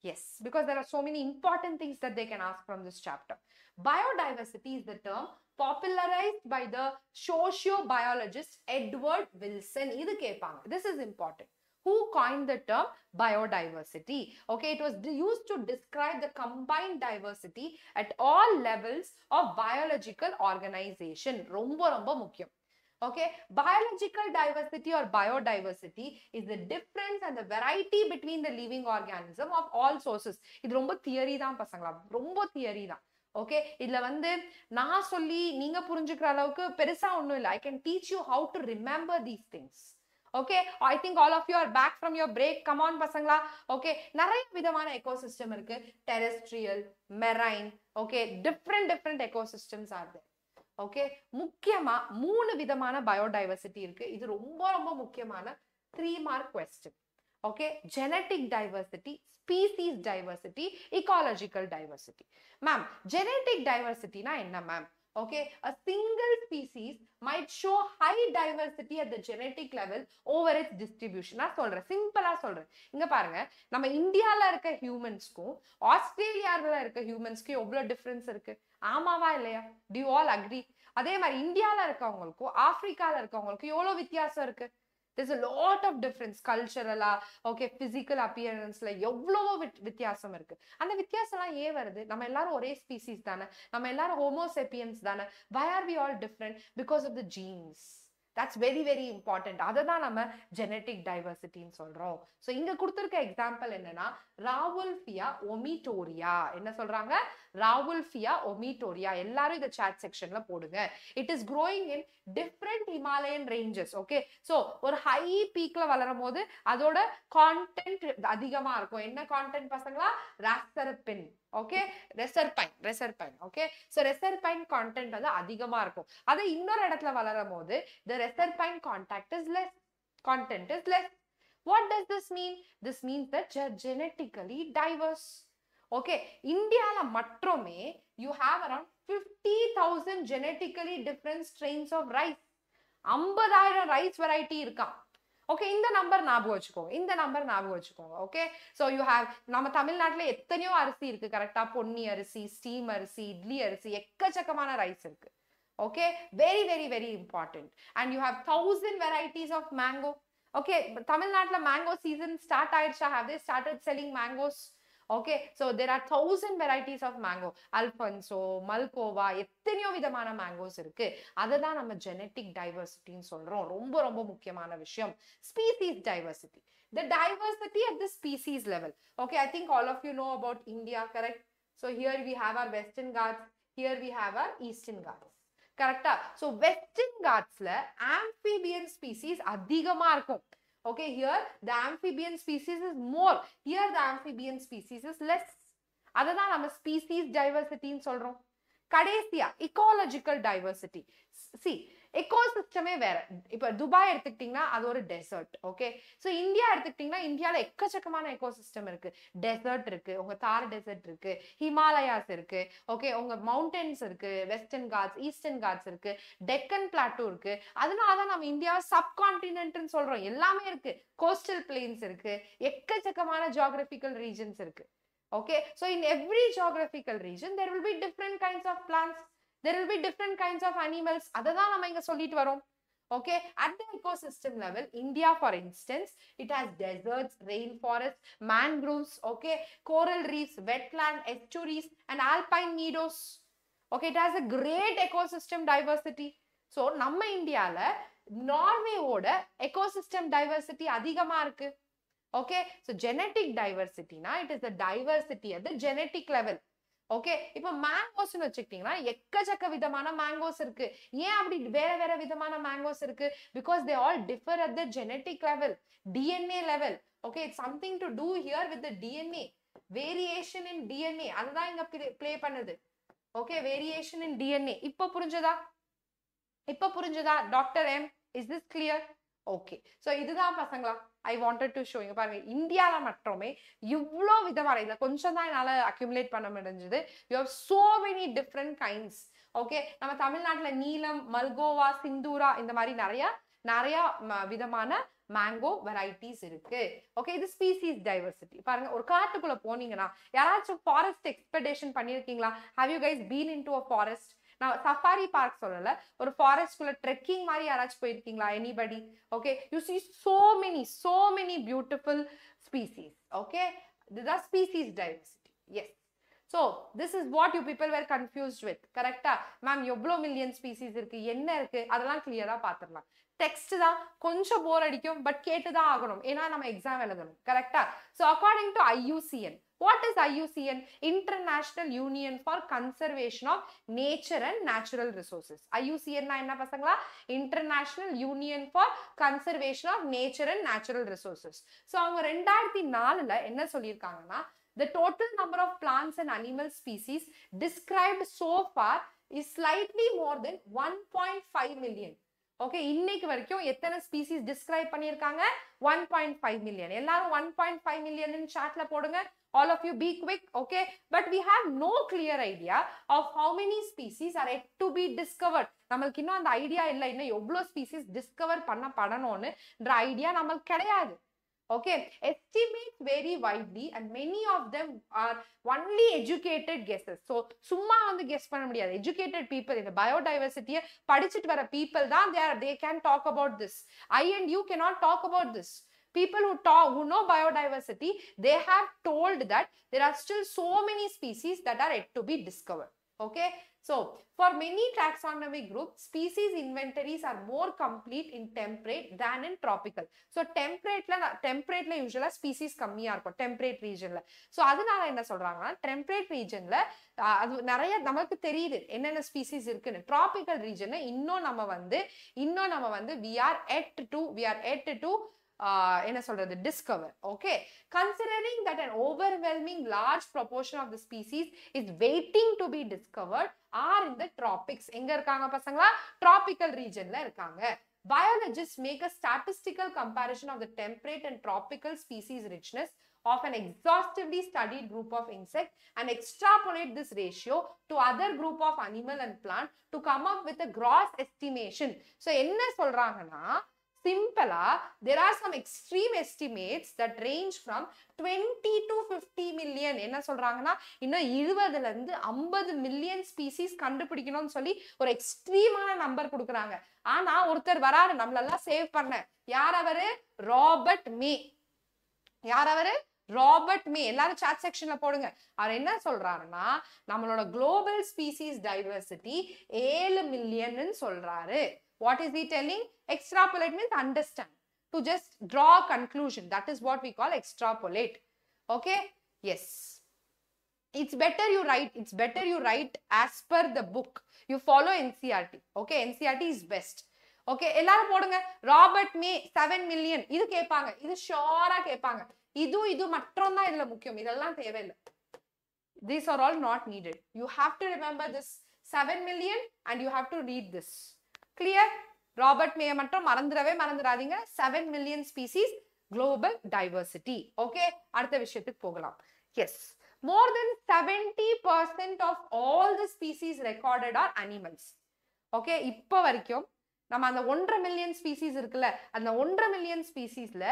yes because there are so many important things that they can ask from this chapter biodiversity is the term popularized by the sociobiologist edward wilson இது கேட்பாங்க this is important who coined the term biodiversity okay it was used to describe the combined diversity at all levels of biological organization ரொம்ப ரொம்ப முக்கியம் okay biological diversity or biodiversity is the difference and the variety between the living organism of all sources இது ரொம்ப theory தான் பசங்களா ரொம்ப theory தான் okay இதுல வந்து நான் சொல்லி நீங்க புரிஞ்சுக்கிற அளவுக்கு பெருசா ஒண்ணும் இல்லை I can teach you how to remember these things okay I think all of you are back from your break come on பசங்களா. ஓகே நிறைய விதமான எக்கோசிஸ்டம் இருக்கு. Terrestrial marine okay different different ecosystems are there okay முக்கியமா மூணு விதமான biodiversity இருக்கு. இது ரொம்ப ரொம்ப முக்கியமான three mark question okay genetic diversity species diversity ecological diversity ma'am genetic டைவர்சிட்டினா என்ன ma'am okay a single species might show high diversity at the genetic level over its distribution. நான் சொல்றேன். சிம்பிளா சொல்றேன். இங்க பாருங்க நம்ம இந்தியால இருக்க ஹியூமன்ஸ்க்கும் ஆஸ்திரேலியாவில் இருக்க ஹியூமன்ஸ்க்கும் எவ்வளவு டிஃபரன்ஸ் இருக்கு? ஆமாவா இல்லையா? டியூ ஆல் அக்ரி அதே மாதிரி இந்தியால இருக்கவங்களுக்கும் ஆப்பிரிக்கால இருக்கவங்களுக்கும் எவ்வளவு வித்தியாசம் இருக்கு? There's a lot of difference கல்ச்சரலா okay physical அப்பியரன்ஸ்ல எவ்வளவோ வித்- வித்தியாசம் இருக்கு. அந்த வித்தியாசம்லாம் ஏன் வருது? நம்ம எல்லாரும் ஒரே ஸ்பீசிஸ் தானே? நம்ம எல்லாரும் ஹோமோசெப்பியன்ஸ் தானே? Why are we all different because of the genes that's very very important அதை தான் நம்ம ஜெனட்டிக் டைவர்சிட்டின்னு சொல்கிறோம் ஸோ இங்கே கொடுத்துருக்க எக்ஸாம்பிள் என்னன்னா ராவுல்ஃபியா ஒமிட்டோரியா. என்ன சொல்கிறாங்க ராவுல்ஃபியா ஒமிட்டோரியா. எல்லாரும் இந்த சாட் செக்ஷனில் போடுங்க. It is growing in different Himalayan ranges okay so ஒரு ஹை பீக்கில் வளரும் போது அதோட கான்டென்ட் அதிகமாக இருக்கும். என்ன கான்டென்ட் பசங்களா? Reserpine okay reserpine reserpine okay so reserpine content வந்து அதிகமாக இருக்கும் அதை இன்னொரு இடத்துல வளரும் போது the reserpine contact is less content is less what does this mean this means that genetically diverse okay இந்தியாவில் மட்டுமே you have around fifty thousand genetically different strains of rice ஐம்பதாயிரம் ரைஸ் வெரைட்டி இருக்கான் ஓகே இந்த number ஞாபகம் வச்சுக்கோங்க இந்த number ஞாபகம் வச்சுக்கோங்க ஓகே ஸோ யூ ஹாவ் நம்ம தமிழ்நாட்டில் எத்தனையோ அரிசி இருக்கு கரெக்டாக பொன்னி அரிசி ஸ்டீம் அரிசி இட்லி அரிசி எக்கச்சக்கமான ரைஸ் இருக்கு okay very very very important and you have thousand varieties of mango okay தமிழ்நாட்டில் மேங்கோ சீசன் ஸ்டார்ட் ஆயிடுச்சா have they started selling mangoes okay so there are thousand varieties of mango Alphonso Malgova எத்தனையோ விதமான mangoes இருக்கு அதை தான் நம்ம genetic டைவர்சிட்டின்னு சொல்றோம் ரொம்ப ரொம்ப முக்கியமான விஷயம் species diversity the diversity at the species level okay I think all of you know about India correct so here we have our western Ghats, here we have our eastern Ghats. கரெக்டா so western காட்ஸில் amphibian species அதிகமா இருக்கும் okay here the amphibian species is more here the amphibian species is less அதை தான் நம்ம species டைவர்சிட்டின்னு சொல்றோம். கடைசியா ecological diversity C எக்கோசிஸ்டமே வேற. இப்ப துபாய் எடுத்துக்கிட்டீங்கன்னா அது ஒரு டெசர்ட் ஓகே ஸோ இந்தியா எடுத்துக்கிட்டீங்கன்னா இந்தியால எக்கச்சக்கமான எக்கோசிஸ்டம் இருக்கு. டெசர்ட் இருக்கு உங்க தார் டெசர்ட் இருக்கு ஹிமாலயாஸ் இருக்கு ஓகே உங்க மவுண்டன்ஸ் இருக்கு வெஸ்டர்ன் காட்ஸ் ஈஸ்டர்ன் காட்ஸ் இருக்கு டெக்கன் பிளாட்டூ இருக்கு. அதனால தான் நம்ம இந்தியாவை சப்கான்டினென்ட்னு சொல்றோம். எல்லாமே இருக்கு. கோஸ்டல் பிளேன்ஸ் இருக்கு. எக்கச்சக்கமான ஜியாகிரபிக்கல் ரீஜன்ஸ் இருக்கு okay? So in every geographical region there will be different kinds of plants. There will be different kinds of animals அதை தான் நம்ம இங்க சொல்லிட்டு வரோம் okay at the ecosystem level india for instance it has deserts rainforests mangroves okay coral reefs wetland estuaries and alpine meadows okay it has a great ecosystem diversity so நம்ம இந்தியால நார்வேவோட ecosystem diversity அதிகமா இருக்கு okay so genetic diversity na it is the diversity at the genetic level okay இப்போ மேங்கோஸ்னு வச்சுக்கிட்டீங்கன்னா எக்கச்சக்க விதமான mangoes இருக்கு. ஏன் அப்படி வேற வேற விதமான மேங்கோஸ் இருக்கு? Because they all differ at the genetic level DNA level okay it's something to do here with DNA variation in DNA அதுதான் இங்க ப்ளே பண்ணுது. ஓகே வேரியேஷன் இன் டிஎன்ஏ இப்போ புரிஞ்சதா? இப்போ புரிஞ்சதா? Doctor M is this clear okay so இதுதான் பசங்களா? I wanted to show இங்க பாருங்க இந்தியாவில் மட்டுமே இவ்வளோ விதமான இதில் கொஞ்சம் தான் என்னால் அக்யூமுலேட் பண்ண முடிஞ்சது. You have so many different kinds okay நம்ம தமிழ்நாட்டில் நீலம் மல்கோவா சிந்தூரா இந்த மாதிரி நிறைய நிறையா ம- விதமான மேங்கோ வெரைட்டிஸ் இருக்கு. ஓகே இது ஸ்பீசிஸ் டைவர்சிட்டி பாருங்க ஒரு காட்டுக்குள்ள போனீங்கன்னா யாராச்சும் ஃபாரஸ்ட் எக்ஸ்பெடேஷன் பண்ணியிருக்கீங்களா have you guys been in to a forest நான் சஃபாரி பார்க் சொல்லல. ஒரு ஃபாரஸ்ட்குள்ள ட்ரெக்கிங் மாதிரி யாராச்சும் போயிருக்கீங்களா? Anybody okay you see so many so many beautiful species okay இதுதான் species diversity yes so this is what you people were confused with கரெக்டா ma'am எவ்வளோ மில்லியன் ஸ்பீசிஸ் இருக்கு? என்ன இருக்கு? அதெல்லாம் கிளியராக பார்த்துடலாம் டெக்ஸ்ட் தான் கொஞ்சம் போர் அடிக்கும் பட் கேட்டு தான் ஆகணும். ஏன்னா நம்ம எக்ஸாம் எழுதணும். கரெக்டா so according to IUCN what is IUCN international union for conservation of nature and natural resources ஐயூசிஎன்னா என்ன பசங்களா? International union for conservation of nature and natural resources so அவங்க ரெண்டாயிரத்தி நாலுல என்ன சொல்லியிருக்காங்கன்னா the total number of number and animal and animal species described so far is slightly more than 1.5 million. Okay இன்னைக்கு வரைக்கும் எத்தனை ஸ்பீசிஸ் டிஸ்கிரைப் பண்ணியிருக்காங்க? One point five million எல்லாரும் ஒன் பாயிண்ட் ஃபைவ் மில்லியன் சாட்ல போடுங்க. All of you be quick okay but we have no clear idea of how many species are yet to be discovered நம்மளுக்கு இன்னும் அந்த idea இல்லை இன்னும் எவ்வளோ ஸ்பீசிஸ் டிஸ்கவர் பண்ண பண்ணணும்னுன்ற ஐடியா நம்மளுக்கு கிடையாது okay estimate very widely and many of them are only educated guesses so சும்மா வந்து கெஸ் பண்ண முடியாது எஜுகேட்டட் பீப்புள் இந்த பயோடைவர்சிட்டியை படிச்சுட்டு வர பீப்புள் தான் they are they can talk about this I and you can not talk about this people who talk who know biodiversity they have told that there are still so many species that are yet to be discovered okay so for many taxonomic groups species inventories are more complete in temperate than in tropical so temperate la temperate ல யூஸ்வலா species கம்மியா இருக்கும் temperate ரீஜன்ல so அதனால என்ன சொல்றாங்கன்னா temperate ரீஜன்ல அது நிறைய நமக்கு தெரியுது என்னென்ன ஸ்பீசிஸ் இருக்குன்னு டிராபிக்கல் ரீஜன்ல இன்னும் நம்ம வந்து இன்னும் நம்ம வந்து we are at to we are at to என்ன சொல்றது discover okay considering that an overwhelming large proportion of the species is waiting to be discovered are in the tropics எங்க இருக்காங்க பசங்களா டிராபிக்கல் ரீஜன்ல இருக்காங்க biologists make a statistical comparison of the temperate and tropical species richness of an exhaustively studied group of insects and extrapolate this ratio to other group of animal and plant to come up with a gross estimation so என்ன சொல்றாங்கன்னா சிம்பிளா there are some extreme estimates that range from 20 to 50 million. என்ன சொல்றாங்கன்னா இன்னும் இருபதுல இருந்து ஐம்பது million species கண்டுபிடிக்கணும்னு சொல்லி ஒரு எக்ஸ்ட்ரீமான நம்பர் கொடுக்குறாங்க. ஆனா ஒருத்தர் வராரு நம்மளெல்லாம் சேவ் பண்ண. யார் அவரு? ராபர்ட் மே யார் அவரு? ராபர்ட் மே எல்லாரும் சாட் செக்ஷன்ல போடுங்க. அவர் என்ன சொல்றாருன்னா நம்மளோட குளோபல் ஸ்பீசிஸ் டைவர்சிட்டி ஏழு மில்லியன் சொல்றாரு. What is he telling extrapolate means understand to just draw a conclusion that is what we call extrapolate okay yes it's better you write it's better you write as per the book you follow ncrt okay ncrt is best okay எல்லாரும் போடுங்க Robert May seven million இது கேட்பாங்க இது ஷோரா கேட்பாங்க இது இது மட்டும் தான் இதுல முக்கியம் இதெல்லாம் தேவையில்லை these are all not needed you have to remember this 7 million and you have to read this clear Robert May மட்டும் மறந்துடவே மறந்துடாதீங்க. Seven million species global diversity okay அடுத்த விஷயத்துக்கு போகலாம். Yes more than seventy percent of all the species recorded are animals okay இப்போ வரைக்கும் நம்ம அந்த ஒன்றரை மில்லியன் ஸ்பீசிஸ் இருக்குல்ல அந்த ஒன்றரை மில்லியன் ஸ்பீசிஸ்ல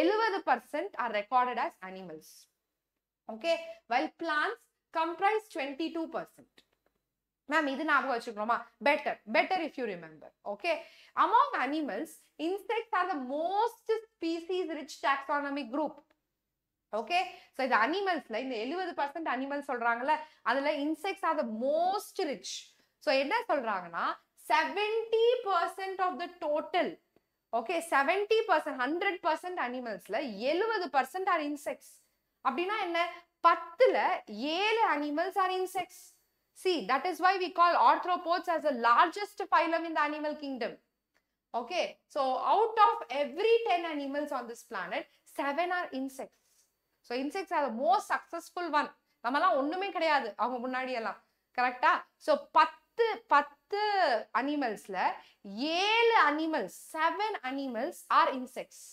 எழுபது percent are recorded as animals okay well plants comprise twenty two percent ma'am இது ஞாபகம் வச்சுக்கணுமா? Better better if you remember okay among animals insects are the most species rich taxonomic group okay so இது அனிமல்ஸ்ல இந்த எழுபது percent animal சொல்றாங்கல்ல அதுல insects are the most rich so என்ன சொல்றாங்கன்னா seventy percent of the total okay seventy percent hundred percent அனிமல்ஸ்ல எழுபது percent are insects அப்படின்னா என்ன? பத்துல ஏழு animals are insects See, that is why we call arthropods as the largest phylum in the animal kingdom. Okay, so out of every 10 animals on this planet, seven are insects. So insects are the most successful one. நம்மலாம் ஒண்ணுமே கிடையாது அவங்க முன்னாடி எல்லாம் கரெக்டா so பத்து பத்து அனிமல்ஸ்ல ஏழு animals seven animals are insects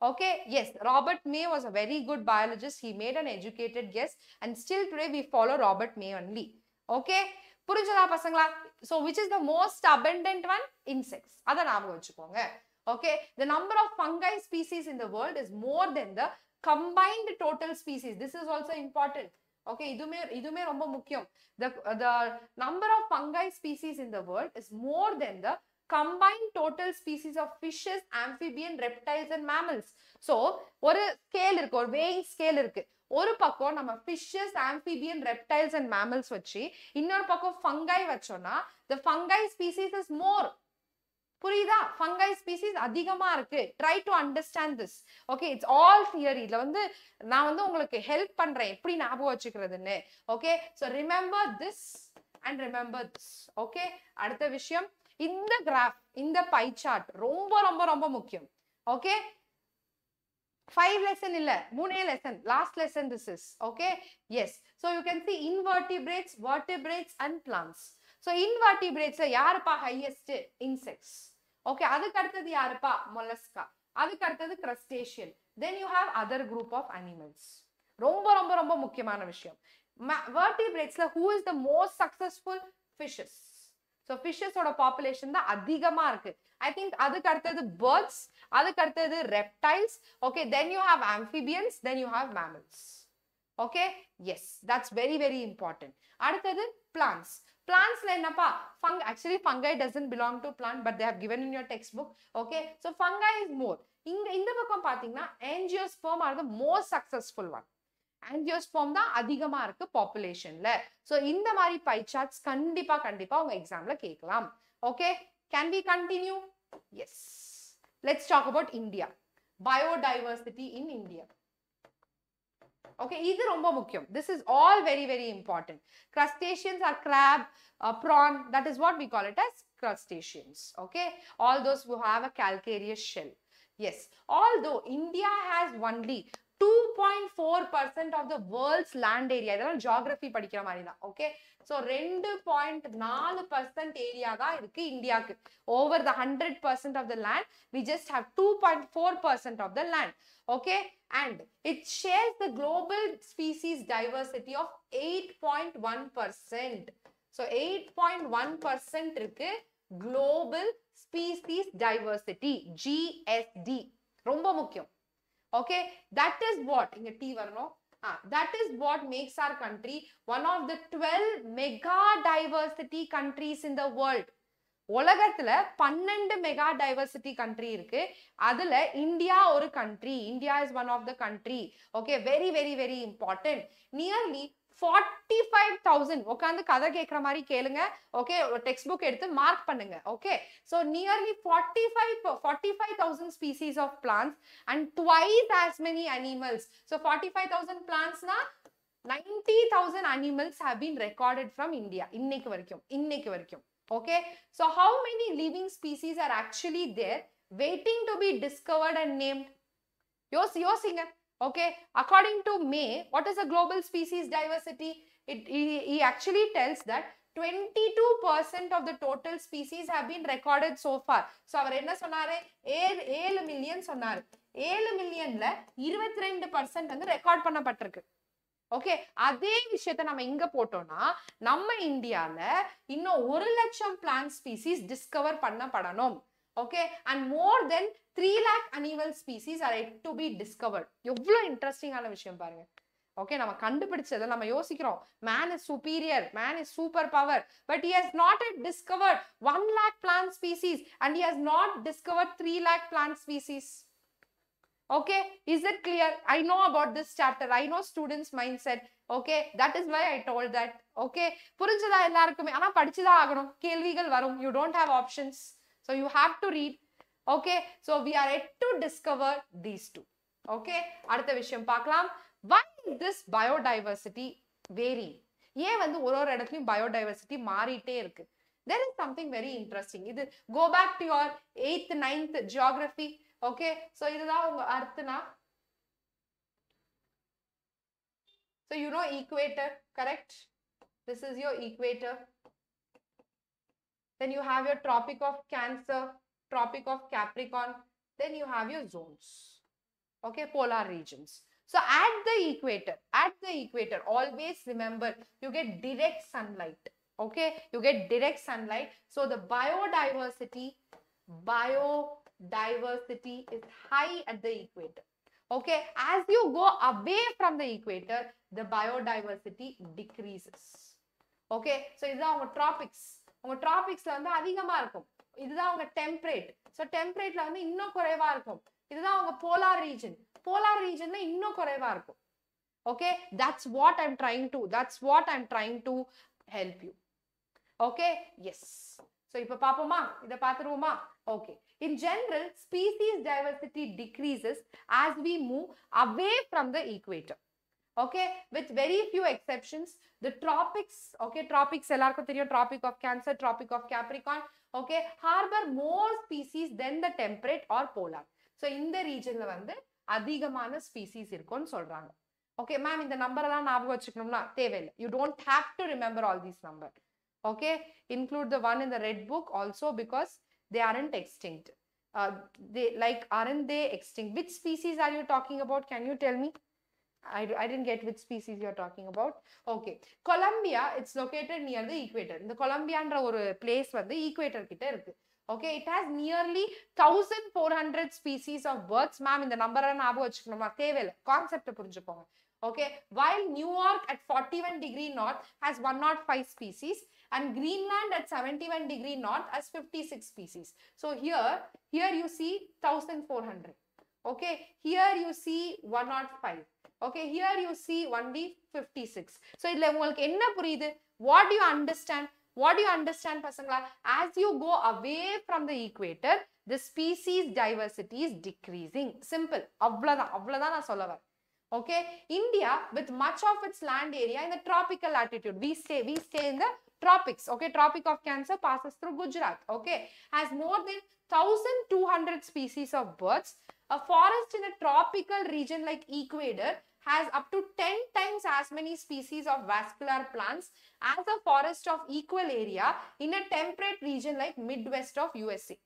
Okay, yes, Robert May was a very good biologist. He made an educated guess, and still today we follow Robert May only. okay புரிஞ்சதா பசங்களா so which is the most abundant one insects அதை ஞாபகம் வச்சுக்கோங்க okay the number of fungi species in the world is more than the combined total species this is also important okay இதுமே இதுமே ரொம்ப முக்கியம் the number of fungi species in the world is more than the combine total species of fishes amphibian reptiles and mammals so ஒரு scale இருக்கு ஒரு weighing scale இருக்கு ஒரு பக்கம் நம்ம fishes amphibian reptiles and mammals வச்சு இன்னொரு பக்கம் ஃபங்கை வச்சோம்னா the fungi species is more புரியுதா? ஃபங்கை ஸ்பீசிஸ் அதிகமா இருக்கு. Try to understand this okay it's all theory இதுல வந்து நான் வந்து உங்களுக்கு ஹெல்ப் பண்றேன். எப்படி ஞாபகம் வச்சுக்கிறதுன்னு. Okay so remember this and remember this okay அடுத்த விஷயம். இந்த கிராஃப் இந்த பை சார்ட் ரொம்ப ரொம்ப ரொம்ப முக்கியம். ஓகே ஃபைவ் லெசன் இல்லை மூணே lesson last lesson this is okay yes so you can see invertebrates vertebrates and plants so இன்வெர்டிபிரேட்ஸ்ல யாருப்பா ஹையஸ்ட் இன்செக்ட்ஸ் ஓகே அதுக்கு அடுத்தது யாருப்பா? மொலஸ்கா அதுக்கு அடுத்தது crustacean then you have other group of animals ரொம்ப ரொம்ப ரொம்ப முக்கியமான விஷயம். வர்டிபிரேட்ஸ்ல who is the most successful fishes so ஃபிஷஸோட population தான் அதிகமாக இருக்கு. ஐ திங்க் அதுக்கு அடுத்தது பேர்ட்ஸ் அதுக்கு அடுத்தது reptiles okay then you have amphibians then you have mammals okay yes that's very very important அடுத்தது பிளான்ஸ் பிளான்ஸ்ல என்னப்பா? ஃபங் actually fungi doesn't belong to plant but they have given in your textbook okay so fungi is more இங்க இந்த பக்கம் பாத்தீங்கன்னா angiosperm are the most successful one angiosperm தான் அதிகமா இருக்கு பாப்புலேஷன்ல ஸோ இந்த மாதிரி பை சார்ட்ஸ் கண்டிப்பா கண்டிப்பா உங்க எக்ஸாம்ல கேட்கலாம். Okay can we continue yes let's talk about India biodiversity in India okay இது ரொம்ப முக்கியம். This is all very very important crustaceans are crab uh, prawn. That is what we call it as crustaceans. Okay? All those who have a calcareous shell. Yes. Although india has only two point four percent of the world's land area இதெல்லாம் geography படிக்கிற மாதிரி தான் okay so ரெண்டு point நாலு percent area தான் இருக்கு இந்தியாவுக்கு. Over the hundred percent of the land we just have two point four percent of the land okay and it shares the global species diversity of eight point one percent so eight point one percent இருக்கு global species diversity GST ரொம்ப முக்கியம். Okay that is what இங்க D வரணும். That is what makes our country one of the twelve mega diversity countries in the world உலகத்துல பன்னெண்டு mega diversity country இருக்கு. அதுல India ஒரு country India is one of the country okay very very very important nearly forty five thousand உட்காந்து கதை கேட்குற மாதிரி கேளுங்க. ஓகே டெக்ஸ்ட் புக் எடுத்து மார்க் பண்ணுங்க. Okay so nearly forty five forty five thousand species of plants and twice as many animals so forty five thousand பிளான்ஸ்னா ninety thousand animals have been recorded from India இன்னைக்கு வரைக்கும் இன்னைக்கு வரைக்கும். Okay so how many living species are actually there waiting to be discovered and named யோசி யோசிங்க. Okay? According to may what is the global species diversity? It he, he actually tells that 22% of the total species have been recorded so far. So அவர் என்ன சொன்னாரு? ஏழு ஏழு million சொன்னாரு. ஏழு மில்லியன்ல இருபத்தி ரெண்டு பர்சன்ட் வந்து ரெக்கார்ட் பண்ணப்பட்டிருக்கு. ஓகே அதே விஷயத்த நம்ம இங்க போட்டோம்னா நம்ம இந்தியால இன்னும் ஒரு லட்சம் plant species discover பண்ணப்படணும். Okay and more than three lakh animal species are yet to be discovered எவ்வளோ இன்ட்ரெஸ்டிங்கான விஷயம் பாருங்க. ஓகே நம்ம கண்டுபிடிச்சதை நம்ம யோசிக்கிறோம். Man is superior man is super power but he has not yet discovered one lakh plant species and he has not discovered three lakh plant species okay? Is it clear? I know about this chapter. I know students mindset. Okay? That is why i told that. Okay? புரிஞ்சதா எல்லாருக்குமே? ஆனா படிச்சுதான் ஆகணும். கேள்விகள் வரும். You don't have options. So you have to read. Okay. So we are yet to discover these two. Okay. அடுத்த விஷயம் பார்க்கலாம் why is this biodiversity varying? ஏன் வந்து ஒரு ஒரு இடத்துலையும் பயோடைவர்சிட்டி மாறிட்டே இருக்கு there is something very interesting இது go back to your eighth ninth geography okay so இதுதான் உங்க Arthana so you know equator correct this is your equator then you have your tropic of cancer tropic of capricorn then you have your zones okay polar regions so at the equator at the equator always remember you get direct sunlight okay you get direct sunlight so the biodiversity biodiversity is high at the equator okay as you go away from the equator the biodiversity decreases okay so இதுதான் உங்க tropics உங்க டிராபிக்ஸ்ல வந்து அதிகமா இருக்கும் இதுதான் உங்க டெம்ப்ரேட் so டெம்பரேட்ல வந்து இன்னும் குறைவா இருக்கும் இதுதான் உங்க போலார் ரீஜன் போலார் ரீஜன்ல இன்னும் குறைவா இருக்கும் okay that's what I'm trying to that's what I'm trying to help you okay yes so இப்போ பார்ப்போமா இதை பார்த்துருவோமா okay in general species diversity decreases as we move away from the equator okay with very few exceptions the tropics okay tropics எல்லாருக்கும் தெரியும் tropic of cancer tropic of capricorn okay harbor more species than the temperate or polar so இந்த ரீஜன்ல வந்து அதிகமான species இருக்கும்னு சொல்றாங்க okay ma'am இந்த number எல்லாம் ஞாபகம் வச்சுக்கணும்னா தேவையில்லை you don't have to remember all these number okay include the one in the red book also because they aren't extinct uh, they like aren't they extinct which species are you talking about can you tell me I, I didn't get which species you're talking about. Okay. Colombia, it's located near the equator. இந்த கொலம்பியான்ற ஒரு place வந்து equator கிட்ட இருக்கு okay it has nearly thousand four hundred species of birds ma'am இந்த நம்பரை ஞாபகம் வச்சுக்கணுமா தேவையில்லை கான்செப்டை புரிஞ்சுக்கோங்க okay while New York at forty one degree north has one nought five species and Greenland at 71 degree north as 56 species. So here, here you see 1400. Okay, here you see 105. Okay, here you see only 56. So இதுல உங்களுக்கு என்ன புரியுது? What do you understand? What do you understand பசங்களா? As you go away from the equator, the species diversity is decreasing. Simple. அவ்வளவுதான் அவ்வளவுதான் நான் சொல்ல வரேன். Okay, India with much of its land area in the tropical latitude, we stay we stay in the tropics. Okay, Tropic of Cancer passes through Gujarat. Okay, has more than 1,200 species of birds. A forest in a tropical region like Ecuador has up to 10 times as many species of vascular plants as a forest of equal area in a temperate region like Midwest of USA.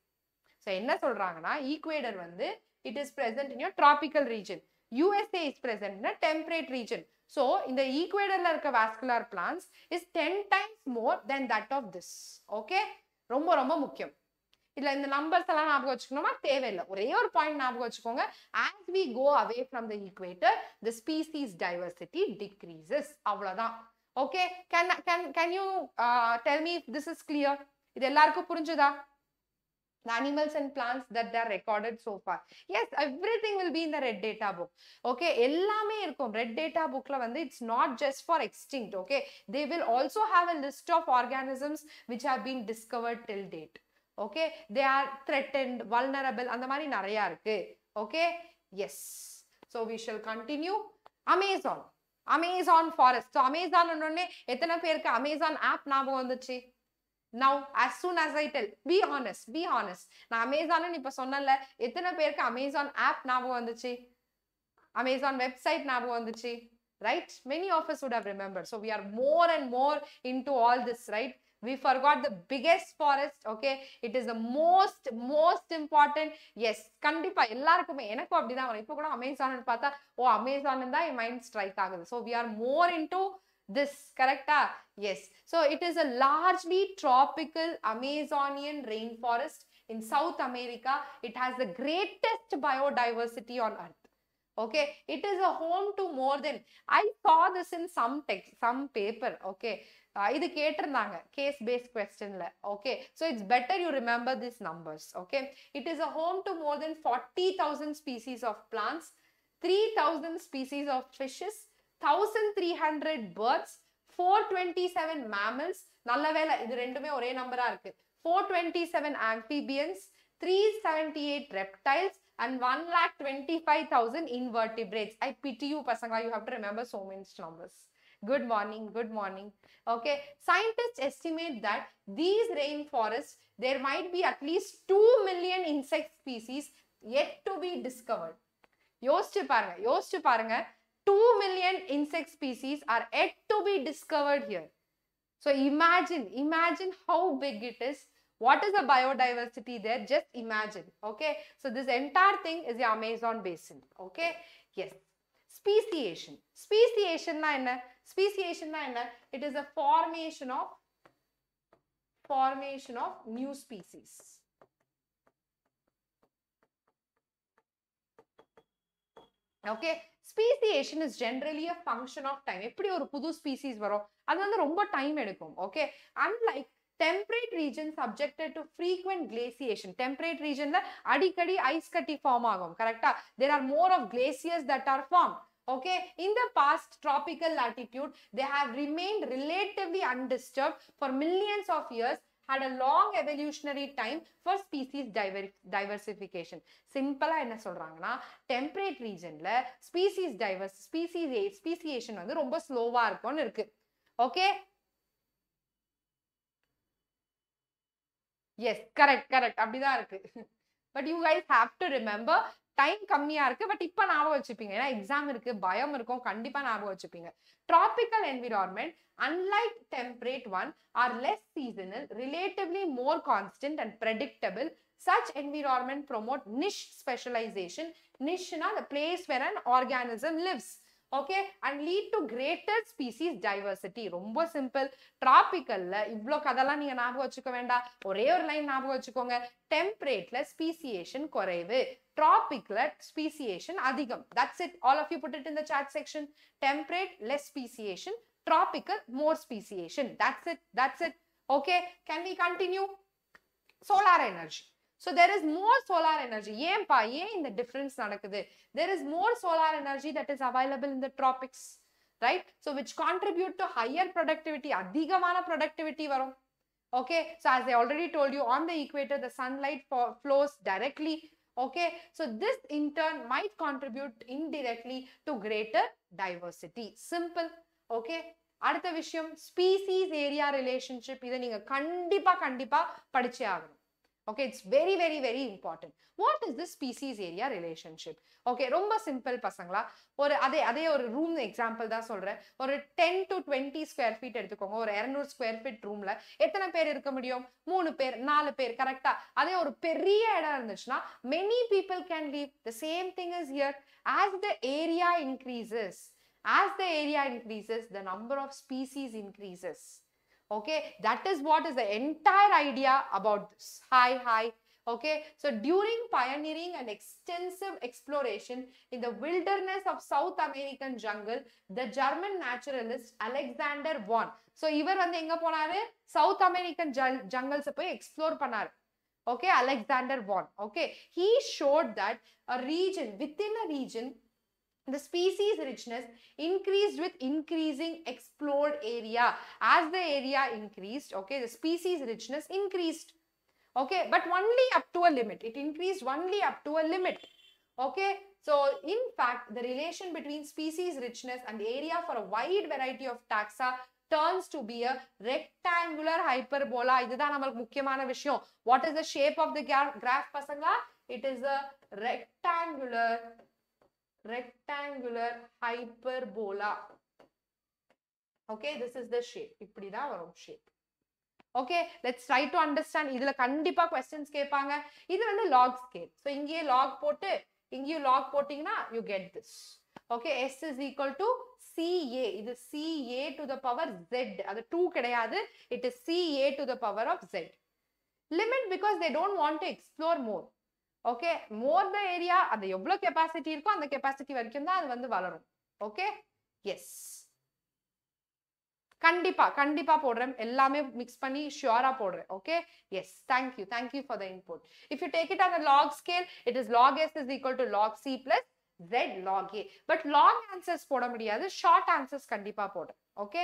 So, என்ன சொல்றாங்கன்னா equator வந்து it is present in your tropical region. USA is present in a temperate region. So, இந்த equatorல இருக்க vascular plants is 10 times more than that of this. Okay? ரொம்ப ரொம்ப முக்கியம். இதுல இந்த நம்பர்ஸ் எல்லாம் ஞாபகம் வச்சுக்கணுமா தேவையில்லை ஒரே ஒரு பாயிண்ட் ஞாபகம் வச்சுக்கோங்க as we go away from the equator the species diversity decreases அவ்வளவுதான் okay can can can you tell me this is clear இது எல்லாருக்கும் புரிஞ்சுதா the animals and plants that are recorded so far yes everything will be in the red data book okay எல்லாமே இருக்கும் red data bookல வந்து it's not just for extinct okay they will also have a list of organisms which have been discovered till date okay they are threatened vulnerable அந்த மாதிரி நிறையா இருக்கு okay yes so we shall continue Amazon Amazon forest so Amazon ஒன்னே எத்தனை பேருக்கு Amazon app ஞாபகம் வந்துச்சு now as soon as I tell be honest be honest நான் அமேசான்னு இப்போ சொன்னல எத்தனை பேருக்கு அமேசான் ஆப் ஞாபகம் வந்துச்சு அமேசான் வெப்சைட் ஞாபகம் வந்துச்சு right many offers would have remember so we are more and more into all this right we forgot the biggest forest okay it is the most most important yes கண்டிப்பா எல்லாருக்குமே எனக்கும் அப்படிதான் வரும் இப்போ கூட Amazon பார்த்தா ஓ அமேசான் தான் என் மைண்ட் ஸ்ட்ரைக் ஆகுது so we are more into this correct ah yes so it is a largely tropical amazonian rainforest in south america it has the greatest biodiversity on earth okay it is a home to more than i saw this in some text some paper okay uh, இது கேட்டிருந்தாங்க. Case based கொஸ்டின்ல okay so it's better you remember this numbers okay it is a home to more than forty thousand species of plants three thousand species of fishes thousand three hundred birds four twenty seven mammals நல்ல வேலை இது ரெண்டுமே ஒரே நம்பரா இருக்கு. Four twenty seven amphibians three seventy eight reptiles and one lakh twenty five thousand invertebrates I bet you பசங்க you have to remember so many numbers good morning good morning okay scientists estimate that these rainforests there might be at least 2 million insect species yet to be discovered யோசிச்சு பாருங்க யோசிச்சு பாருங்க 2 million insect species are yet to be discovered here so imagine imagine how big it is what is the biodiversity there just imagine okay so this entire thing is the amazon basin okay yes speciation speciation na என்ன speciation na என்ன it is a formation of formation of new species. Okay? Speciation is generally a function of time. எப்படி ஒரு புது species வரும்? அது வந்து ரொம்ப time எடுக்கும். Okay unlike temperate region subjected to frequent glaciation temperate ரீஜன்ல அடிக்கடி ஐஸ் கட்டி ஃபார்ம் ஆகும். கரெக்டா there are more of glaciers that are form okay in the past tropical latitude they have remained relatively undisturbed for millions of years had a long evolutionary time for species diver diversification சிம்பிளா என்ன சொல்றாங்கன்னா temperate ரீஜன்ல species diverse species speciation வந்து ரொம்ப ஸ்லோவா இருக்கும்னு இருக்கு okay S correct correct அப்படிதான் இருக்கு but you guys have to remember time கம்மியா இருக்கு. பட் இப்ப ஞாபகம் வச்சுப்பீங்க. ஏன்னா எக்ஸாம் இருக்கு பயம் இருக்கும். கண்டிப்பா ஞாபகம் வச்சுப்பீங்க. Tropical environment unlike temperate one are less seasonal relatively more constant and predictable such environment promote niche specialization. Niche na the place where an organism lives. Okay and lead to greater species diversity ரொம்ப simple டிராபிக்கல்ல இவ்வளோ கதெல்லாம் நீங்க ஞாபகம் வச்சுக்க வேண்டாம். ஒரே ஒரு லைன் ஞாபகம் வச்சுக்கோங்க. டெம்பரேட்ல ஸ்பீசியேஷன் குறைவு. டிராபிக்ல ஸ்பீசியேஷன் அதிகம் that's it all of you put it in the chart section temperate less speciation tropical more speciation that's it that's it okay can we continue solar energy so there is more solar energy ஏன்பா ஏன் இந்த difference நடக்குது there is more solar energy that is available in the tropics right so which contribute to higher productivity அதிகமான productivity வரும் okay so as i already told you on the equator the sunlight flows directly okay so this in turn might contribute indirectly to greater diversity simple okay அடுத்த விஷயம் species area relationship இதை நீங்க கண்டிப்பா கண்டிப்பா படிச்சே ஆகணும் okay it's very very very important what is the species area relationship okay ரொம்ப simple பசங்களா ஒரு அதே அதே ஒரு ரூம் எக்ஸாம்பிள் தான் சொல்கிறேன் ஒரு ten to twenty square feet எடுத்துக்கோங்க. ஒரு இரநூறு ஸ்கொயர் ஃபீட் ரூமில் எத்தனை பேர் இருக்க முடியும்? மூணு பேர் நாலு பேர் கரெக்டாக அதே ஒரு பெரிய இடம் இருந்துச்சுன்னா many people can live the same thing is here as the area increases as the area increases the number of species increases okay that is what is the entire idea about this hi hi okay so during pioneering and extensive exploration in the wilderness of south american jungle the german naturalist alexander von so இவர் வந்து எங்க போனாரு south American ஜங்கல்ஸ் போய் explore பண்ணாரு okay alexander von okay he showed that a region within a region the species richness increased with increasing explored area as the area increased okay the species richness increased okay but only up to a limit it increased only up to a limit okay so in fact the relation between species richness and area for a wide variety of taxa turns to be a rectangular hyperbola இதுதான் நமக்கு முக்கியமான விஷயம் what is the shape of the graph பசங்களா it is a rectangular rectangular hyperbola okay this is the shape இப்படிதான் வரும் shape okay let's try to understand இதுல கண்டிப்பா questions கேட்பாங்க இது வந்து log scale so இங்கேயே log போட்டு இங்கேயும் log போட்டீங்கன்னா you get this okay s is equal to ca இது ca to the power z அது 2 கிடையாது it is ca to the power of z limit because they don't want to explore more okay more the area அது எவ்வளவு capacity இருக்கோ அந்த capacity வரைக்கும் தான் அது வந்து வளரும். ஓகே எஸ் கண்டிப்பா கண்டிப்பா போடுறேன். எல்லாமே மிக்ஸ் பண்ணி ஷியோரா போடுறேன். Okay yes thank you thank you for the input if you take it on log scale it is log S is equal to log C plus Z log A but long answers போட முடியாது. Short answers கண்டிப்பா போடுறேன். Okay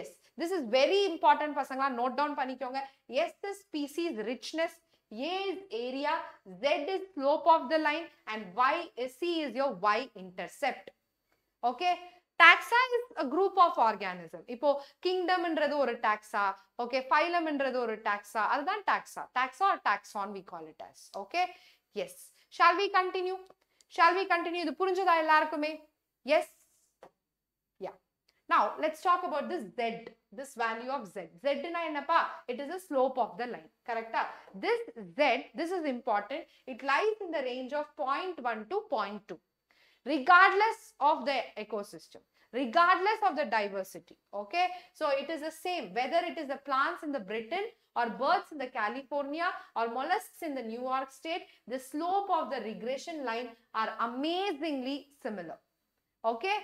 yes this is very important பசங்களா note down பண்ணிக்கோங்க. S the species richness A is area, Z is slope of the line, and Y is C is your Y intercept. Okay. Taxa is a group of organism. இப்போ கிங்டம்ன்றது ஒரு டாக்ஸா okay ஃபைலம்ன்றது ஒரு டாக்ஸா அதுதான் taxa taxa or taxon we call it as okay yes shall we continue shall we continue இது புரிஞ்சுதா எல்லாருக்குமே yes yeah Now, let's talk about this Z, this value of z. z na ಏನಪ್ಪ it is the slope of the line. Correcta? This z, this is important. It lies in the range of 0.1 to 0.2 regardless of the ecosystem regardless of the diversity okay so it is the same whether it is the plants in the britain or birds in the California or mollusks in the New York state, the slope of the regression line are amazingly similar. Okay,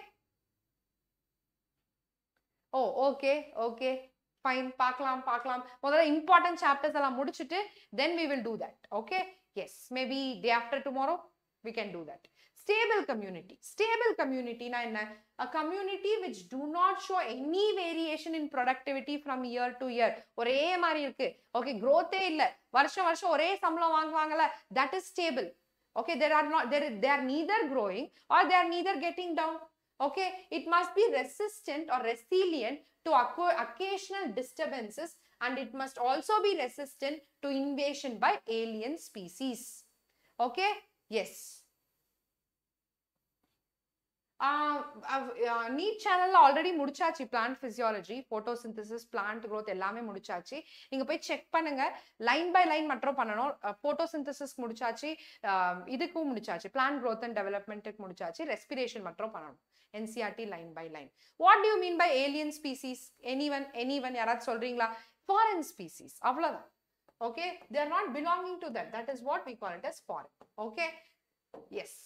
oh okay okay fine பார்க்கலாம் பார்க்கலாம். முதல்ல important chapters எல்லாம் முடிச்சுட்டு then we will do that okay yes maybe day after tomorrow we can do that stable community stable கம்யூனிட்டினா என்ன? Community which do not show any variation in productivity from year to year ஒரே மாதிரி இருக்கு. Okay க்ரோத்தே இல்ல. வருஷம் வருஷம் ஒரே சம்பளம் வாங்குவாங்கல்ல. That is stable okay there are not there they neither growing or they neither getting down okay? It must be resistant or resilient to occasional disturbances and it must also be resistant to invasion by alien species. Okay? Yes. NEET சேனல்ல already முடிச்சாச்சு plant physiology photosynthesis plant growth எல்லாமே முடிச்சாச்சு. நீங்க போய் check பண்ணுங்க. Line by line மட்டும் பண்ணணும். Photosynthesis முடிச்சாச்சு இதுக்கும் முடிச்சாச்சு. பிளான்ட் க்ரோத் அண்ட் டெவலப்மெண்ட்டுக்கு முடிச்சாச்சு. ரெஸ்பிரேஷன் மட்டும் பண்ணணும். NCERT line by line what do mean by alien species anyone anyone யாராவது சொல்றீங்களா ஃபாரின் ஸ்பீசிஸ் அவ்வளவுதான் okay they are not belonging to that that is what we call it as foreign okay yes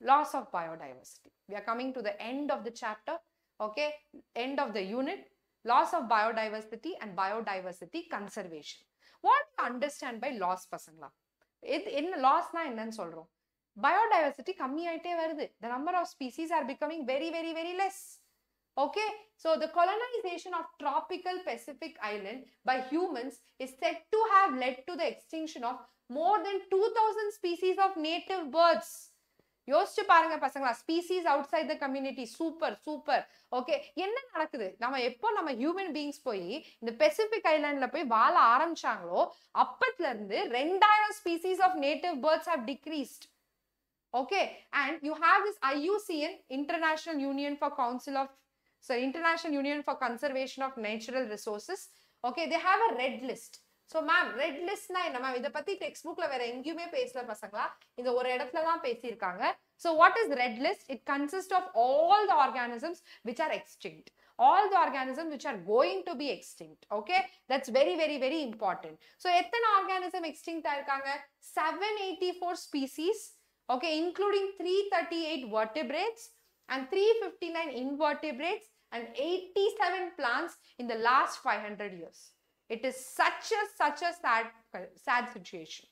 loss of biodiversity. We are coming to the end of the chapter, okay? End of the unit. Loss of biodiversity and biodiversity conservation. What do you understand by loss பசங்களா இது என்ன லாஸ்னா என்னன்னு சொல்றோம் biodiversity கம்மியாயிட்டே வருது the number of species are becoming very very very less okay so the the of of tropical Pacific by humans is said said have led to the extinction of more than two thousand species of native birds யோசிச்சு பாருங்க பசங்களா species outside the community super super okay என்ன நடக்குது நம்ம எப்போ நம்ம human beings போய் இந்த பெசிபிக் ஐலாண்ட்ல போய் வாழ ஆரம்பிச்சாங்களோ அப்பத்துல இருந்து ரெண்டாயிரம் species of native birds have decreased okay and you have this IUCN international union for council of so international union for conservation of natural resources okay they have a red list so ma'am red லிஸ்ட்னா என்ன ma'am இதை பத்தி text புக்ல வேற எங்கேயுமே பேசல பசங்களா? இந்த ஒரு இடத்துல தான் பேசியிருக்காங்க. So what is red list it consist of all the organisms which are extinct all the organism which are going to be extinct okay that's very very very important so எத்தனை ஆர்கானிசம் எக்ஸ்டிங்க்ட் ஆயிருக்காங்க? Seven eighty four species okay including three thirty eight vertebrates and 359 invertebrates and 87 plants in the last 500 years. It is such a such a sad sad situation.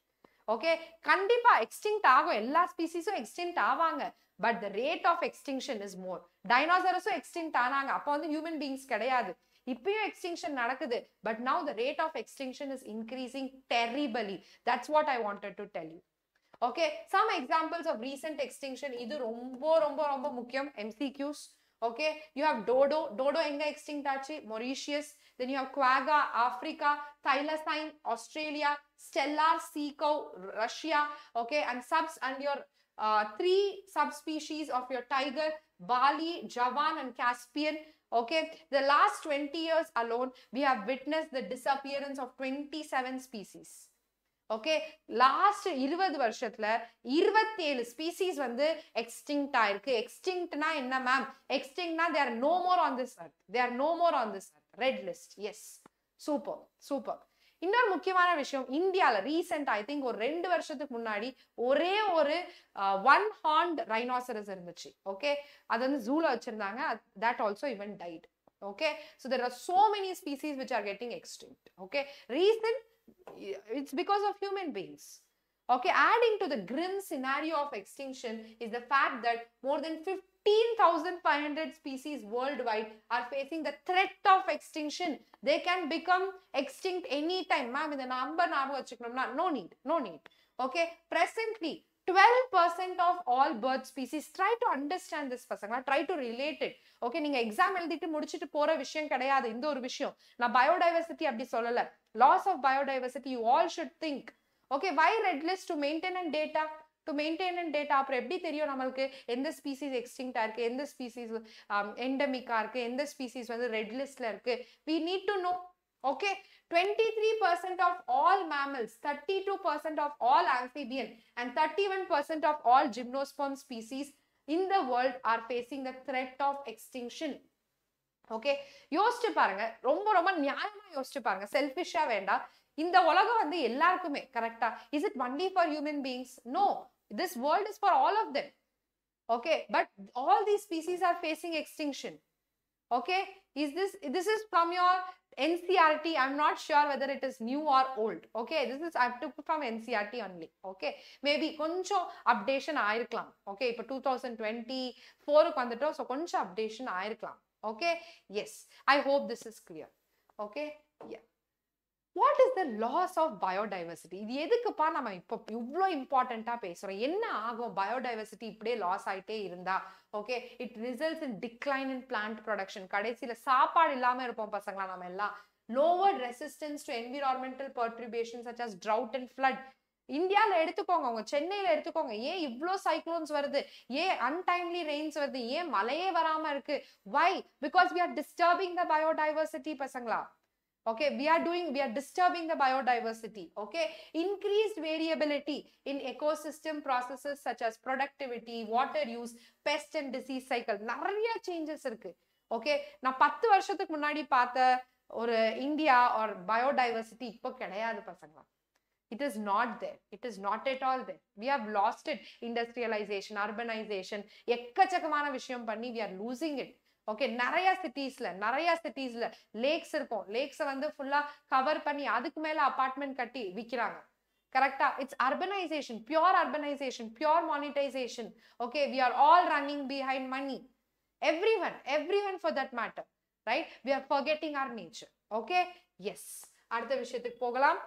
Okay கண்டிப்பா extinct ஆகும். எல்லா ஸ்பீசிஸும் extinct ஆவாங்க. But the rate of extinction is more டைனோசரஸும் extinct ஆனாங்க. அப்போ வந்து human beings கிடையாது. இப்பயும் எக்ஸ்டிங்ஷன் நடக்குது. But now the rate of extinction is increasing terribly that's what I wanted to tell you okay some examples of recent extinction இது ரொம்ப ரொம்ப ரொம்ப முக்கியம் MCQs okay you have dodo dodo எங்க extinct ஆச்சு Mauritius then you have quagga Africa thylacine Australia Steller sea cow Russia okay and subs and your three subspecies of your tiger bali javan and caspian. Okay the last 20 years alone we have witnessed the disappearance of 27 species. Okay last இருபது வருஷத்துல இருபத்தேழு species வந்து extinct ஆயிருக்கு. எக்ஸ்டிங்க்ட்னா என்ன ma'am எக்ஸ்டிங்க்னா there no more on this earth there no more on this earth red list yes super super இன்னொரு முக்கியமான விஷயம் இந்தியாவில் ரீசெண்ட் ஐ திங்க் ஒரு ரெண்டு வருஷத்துக்கு முன்னாடி ஒரே ஒரு ஒன் ஹார்ன்ட் ரைனாசரஸ் இருந்துச்சு. ஓகே அது வந்து ஜூல வச்சிருந்தாங்க. That also even tight okay so there are so many species which are getting extinct okay reason it's because of human beings. Okay, adding to the grim scenario of extinction is the fact that more than 15,500 species worldwide are facing the threat of extinction. They can become extinct anytime. Ma'am, இந்த number ஞாபகம் வச்சுக்கணும்னா no need, no need. Okay, presently twelve percent of all bird species try to understand this பசங்களா try to related okay நீங்க exam எழுதிட்டு முடிச்சுட்டு போற விஷயம் கிடையாது. இந்த ஒரு விஷயம். நான் பயோடைவர்சிட்டி அப்படி சொல்லல. Loss of biodiversity you all should think okay why red list to maintain and data to maintain and data அப்புறம் எப்படி தெரியும் நம்மளுக்கு? எந்த ஸ்பீசிஸ் எக்ஸ்டிங்டா இருக்கு? எந்த ஸ்பீசிஸ் எண்டமிக்கா um, இருக்கு? எந்த ஸ்பீசிஸ் வந்து ரெட் லிஸ்ட்ல இருக்கு? We need to know okay 23% of all mammals 32% of all amphibian and 31% of all gymnosperm species in the world are facing the threat of extinction. Okay யோசிச்சு பாருங்க. ரொம்ப ரொம்ப நியாயமா யோசிச்சு பாருங்க. செல்ஃபிஷா வேண்டாம். இந்த உலகம் வந்து எல்லாருக்குமே கரெக்டா is it only for human beings no this world is for all of them okay but all the species are facing extinction okay is this this is from your ncrt i'm not sure whether it is new or old okay this is i took from ncrt only okay maybe கொஞ்சம் updation ஆயிருக்கலாம் okay இப்போ two thousand twenty ஃபோருக்கு வந்துட்டோம் so கொஞ்சம் updation ஆயிருக்கலாம் okay yes I hope this is clear okay What is the loss of biodiversity இது எதுக்குப்பா நம்ம இப்போ இவ்வளோ இம்பார்ட்டண்ட்டாக பேசுகிறோம் என்ன ஆகும்? பயோடைவர்சிட்டி இப்படியே லாஸ் ஆகிட்டே இருந்தா? Okay it results in decline in plant production கடைசியில் சாப்பாடு இல்லாமல் இருப்போம் பசங்களா நம்ம எல்லாம். Lower resistance to environmental perturbations such as drought and flood இந்தியாவில் எடுத்துக்கோங்க உங்க சென்னையில் எடுத்துக்கோங்க. ஏன் இவ்வளோ சைக்ளோன்ஸ் வருது? ஏன் அன்டைம்லி ரெயின்ஸ் வருது? ஏன் மழையே வராமல் இருக்கு? Why because we are disturbing the biodiversity பசங்களா. Okay we are doing we are disturbing the biodiversity okay increased variability in ecosystem processes such as productivity water use pest and disease cycle நிறைய changes இருக்கு okay நான் பத்து வருஷத்துக்கு முன்னாடி பார்த்த ஒரு India ஒரு பயோடைவர்சிட்டி இப்போ கிடையாது பசங்களா it is not there it is not at all there we have lost it industrialization urbanization எக்கச்சக்கமான விஷயம் பண்ணி we are losing it okay நிறைய சிட்டிஸ்ல நிறைய சிட்டிஸ்ல லேக்ஸ் இருக்கும். லேக்ஸை வந்து ஃபுல்லா கவர் பண்ணி அதுக்கு மேல அபார்ட்மெண்ட் கட்டி விற்கிறாங்க கரெக்டா it's urbanisation pure urbanisation pure monetisation okay we are all running behind money every one every one for that matter right we are forgetting our nature okay yes அடுத்த விஷயத்துக்கு போகலாம்.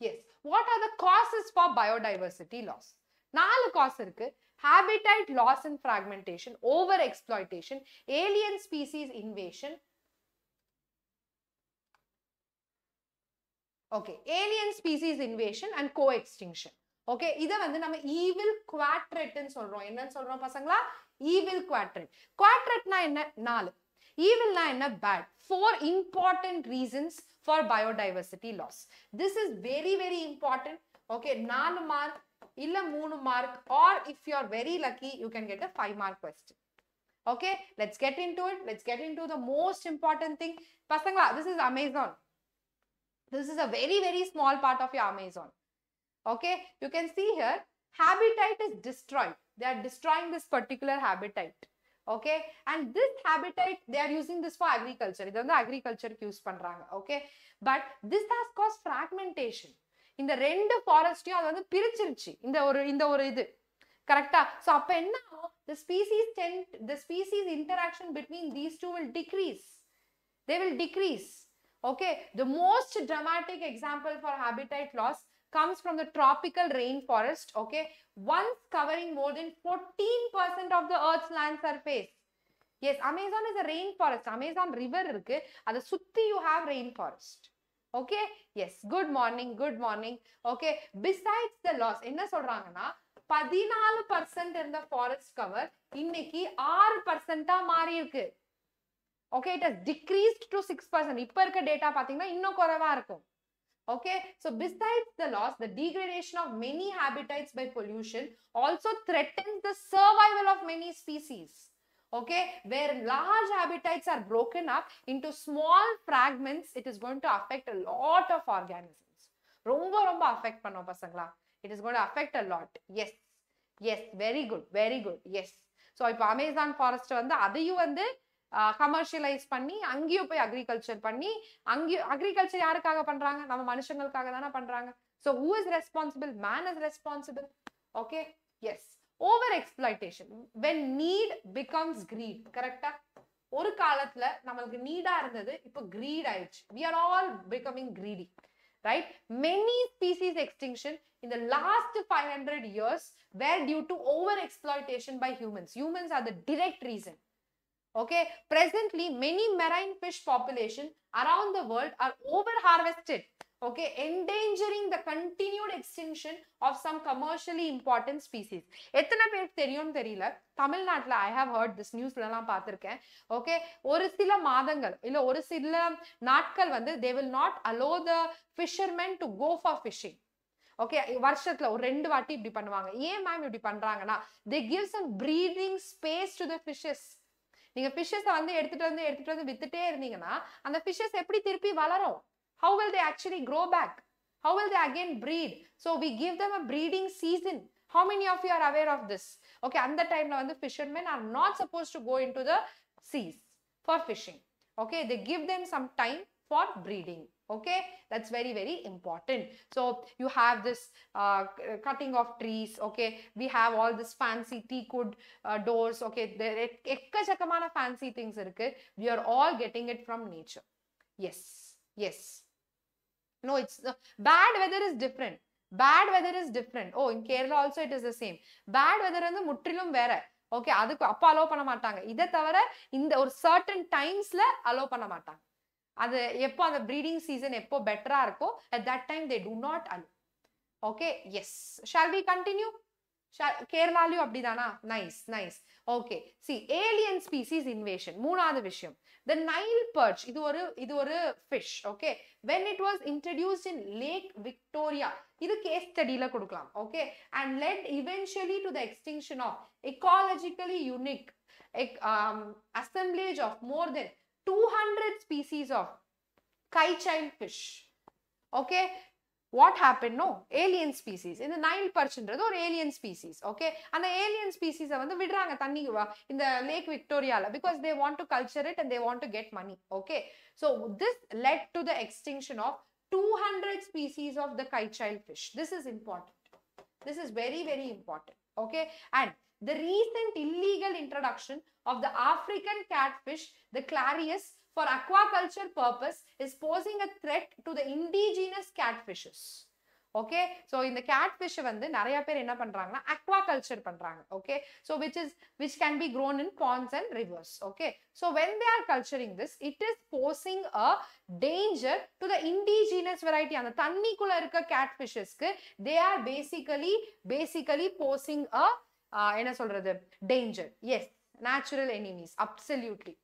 Yes what are the causes for biodiversity loss நாலு cause இருக்கு. Habitat loss and fragmentation over exploitation alien species invasion. Okay alien species invasion and co-extinction. Okay இதை வந்து நம்ம evil குவாட்ரெட்னு சொல்றோம். என்னன்னு சொல்றோம் பசங்களா? ஈவில் குவாட்ரெட் குவாட்ரெட்னா என்ன? நாலு. ஈவில்னா என்ன? Bad four important reasons for biodiversity loss this is very very important okay நாலு mark இல்ல மூணு mark or if you are very lucky you can get a five mark question okay let's get into it let's get into the most important thing பசங்களா this is Amazon this is a very very small part of your amazon okay you can see here habitat is destroyed they are destroying this particular habitat okay and this habitat they are using this for agriculture இது வந்து agriculture use பண்றாங்க okay but this has caused fragmentation இந்த ரெண்டு ஃபாரஸ்டையும் அது வந்து பிரிச்சிருச்சு இந்த ஒரு இந்த ஒரு இது கரெக்டா ஸோ அப்போ என்ன ஆகும் the species tend the species interaction between these two will decrease they will decrease okay the most dramatic example for habitat loss comes from the from rain forest okay once covering more more fourteen percent of the the land surface surface. Amazon is a rain forest Amazon river இருக்கு அதை சுற்றி you have rain forest okay yes good morning good morning okay besides the loss என்ன சொல்றாங்கன்னா பதினாலு percent இருந்த forest cover இன்னைக்கு ஆறு பர்சன்டா மாறி இருக்கு okay it has decrease to six percent இப்போ இருக்க டேட்டா பார்த்தீங்கன்னா இன்னும் குறைவா இருக்கும் okay so besides the loss the degradation of many habitats by pollution also threatens the survival of many species okay where large habitats are broken up into small fragments it is going to affect a lot of organisms ரொம்ப ரொம்ப affect பண்ணோம் பசங்களா it is going to affect a lot yes yes very good very good yes so இப்போ Amazon forest வந்து அதையும் வந்து commercialise பண்ணி அங்கேயும் போய் அக்ரிகல்ச்சர் பண்ணி அங்கேயும் அக்ரிகல்ச்சர் யாருக்காக பண்றாங்க நம்ம மனுஷங்களுக்காக தானே பண்றாங்க so who is responsible man is responsible okay yes over exploitation when need becomes greed கரெக்டா ஒரு காலத்துல நம்மளுக்கு நீடா இருந்தது இப்போ கிரீட் ஆயிடுச்சு we are all becoming greedy right many species extinction in the last 500 years were due to over exploitation by humans humans are the direct reason okay presently many marine fish population around the world are over harvested okay endangering the continued extinction of some commercially important species. எத்தனை பேருக்கு தெரியும்னு தெரியல. தமிழ்நாட்டில் I have heard this நியூஸ்லலாம் பார்த்துருக்கேன். Okay ஒரு சில மாதங்கள் இல்லை ஒரு சில நாட்கள் வந்து they will not allow the fisherman to go for fishing okay வருஷத்துல ஒரு ரெண்டு வாட்டி இப்படி பண்ணுவாங்க. ஏன் மேம் இப்படி பண்றாங்கன்னா they give some breathing space to the fishes நீங்க ஃபிஷஸை வந்து எடுத்துட்டு வந்து எடுத்துட்டு வந்து வித்துட்டே இருந்தீங்கன்னா அந்த ஃபிஷஸ் எப்படி திருப்பி வளரும்? How will they actually grow back? How will they again breed? So we give them a breeding season. How many of you are aware of this? Okay, and the time the fishermen are not supposed to go into the seas for fishing. Okay, they give them some time for breeding okay that's very very important so you have this uh, cutting of trees okay we have all this fancy teakwood uh, doors okay there ekkachakamana fancy things we are all getting it from nature yes yes no it's uh, bad weather is different. Bad weather is different oh in Kerala also it is the same bad weather வந்து முற்றிலும் வேற. Okay அதுக்கு அப்போ allow பண்ண மாட்டாங்க. இதை தவிர இந்த ஒரு சர்டன் டைம்ஸ்ல அலோவ் பண்ண மாட்டாங்க. அது எப்போ அந்த ப்ரீடிங் சீசன் எப்போ பெட்டரா இருக்கோ at that time they do not allow okay yes shall we continue கேரளாலையும் அப்படிதானா? Nice nice okay C alien species invasion மூணாவது விஷயம். த நைல் பர்ச் இது ஒரு இது ஒரு fish okay when it was introduced in Lake Victoria இது case ஸ்டடியில கொடுக்கலாம் okay and led eventually to the extinction of ecologically unique of more more than 200 species of kite fish okay what happened? No alien species. இந்த Nile பர்ச்ன்றது ஒரு alien species okay அந்த alien ஸ்பீசிஸை வந்து விடுறாங்க தண்ணி இந்த Lake விக்டோரியால because they want to culture it and they want to get money okay so this led to the extinction of two hundred species of the cichlid fish this is important this is very very important okay and the recent illegal introduction of the African catfish, the Clarius, for aquaculture purpose is posing a threat to the indigenous catfishes. Okay so இந்த catfish வந்து நிறைய பேர் என்ன பண்றாங்கன்னா aquaculture பண்றாங்க. Okay so which is which can be grown in ponds and rivers okay so when they are culturing this it is posing a danger to the indigenous variety அந்த தண்ணிக்குள்ள இருக்க கேட் ஃபிஷஸ்க்கு they are basically basically posing a என்ன சொல்றது? Danger yes natural enemies absolutely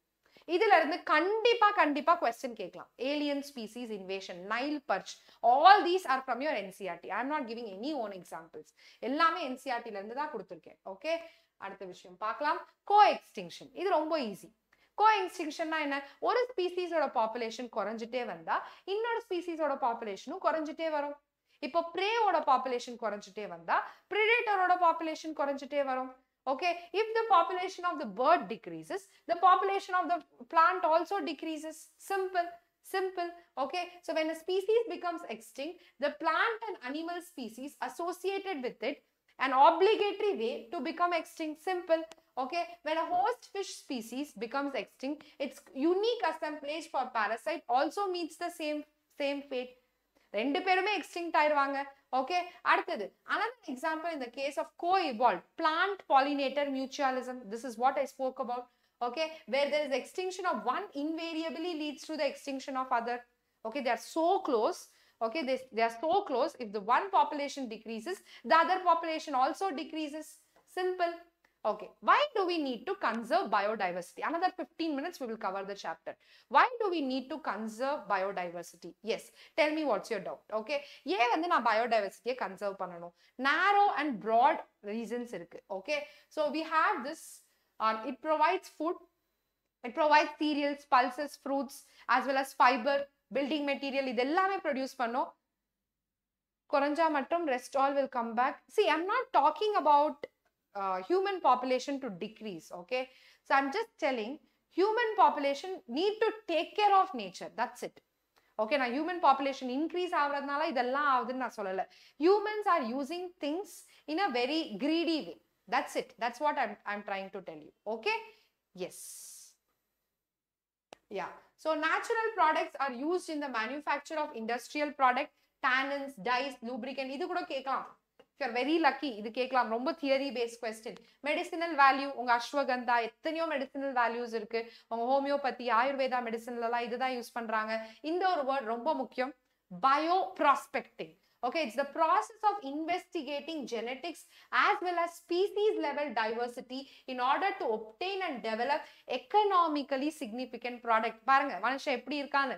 இதுல இருந்து கண்டிப்பா கண்டிப்பா கொஸ்டின் கேட்கலாம். Alien species invasion Nile perch all these are from your NCERT I am not giving any own examples எல்லாமே என்சிஆர்டில இருந்து தான் கொடுத்துருக்கேன். ஓகே அடுத்த விஷயம் பார்க்கலாம். கோ எக்ஸ்டிங்ஷன் இது ரொம்ப ஈஸி கோ எக்ஸ்டிங்ஷன்னா என்ன? ஒரு ஸ்பீசிஸோட பாப்புலேஷன் குறைஞ்சிட்டே வந்தா இன்னொரு ஸ்பீசிஸோட பாப்புலேஷனும் குறைஞ்சிட்டே வரும். இப்போ ப்ரேவோட பாப்புலேஷன் குறைஞ்சிட்டே வந்தா ப்ரிடேட்டரோட பாப்புலேஷன் குறைஞ்சிட்டே வரும். Okay? If the population of the bird decreases the population of the plant also decreases. Simple simple. Okay? So when a species becomes extinct the plant and animal species associated with it an obligatory way to become extinct. Simple. Okay? When a host fish species becomes extinct its unique assemblage for parasite also meets the same same fate ரெண்டு பேருமே extinct ஆயிடுவாங்க okay அடுத்தது another example இந்த case of coevolve plant pollinator mutualism this is what I spoke about okay where there is extinction of one invariably leads to the extinction of other okay they're so close okay they, they are so close if the one population decreases the other population also decreases simple okay why do we need to conserve biodiversity another 15 minutes we will cover the chapter why do we need to conserve biodiversity yes tell me what's your doubt okay ஏன் வந்து நான் biodiversity conserve பண்ணணும் narrow and broad reasons இருக்கு okay so we have this um, it provides food it provides cereals pulses fruits as well as fiber building material இது எல்லாமே produce பண்ணும் குறைஞ்சா மட்டும் rest all will come back see i'm not talking about uh, human population to decrease okay so i'm just telling human population need to take care of nature that's it okay நான் human population increase ஆகுறதுனால இதெல்லாம் ஆகுதுன்னு நான் சொல்லலை humans are using things in a very greedy way that's it that's what I'm I'm trying to tell you okay yes Yeah. So natural products are used in the manufacture of industrial product, tannins, dyes, lubricant. இது கூட கேட்கலாம் you are very lucky இது கேட்கலாம் ரொம்ப theory based question medicinal value உங்க அஸ்வகந்தா எத்தனையோ medicinal values இருக்கு உங்க ஹோமியோபதி ஆயுர்வேதா மெடிசன்லாம் இதுதான் யூஸ் பண்றாங்க இந்த ஒரு வேர்ட் ரொம்ப முக்கியம் bioprospecting okay it's the process of investigating genetics as well as species level diversity in order to obtain and develop economically significant product பாருங்க மனுஷன் எப்படி இருக்கான்னு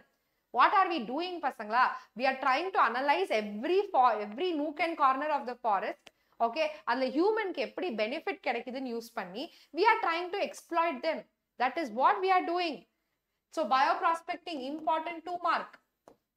வாட் ஆர் வி டூயிங் பசங்களா we are trying to analyse every every nook and corner of the forest okay அதுல ஹியூமனுக்கு எப்படி benefit கிடைக்குதுன்னு use பண்ணி we are trying to exploit them that is what we are doing so bioprospecting important two mark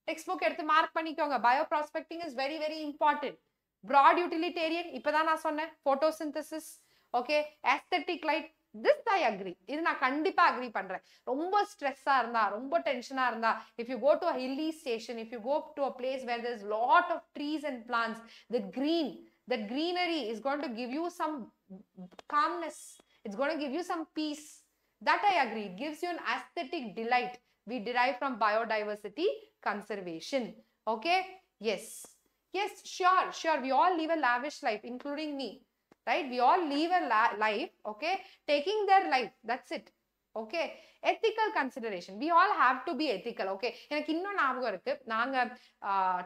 textbook எடுத்து mark பண்ணிக்கோங்க bioprospecting is very very important broad utilitarian இப்போதான் நான் சொன்னேன் photosynthesis okay aesthetic light this I agree இது நான் கண்டிப்பா agri பண்றேன் ரொம்ப ஸ்ட்ரெஸ்ஸா இருந்தா ரொம்ப டென்ஷனா இருந்தா if you go to hilly station if you go to a place where there's lot of trees and plants the green that greenery is going to give you some calmness it's going to give you some peace that i agree it gives you an aesthetic delight we derive from biodiversity conservation okay yes yes sure sure we all live a lavish life including me Right? We all live a la- life okay? Taking their life that's it okay ethical consideration we all have to be ethical okay எனக்கு இன்னும் ஞாபகம் இருக்கு. நாங்க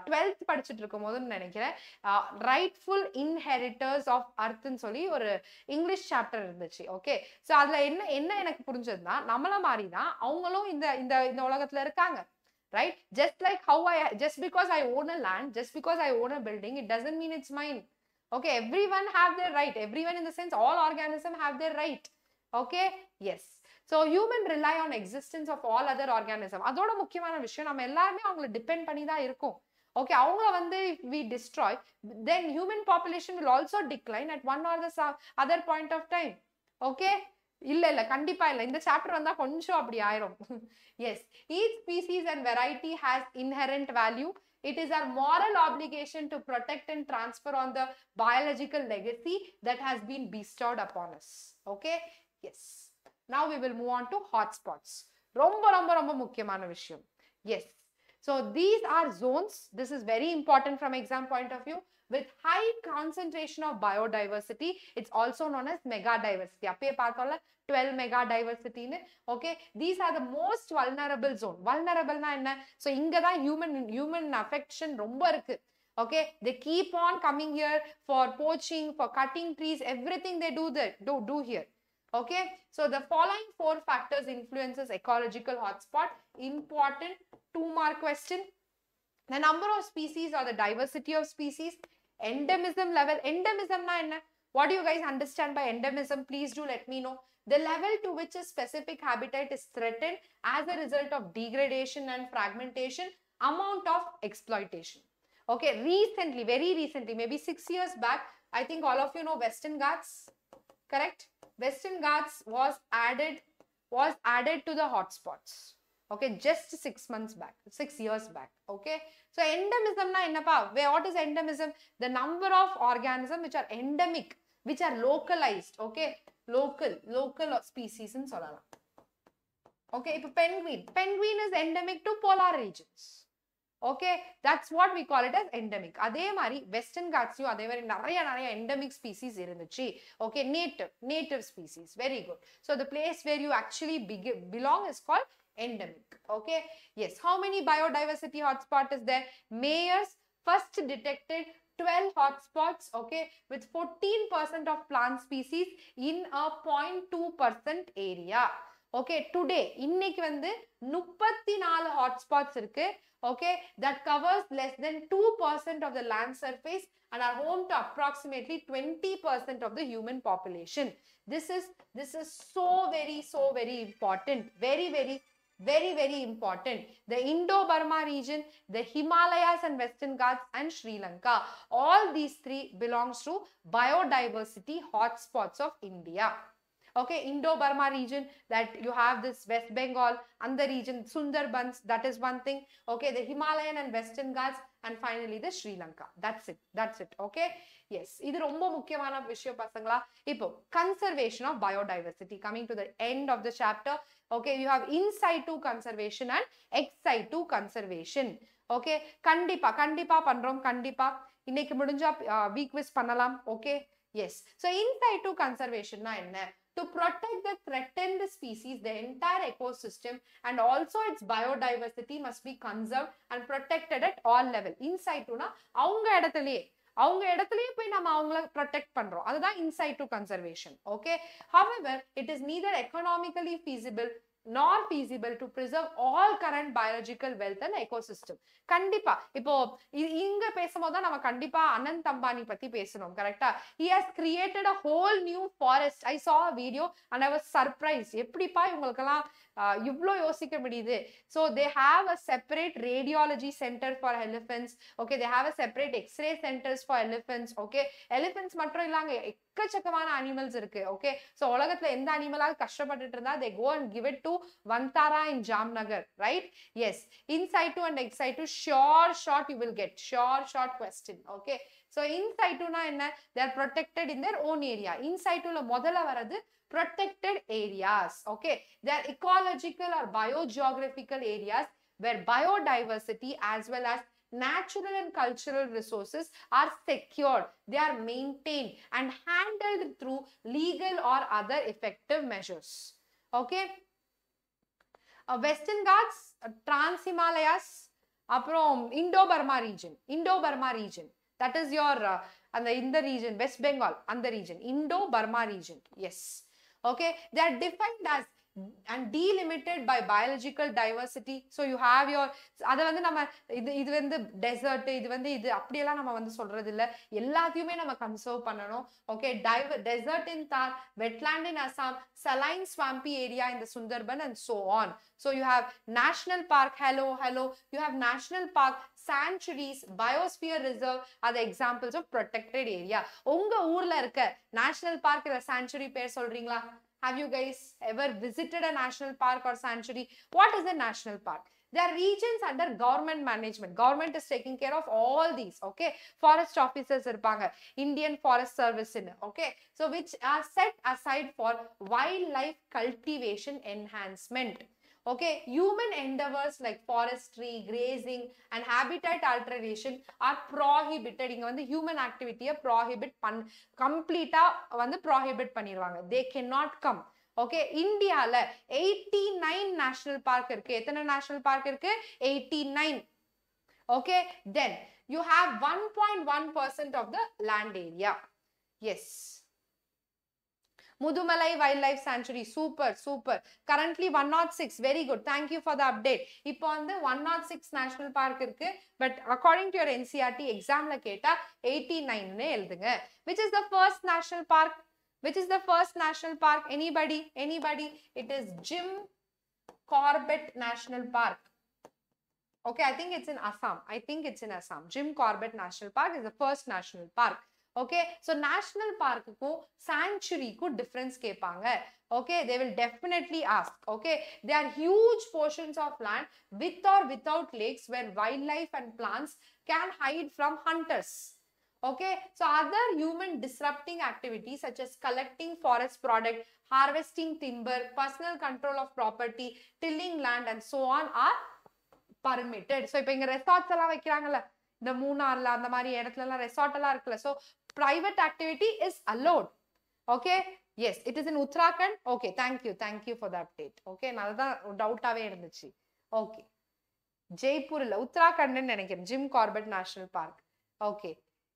twelfth படிச்சுட்டு இருக்கும் போதுன்னு நினைக்கிறேன் rightful inheritors of அர்த்னு சொல்லி ஒரு இங்கிலீஷ் சாப்டர் இருந்துச்சு ஓகே ஸோ அதுல என்ன என்ன எனக்கு புரிஞ்சதுன்னா நம்மள மாதிரி தான் அவங்களும் இந்த இந்த இந்த உலகத்துல இருக்காங்க right just like how I just because I own a land just because I own a building it doesn't mean it's mind okay everyone have their right. Everyone in the sense all organism have their right. Okay? Yes. So human rely on existence of all other organism அதோட முக்கியமான விஷயம் நம்ம எல்லாருமே அவங்கள depend பண்ணி தான் இருக்கும். Okay அவங்க வந்து we destroy then human population will also decline at one or the other point of time okay இல்ல இல்ல கண்டிப்பா இல்ல. இந்த சாப்டர் வந்தா கொஞ்சம் அப்படி ஆயிரும். Yes each species and variety has inherent value it is our moral obligation to protect and transfer on the biological legacy that has been bestowed upon us okay yes now we will move on to hotspots ரொம்ப ரொம்ப ரொம்ப முக்கியமான விஷயம் yes so these are zones this is very important from exam point of view with high concentration of biodiversity it's also known as mega diversity அப்பயே பார்த்தோம்ல 12 mega diversity னு okay these are the most vulnerable zone vulnerable னா என்ன so இங்க தான் human human affection ரொம்ப இருக்கு okay they keep on coming here for poaching for cutting trees everything they do there do do here okay so the following four factors influences ecological hotspot important two mark question the number of species or the diversity of species endemism level endemism na enna? What do you guys understand by endemism? Please do let me know. The level to which a specific habitat is threatened as a result of degradation and fragmentation amount of exploitation. Okay recently very recently maybe 6 years back i think all of you know western ghats correct? Western ghats was added was added to the hotspots okay just 6 months back 6 years back okay so endemism na ennapa where what is endemism the number of organisms which are endemic which are localized okay local local species ன்னு சொல்லலாம் okay இப்போ penguin penguin is endemic to polar regions okay that's what we call it as endemic அதே மாதிரி western காட்ஸ்லயும் அதே மாதிரி நிறைய நிறைய endemic species இருந்துச்சு okay native native species very good so the place where you actually beg- belong is called endemic okay yes how many biodiversity hotspot is there mayors first detected 12 hotspots okay with 14% of plant species in a 0.2% area okay today இன்னைக்கு வந்து முப்பத்தி நாலு hotspots இருக்கு okay that covers less than 2% of the land surface and are home to approximately 20% of the human population this is this is so very so very important very very very very important. The indo-burma region the himalayas and western ghats and sri lanka all these three belongs to biodiversity hotspots of india okay indo-burma region that you have this west bengal and the region sundarbans that is one thing okay the himalayan and western ghats and finally the sri lanka that's it that's it okay yes இது ரொம்ப முக்கியமான விஷயம் பசங்களா இப்போ conservation of biodiversity coming to the end of the chapter okay you have in situ conservation and ex situ conservation okay கண்டிப்பா கண்டிப்பா பண்றோம் கண்டிப்பா இன்னைக்கு முடிஞ்சா வீக் விஸ் பண்ணலாம் okay yes so in situ conservation னா என்ன to protect the threatened species, the entire ecosystem and also its biodiversity must be conserved and protected at all level. இன்சைட்டுனா அவங்க இடத்துலயே அவங்க இடத்துலயே போய் நம்ம அவங்கள ப்ரொடெக்ட் பண்றோம் அதுதான் in situ conservation okay however it is neither economically feasible Not feasible to preserve all current biological wealth and ecosystem கண்டிப்பா இப்போ இங்க பேசும்போது தான் நம்ம கண்டிப்பா அனந்த் அம்பானி பத்தி பேசணும் கரெக்டா he has created a whole new forest I saw video and I was surprise எப்படிப்பா இவங்களுக்கெல்லாம் இவ்வளோ யோசிக்க முடியுது so they have a separate radiology centre for elephants okay they have a separate X ray centres for elephants okay elephants மட்டும் இல்லாங்க எக்கச்சக்கமான animals இருக்கு okay so உலகத்தில் எந்த அனிமலாக கஷ்டப்பட்டுட்டு இருந்தா they go and give it to Vantara in Jamnagar right yes inside situ and ex situ sure shot you will get sure shot question okay so இன்சைட்டுனா என்ன they're protected in their own area in situ இன்சைட்டுல முதல்ல வர்றது protected areas okay they are ecological or biogeographical areas where biodiversity as well as natural and cultural resources are secured they are maintained and handled through legal or other effective measures okay Western Ghats trans Himalayas அப்புறம் Indo Burma region Indo Burma region that is your அந்த இந்த region west Bengal அந்த region Indo Burma region yes okay they are defined as and delimited by biological diversity so you have your அதை வந்து நம்ம இது இது வந்து டெசர்ட் இது வந்து இது அப்படியெல்லாம் நம்ம வந்து சொல்றது இல்ல எல்லாத்தையுமே நம்ம கன்சர்வ் பண்ணணும். Okay driver desert in Thar wetland in Assam saline swampy area இந்த Sundarban and so on so you have national park hello hello you have national park park, sanctuaries, biosphere reserve are the examples of protected area. உங்க ஊர்ல இருக்க national park இல்ல sanctuary பேர் சொல்றீங்களா? Have you guys ever visited a national park or sanctuary? What is a national park? There are regions under government management. Government is taking care of all these. Okay. Forest officers இருப்பாங்க. Indian Forest Service in okay. So which are set aside for wildlife cultivation enhancement. Okay, human endeavors like forestry, grazing, and habitat alteration are prohibited. இங்க வந்து human activity prohibit பண் கம்ப்ளீட்டா வந்து prohibit பண்ணிடுவாங்க. They cannot come. Okay இந்தியாவில் eighty nine national park இருக்கு எத்தனை national park இருக்கு eighty nine okay then you have one point one percent of the land area yes Mudumalai wildlife sanctuary super super currently one nought six very good thank you for the update இப்போ வந்து one nought six national park இருக்கு but according to your NCERT எக்ஸாம்ல கேட்டா eighty நைன்னு எழுதுங்க which is the first national park which is the first national park anybody anybody it is Jim Corbett national park okay I think it's in Assam I think it's in Assam Jim Corbett national park is the first national park okay so national park க்கும் sanctuary க்கும் difference கேட்பாங்க okay they will definitely ask okay there are huge portions of land with or without lakes where wildlife and plants can hide from hunters okay so other human disrupting activities such as collecting forest product harvesting timber personal control of property tilling land and so on are permitted so இப்போ இங்க resorts எல்லாம் வைக்கிறாங்கல்ல இந்த மூணார்ல அந்த மாதிரி இடத்துல எல்லாம் resort எல்லாம் இருக்குல்ல so private activity is allowed okay yes it is in Uttarakhand okay thank you thank you for the update okay நான் அதுதான் டவுட்டாவே இருந்துச்சு ஓகே ஜெய்ப்பூர்ல இல்லை உத்தராகண்ட்னு நினைக்கிறேன் Jim Corbett national park okay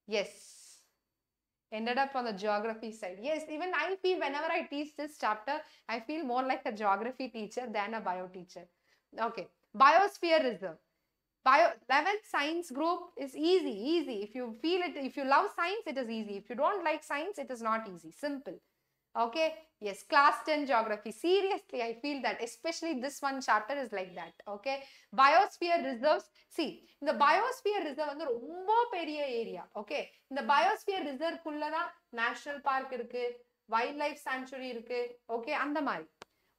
yes ended up on the geography side. Yes, even I feel I I teach this chapter, I feel more uh a geography teacher than a bio teacher. Okay, biosphere. Bio 11th science group is easy, easy. If you feel it, if you love science, it is easy. If you don't like science, it is not easy. Simple. Okay. Yes, class 10 geography. Seriously, I feel that, especially this one chapter is like that. Okay. Biosphere reserves. See, இந்த biosphere reserve வந்து ரொம்ப பெரிய area okay இந்த biosphere ரிசர்வ்க்குள்ளதான் national park இருக்கு wild life sanctuary இருக்கு okay அந்த மாதிரி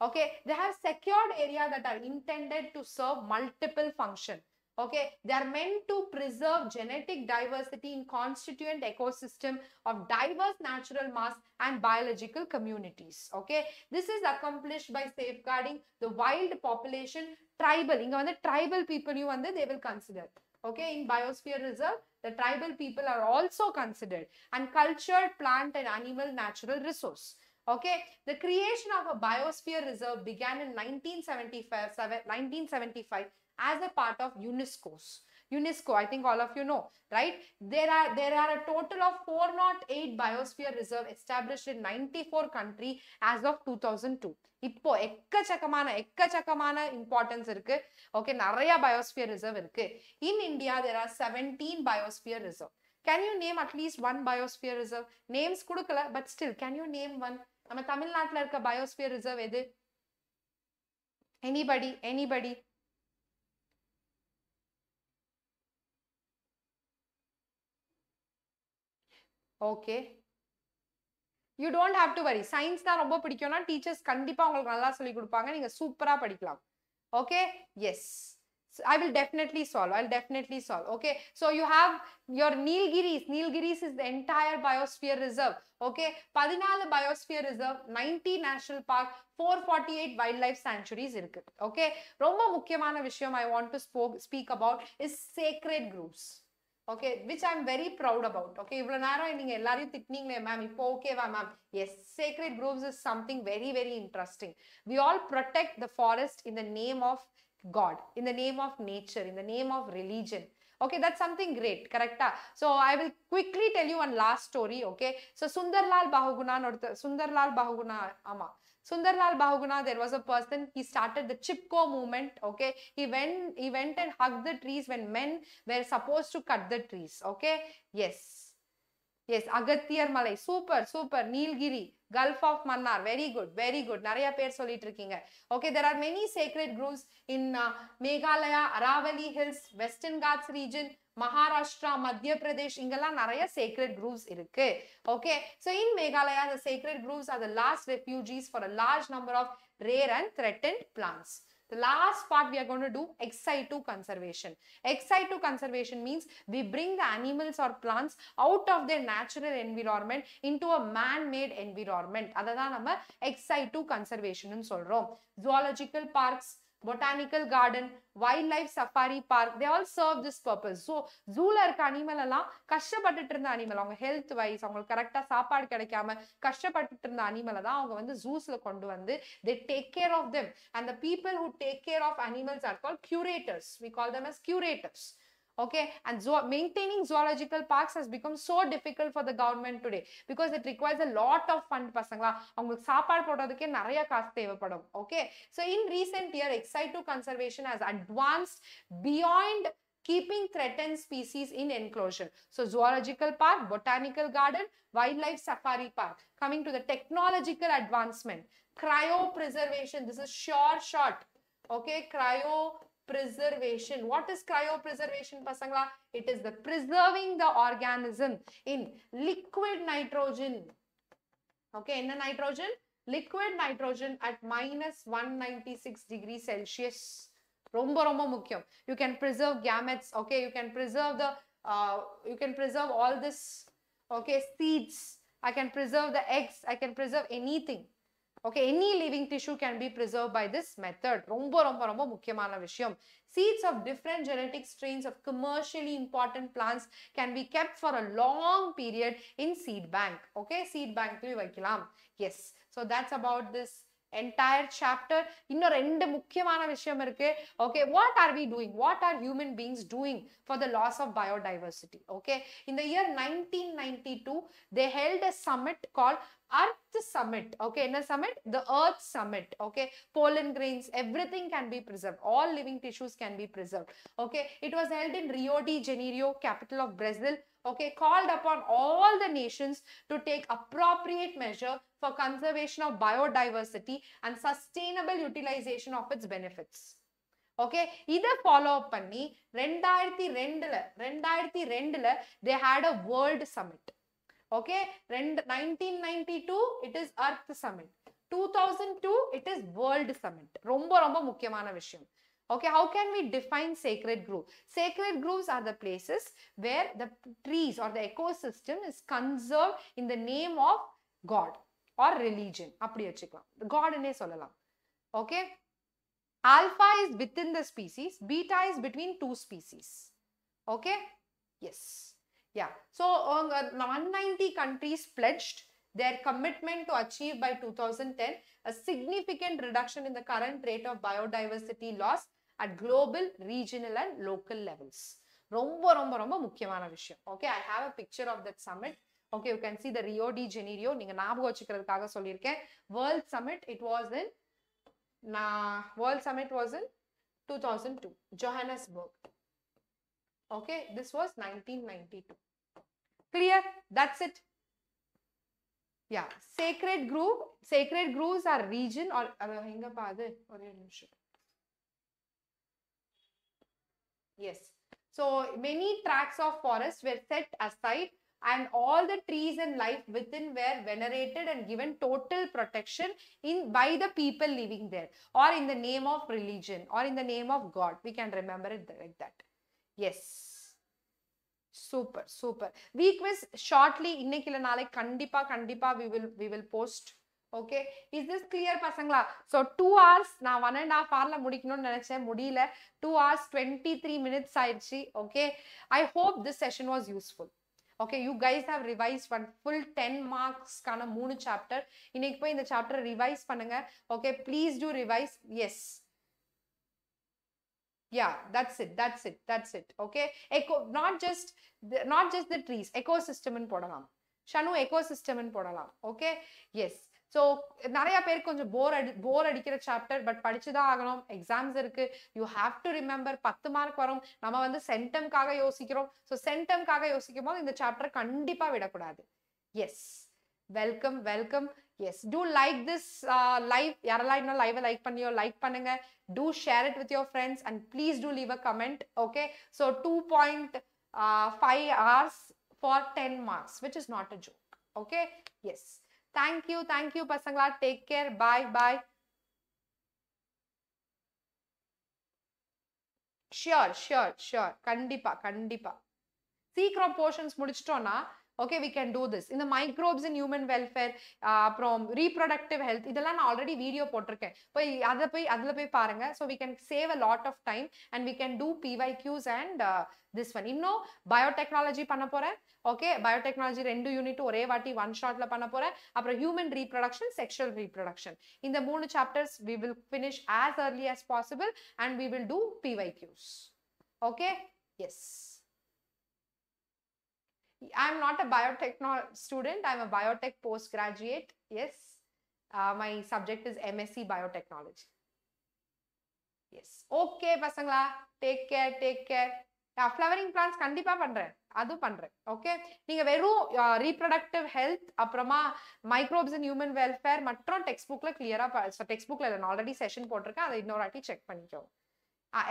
okay they have secured area that are intended to serve multiple function okay they are meant to preserve genetic diversity in constituent ecosystem of diverse natural mass and biological communities okay this is accomplished by safeguarding the wild population tribal இங்க வந்து tribal people you வந்து they will consider okay in biosphere reserve the tribal people are also considered and cultured plant and animal natural resource okay the creation of a biosphere reserve began in 1975 1975 as a part of UNESCO's. UNESCO, I think all of you know, right? There are there are a total of 408 biosphere reserve established in 94 country as of 2002. இப்போ எக்கச்சக்கமான எக்கச்சக்கமான importance இருக்கு. Okay நிறைய biosphere reserve இருக்கு. In India there are seventeen biosphere reserve can you name at least one biosphere reserve names கொடுக்கல but still can you name one நம்ம தமிழ்நாட்டில் இருக்க பயோஸ்பியர் ரிசர்வ் எது? Anybody anybody okay you don't have to worry science தான் ரொம்ப பிடிக்கும்னா teachers கண்டிப்பாக உங்களுக்கு நல்லா சொல்லி கொடுப்பாங்க நீங்கள் சூப்பராக படிக்கலாம் okay yes I will definitely solve I definitely solve okay so you have your Nilgiris Nilgiris is the entire biosphere reserve okay பதினாலு biosphere reserve ninety national park four forty eight wildlife sanctuaries இருக்குது okay ரொம்ப முக்கியமான விஷயம் I want to spoke speak about is sacred groves okay which I am very proud about okay இவ்வளோ நேரம் நீங்க எல்லாரையும் திட்டினீங்களே மேம் இப்போ ஓகேவா ma'am yes sacred groves is something very very interesting we all protect the forest in the name of God, in the name of nature, in the name of religion. Okay, that's something great, correct? So I will quickly tell you one last story, okay? So Sundarlal Bahuguna, not Sundarlal Bahuguna, Ama. Sundarlal Bahuguna, there was a person, he started the Chipko movement, okay? He went, he went and hugged the trees when men were supposed to cut the trees, okay? Yes. Yes Agasthiyar Malai super super Nilgiri Gulf of Mannar very good very good நிறைய பேர் சொல்லிட்டு இருக்கீங்க okay there are many sacred groves in Meghalaya Aravali Hills Western Ghats region Maharashtra Madhya Pradesh இங்கெல்லாம் நிறைய sacred groves இருக்கு okay so in Meghalaya the sacred groves are the last refuges for a large number of rare and threatened plants The last part we are going to do X-situ conservation. X-situ conservation means we bring the animals or plants out of their natural environment into a man-made environment. அததான் நம்ம X-situ conservation சொல்றோம். Zoological parks, botanical garden wildlife safari park they all serve this purpose so ஜூல இருக்க animal எல்லாம் கஷ்டப்பட்டுட்டு இருந்த animal அவங்க health wise அவங்களுக்கு கரெக்டாக சாப்பாடு கிடைக்காம கஷ்டப்பட்டுட்டு இருந்த அனிமலை தான் அவங்க வந்து ஜூஸ்ல கொண்டு வந்து they take care of them and the people who take care of animals are call curators we call them as curators okay and zo maintaining zoological parks has become so difficult for the government today because it requires a lot of fund பசங்களா அவங்களுக்கு சாப்பாடு போடுறதுக்கே நிறைய காசு தேவைப்படும் okay so in recent year excite conservation has advanced beyond keeping threatened species in enclosure so zoological park botanical garden wildlife safari park coming to the technological advancement cryopreservation this is sure short okay cryo preservation. What is cryopreservation, Pasangla? It is the preserving the organism in liquid nitrogen. Okay, in the nitrogen, liquid nitrogen at minus 196 degrees Celsius. ரொம்ப ரொம்ப முக்கியம் you can preserve gametes okay you can preserve the you can preserve all this okay seeds I can preserve the eggs I can preserve anything Okay any living tissue can be preserve by this method ரொம்ப ரொம்ப ரொம்ப முக்கியமான விஷயம். Seeds of different genetic strains of commercially important plants can be kept for a long period in seed bank okay seed பேங்க்லயும் வைக்கலாம். Yes so that's about this entire chapter இன்னும் ரெண்டு முக்கியமான விஷயம் இருக்கு okay what are we doing what are human beings doing for the loss of biodiversity okay இந்த year nineteen ninety two they held a summit call Earth Summit. Okay, in a summit, the Earth Summit. Okay, pollen grains, everything can be preserved. All living tissues can be preserved. Okay, it was held in Rio de Janeiro, capital of Brazil. Okay, called upon all the nations to take appropriate measure for conservation of biodiversity and sustainable utilization of its benefits. Okay இதை follow up பண்ணி ரெண்டாயிரத்தி ரெண்டுல ரெண்டாயிரத்தி ரெண்டுல they had a world summit okay ரெண்டு nineteen ninety two it is earth summit two thousand two it is world summit ரொம்ப ரொம்ப முக்கியமான விஷயம் Okay, how can we define sacred grove? Sacred groves are the places where the trees or the ecosystem is conserved in the name of God or religion. அப்படி வச்சுக்கலாம் காட்னே சொல்லலாம் okay alpha is within the species beta is between two species okay yes yeah so uh, 190 countries pledged their commitment to achieve by 2010 a significant reduction in the current rate of biodiversity loss at global regional and local levels ரொம்ப ரொம்ப ரொம்ப முக்கியமான விஷயம் okay I have a picture of that summit okay you can see the Rio de Janeiro நீங்க ஞாபகம் வச்சுக்கிறதுக்காக சொல்லியிருக்கேன் world summit it was in நான் world summit was in two thousand two Johannesburg okay this was nineteen ninety two clear that's it yeah sacred grove sacred groves are region or எங்கப்பா அது ஒரே நிமிஷம் Yes. So many tracts of forest were set aside and all the trees and life within were venerated and given total protection in by the people living there or in the name of religion or in the name of god we can remember it like that yes super super week quiz shortly இன்னைக்கு இல்லை நாளைக்கு கண்டிப்பா கண்டிப்பா we will we will post Okay is this clear பசங்களா? So two hours நான் one and half ஹவர்ல முடிக்கணும்னு நினைச்சேன். முடியல. Two hours twenty three minutes ஆயிடுச்சு. Okay I hope this session was useful okay you guys have revise one full ten மார்க்ஸ்க்கான மூணு chapter இன்னைக்கு போய் இந்த சாப்டர் ரிவைஸ் பண்ணுங்க. Okay please do revise yes yeah that's it that's it that's it. Okay? Eco not just the, not just the trees ecosystem போடலாம். Shanu ecosystem சிஸ்டம்னு போடலாம். Okay yes so நிறைய பேர் கொஞ்சம் போர் அடி போர் அடிக்கிற சாப்டர் பட் படிச்சுதான் ஆகணும். எக்ஸாம்ஸ் இருக்கு. யூ ஹாவ் டு ரிமெம்பர் பத்து மார்க் வரும். நம்ம வந்து சென்டம்காக யோசிக்கிறோம். ஸோ சென்டம்காக யோசிக்கும் போது இந்த சாப்டர் கண்டிப்பா விடக்கூடாது. Yes welcome welcome yes do like this live யாரெல்லாம் இன்னும் லைவை லைக் பண்ணியோ லைக் பண்ணுங்க. Do share it with your friends and please do leave a comment okay so two point five hours for ten marks which is not a joke okay yes thank you thank you பசங்களா. Take care bye bye sure sure sure கண்டிப்பா கண்டிப்பா. சீக்கிரம் portions முடிச்சிட்டோம்னா okay we can do this இந்த microbes இன் human welfare அப்புறம் reproductive health இதெல்லாம் நான் already video போட்டிருக்கேன். போய் அதை போய் அதில் போய் பாருங்க. So we can save a lot of time and we can do PYQs and this one இன்னும் பயோடெக்னாலஜி பண்ண போறேன். ஓகே பயோடெக்னாலஜி ரெண்டு யூனிட் ஒரே வாட்டி ஒன் ஷாட்டில் பண்ண போறேன். அப்புறம் ஹியூமன் ரீப்ரொடக்ஷன் செக்ஷுவல் ரீப்ரொடக்ஷன் இந்த மூணு chapters we will finish as early as possible and we will do PYQs okay yes I'm not a biotech student. I'm a biotech postgraduate. Yes. Uh, my subject is MSc Biotechnology. Yes. Okay, பசங்களா take care take care flowering plants கண்டிப்பா பண்றேன் அதுவும் பண்றேன் ஓகே நீங்க வெறும் reproductive health அப்புறமா microbes and human welfare மற்றும் டெக்ஸ்ட் புக்ல கிளியரா டெக்ஸ்ட் புக்ல நான் ஆல்ரெடி செஷன் போட்டிருக்கேன் அதை இன்னொரு வாட்டி செக் பண்ணிக்கோங்க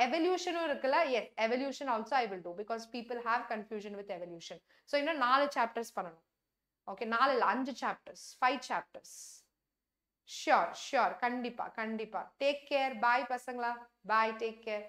எவல்யூஷனும் இருக்குல்ல? Yes evolution also I will do because people have confusion with evolution so இன்னும் நாலு சாப்டர்ஸ் பண்ணணும். ஓகே நாலு இல்லை அஞ்சு chapters five chapters sure sure கண்டிப்பாக கண்டிப்பாக டேக் கேர் பாய் பசங்களா. Bye take care